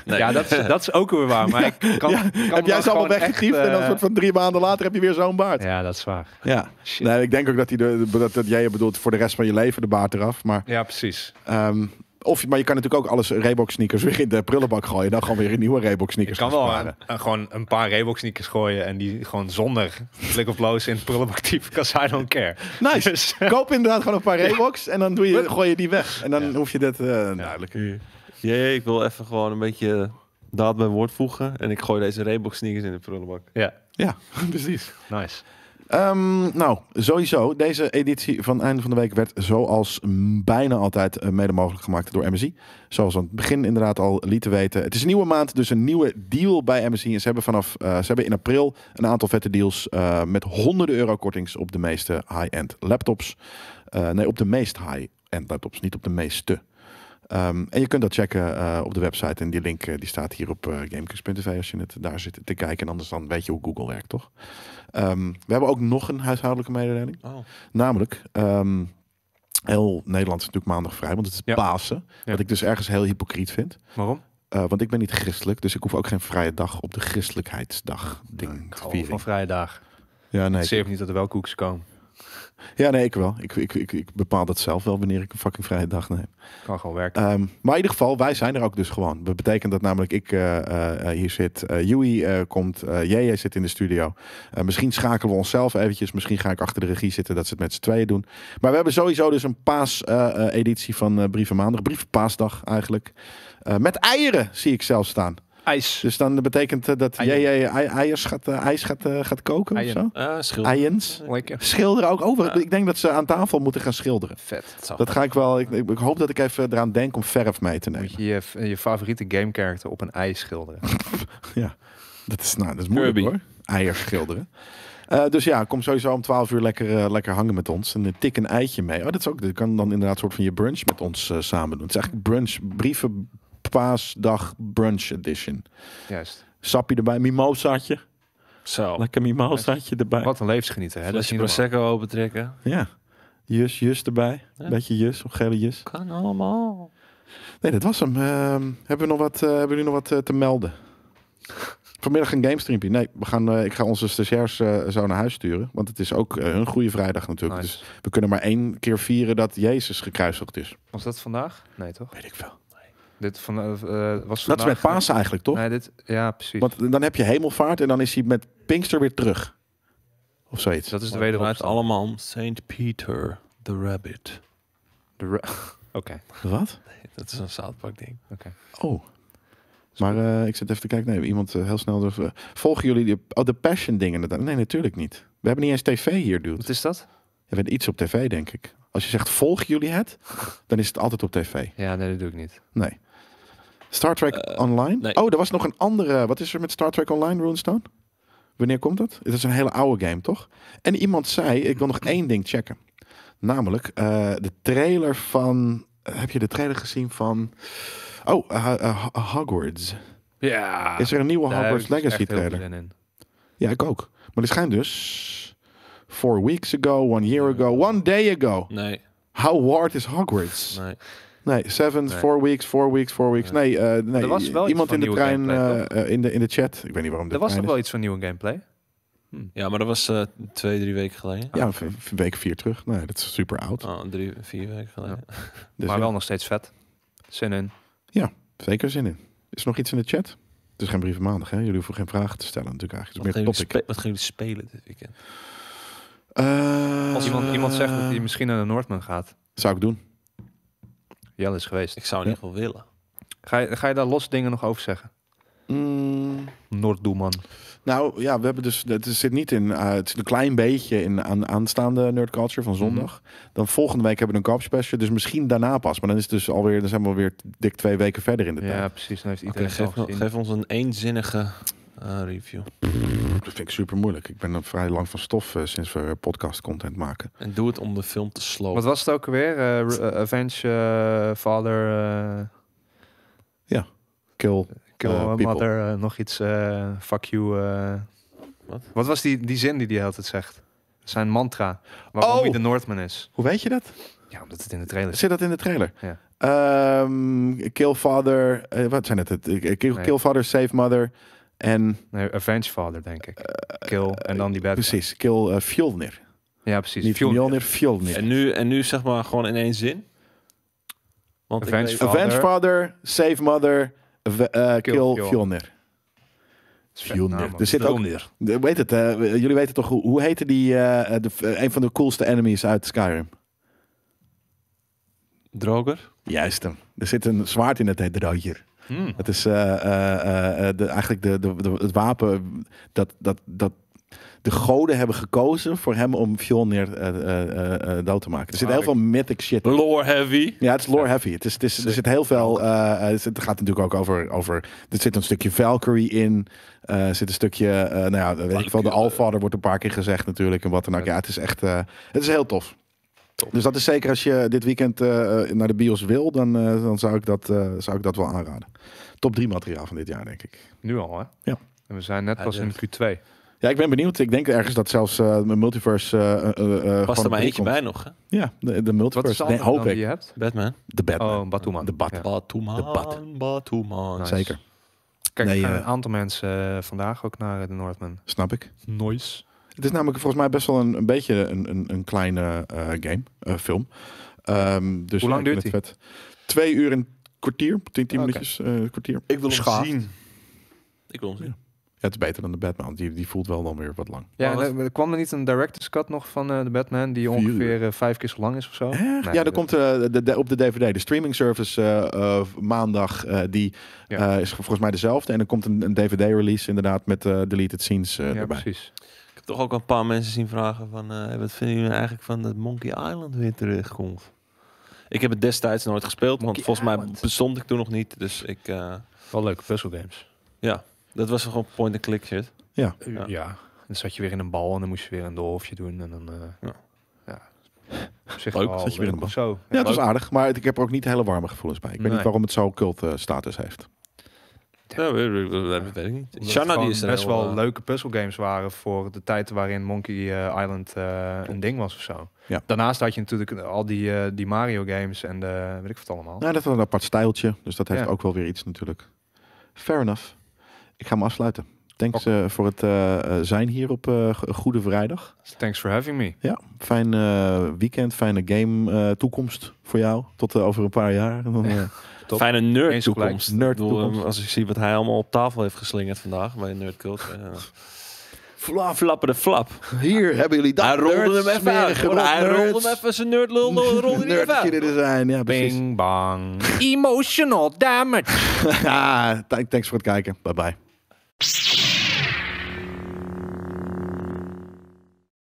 Nee. Ja, dat is, dat is ook weer waar. Maar ik <laughs> kan, Ja, kan heb jij ze allemaal echt, en dan eh, soort van drie maanden later heb je weer zo'n baard. Ja, dat is waar. Ja. Shit. Nee, ik denk ook dat, hij de, dat, dat jij bedoelt voor de rest van je leven de baard eraf. Maar, Ja, precies. ehm, of, maar je kan natuurlijk ook alles Reebok sneakers weer in de prullenbak gooien. En dan gewoon weer een nieuwe Reebok Ik sneakers kan gaan wel een- een- gewoon een paar Reebok sneakers gooien en die gewoon zonder blik of bloos in het prullenbak typen, because I don't care. Nice. Dus, Koop inderdaad gewoon een paar Reeboks en dan doe je, gooi je die weg. En dan hoef je dat eh duidelijk. Jee, ik wil even gewoon een beetje daad bij woord voegen. En ik gooi deze Reebok sneakers in de prullenbak. ja, Ja, <laughs> precies. nice. Ehm, nou, sowieso. Deze editie van Einde van de Week werd zoals bijna altijd eh, mede mogelijk gemaakt door MSI. Zoals we aan het begin inderdaad al lieten weten. Het is een nieuwe maand, dus een nieuwe deal bij MSI. En ze hebben, vanaf, eh, ze hebben in april een aantal vette deals eh, met honderden euro kortings op de meeste high-end laptops. Eh, nee, op de meest high-end laptops, niet op de meeste. Ehm, en je kunt dat checken eh, op de website. En die link eh, die staat hier op uh, als je het daar zit te kijken. En anders dan weet je hoe Google werkt, toch? Ehm, we hebben ook nog een huishoudelijke mededeling. Oh. Namelijk, ehm, heel Nederland is natuurlijk maandag vrij, want het is Ja. Pasen. Ja. Wat ik dus ergens heel hypocriet vind. Waarom? Want ik ben niet christelijk, dus ik hoef ook geen vrije dag op de christelijkheidsdag ding Ik te vieren. van vrije dagen. Ja, nee, Ik even niet dat er wel koekjes komen. Ja, nee, ik wel. Ik, ik, ik, ik bepaal dat zelf wel wanneer ik een fucking vrije dag neem. Kan gewoon werken. Ehm, maar in ieder geval, wij zijn er ook dus gewoon. Dat betekent dat namelijk ik eh, eh, eh, hier zit, eh Yui komt, JJ zit in de studio. Misschien schakelen we onszelf eventjes. Misschien ga ik achter de regie zitten dat ze het met z'n tweeën doen. Maar we hebben sowieso dus een paas-editie van eh Brieven Maandag. Brievenpaasdag eigenlijk. Eh, met eieren zie ik zelf staan. IJs. Dus dan betekent eh, dat. JJ ei- eiers gaat, eh, ijs gaat, eh, gaat koken of zo. Schil. Eiens. Lekker. Schilderen ook over. Ja. Ik denk dat ze aan tafel moeten gaan schilderen. Vet. Dat ga ik wel. Ik, ik hoop dat ik even eraan denk om verf mee te nemen. Moet je je, je favoriete game character op een ijs schilderen. <laughs> Dat is, nou, dat is moeilijk Kirby. hoor. Eiers schilderen. Eh, dus ja, kom sowieso om 12 uur lekker, eh, lekker hangen met ons. En eh, tik een eitje mee. Oh, dat is ook. Dat kan dan inderdaad een soort van je brunch met ons eh, samen doen. Het is eigenlijk brunch, brieven, paasdag brunch edition. Juist. Sappie erbij, mimosaatje. Zo. Lekker mimosaatje erbij. Wat een levensgenieter, hè? Dat normaal. Prosecco opentrekken. Ja. Jus, jus erbij. Ja. Beetje jus, of gele jus. Kan allemaal. Nee, dat was hem. Ehm, hebben we nog wat, eh, hebben jullie nog wat eh, te melden? Vanmiddag een gamestreampje. Nee, we gaan, eh, ik ga onze stagiairs eh, zo naar huis sturen. Want het is ook hun goede vrijdag natuurlijk. Nice. Dus we kunnen maar één keer vieren dat Jezus gekruisigd is. Was dat vandaag? Nee, toch? Weet ik veel. Dit van, eh, eh, was Dat is met Pasen eigenlijk, toch? Nee, dit... Ja, precies. Want dan heb je hemelvaart en dan is hij met Pinkster weer terug. Of zoiets. dat is de Het wederopstanding. allemaal om Saint Peter, the rabbit. De ra- <laughs> Oké. Wat? Dat is een South ding. Oh. Maar eh, ik zit even te kijken. Nee, iemand heel snel. Volgen jullie oh, de passion dingen? Nee, natuurlijk niet. We hebben niet eens tv hier, dude. Wat is dat? We hebben iets op tv, denk ik. Als je zegt volgen jullie het, dan is het altijd op tv. Ja, nee, dat doe ik niet. Nee. Star Trek Eh, Online? nee. Oh, er was nog een andere. Wat is er met Star Trek Online, Runestone? Wanneer komt dat? Het is een hele oude game, toch? En iemand zei, ik wil nog één ding checken. Namelijk eh, de trailer van... eh, heb je de trailer gezien van... Oh, Hogwarts. Ja. Is er een nieuwe Hogwarts echt Legacy trailer? Ja, ik ook. Maar er schijnt dus... Four weeks ago, one year ago, one day ago. Nee, How hard is Hogwarts? nee. Nee, seven, Nee. four weeks, four weeks, four weeks. Nee, eh, nee. Er was wel iemand in de trein, gameplay, eh, eh, in, de, in de chat. Ik weet niet waarom de Er was nog wel iets van nieuwe gameplay. Ja, maar dat was eh, twee, drie weken geleden. Ja, een week vier terug. Nee, dat is super oud. Oh, drie, vier weken geleden. <laughs> Dus maar ja, wel nog steeds vet. Zin in. zeker zin in. Is er nog iets in de chat? Het is geen brieven maandag, hè? Jullie hoeven geen vragen te stellen natuurlijk eigenlijk. Wat Het is jullie meer topic. wat gaan jullie spelen dit weekend? Eh, Als iemand, iemand zegt dat hij misschien naar de Noordman gaat. Zou ik doen. Jelle is geweest. Ik zou in ieder geval willen. Ga je, ga je daar los dingen nog over zeggen? Mm, Noorddoeman. nou ja, we hebben dus. Het zit niet in. eh, het zit een klein beetje in aan, aanstaande nerd culture van zondag. Dan volgende week hebben we een koop special. Dus misschien daarna pas. Maar dan is het dus alweer. Dan zijn we alweer dik twee weken verder in de tijd. Ja, precies. Dan heeft iedereen geef, geef ons een eenzinnige eh, review. Dat vind ik super moeilijk. Ik ben er vrij lang van stof eh, sinds we podcast content maken. En doe het om de film te slopen. Wat was het ook alweer? Eh, eh, Avenge eh, Father... eh, Kill. Kill Eh, eh. Mother, eh, nog iets, eh, fuck you. eh. Wat? Wat was die, die zin die hij altijd zegt? Zijn mantra, waarom Oh! hij de Noordman is. Hoe weet je dat? Ja, omdat het in de trailer zit. Zit dat in de trailer? Ja. Ehm, kill Father. eh, wat zijn het? het eh, kill, Nee. kill Father, Save Mother. En Nee, Avenge Father, denk ik. Kill en dan die bad guy. precies, kill eh Fjolnir. Ja, precies. Niet Fjolnir. Fjolnir. En nu, en nu zeg maar gewoon in één zin? Want ik Avenge weet- Father. Avenge Father, Save Mother, eh, kill Fjol- Fjolnir. Fjolnir. Er zit ook, weet het, eh, jullie weten toch, hoe, hoe heette die, eh, de, eh, een van de coolste enemies uit Skyrim? Droger? Juist hem. Er zit een zwaard in het heet Droger. Hmm. Het is eh, eh, eh, de, eigenlijk de, de, de- het wapen dat, dat, dat de goden hebben gekozen voor hem om Fjolnir dood te maken. Er zit heel veel mythic shit in. Lore heavy. Ja, het is lore heavy. Het is, het is, er zit heel veel. het gaat natuurlijk ook over. over er zit een stukje Valkyrie in. er zit een stukje. nou ja, weet ik veel. De Allfather wordt een paar keer gezegd natuurlijk. En wat dan ook. Ja, het is echt. het is heel tof. Dus dat is zeker als je dit weekend eh, eh, naar de bios wil, dan, eh, dan zou, ik dat, eh, zou ik dat wel aanraden. Top 3 materiaal van dit jaar, denk ik. Nu al, hè? Ja. En we zijn net pas in dit- Q2. Ja, ik ben benieuwd. Ik denk ergens dat zelfs eh mijn multiverse. eh, eh, eh, Past er maar eentje komt. bij nog, hè? Ja, de, de Wat is multiverse. Nee, hoop dan die ik. je hebt? Batman. De Batman. Oh, Batman. De Bat. Ja. Batuman. De Bat. Batuman. Nice. Zeker. Kijk, Nee, een aantal mensen vandaag ook naar de Noordman. Snap ik. Nice. Het is namelijk volgens mij best wel een, een beetje een, een, een kleine eh, game, eh, film. Ehm, dus Hoe lang duurt vet. Twee uur en een kwartier, tien, tien minuutjes, eh, kwartier. Ik wil Schaaf. hem zien. Ik wil hem zien. Ja, het is beter dan de Batman. Die, die voelt wel dan weer wat lang. Ja, en, eh, kwam er niet een director's cut nog van eh, de Batman die Vier ongeveer vijf keer zo lang is of zo? Nee, ja, dat dat- komt eh, de, de- op de DVD. De streaming service eh, eh, maandag, eh, die Ja. eh, is volgens mij dezelfde. En er komt een, een DVD-release inderdaad met eh, deleted scenes eh, Ja, erbij. precies. Toch ook een paar mensen zien vragen van... eh, wat vinden jullie eigenlijk van dat Monkey Island weer terugkomt? Ik heb het destijds nooit gespeeld, Monkey want volgens mij Island. bestond ik toen nog niet. Dus ik... eh, Wel leuke puzzelgames. dat was gewoon point-and-click shit. Ja. Ja. Dan zat je weer in een bal en dan moest je weer een doolhofje doen. En dan, eh, Ja. ja. Op zich Leuk, zat je weer in de of zo. Ja, het was aardig, maar ik heb er ook niet hele warme gevoelens bij. Ik weet Nee. niet waarom het zo cult status heeft. Ja, weet, ik niet. Shanna die is er best wel eh, leuke puzzelgames waren voor de tijd waarin Monkey eh, Island eh, een ding was of zo. Ja. Daarnaast had je natuurlijk al die, eh, die Mario games en de weet ik wat allemaal. Nou, dat was een apart stijltje, dus dat heeft Ja. ook wel weer iets natuurlijk. Fair enough. Ik ga me afsluiten. Thanks eh, voor het eh, eh, zijn hier op eh, Goede Vrijdag. Thanks for having me. Ja, fijn eh, weekend, fijne game eh, toekomst voor jou. Tot eh, over een paar jaar. Top. Fijne nerd toekomst. Nerd toekomst. eh, Als ik zie wat hij allemaal op tafel heeft geslingerd vandaag bij Nerd Culture. eh, Flap. Flappen de flap. Hier hebben jullie dat. hij rolde hem even uit. Hij rolde hem even zijn nerdlul rolde hij even er zijn, ja precies. Bing bang. Emotional damage. <laughs> Thanks voor het kijken. Bye bye.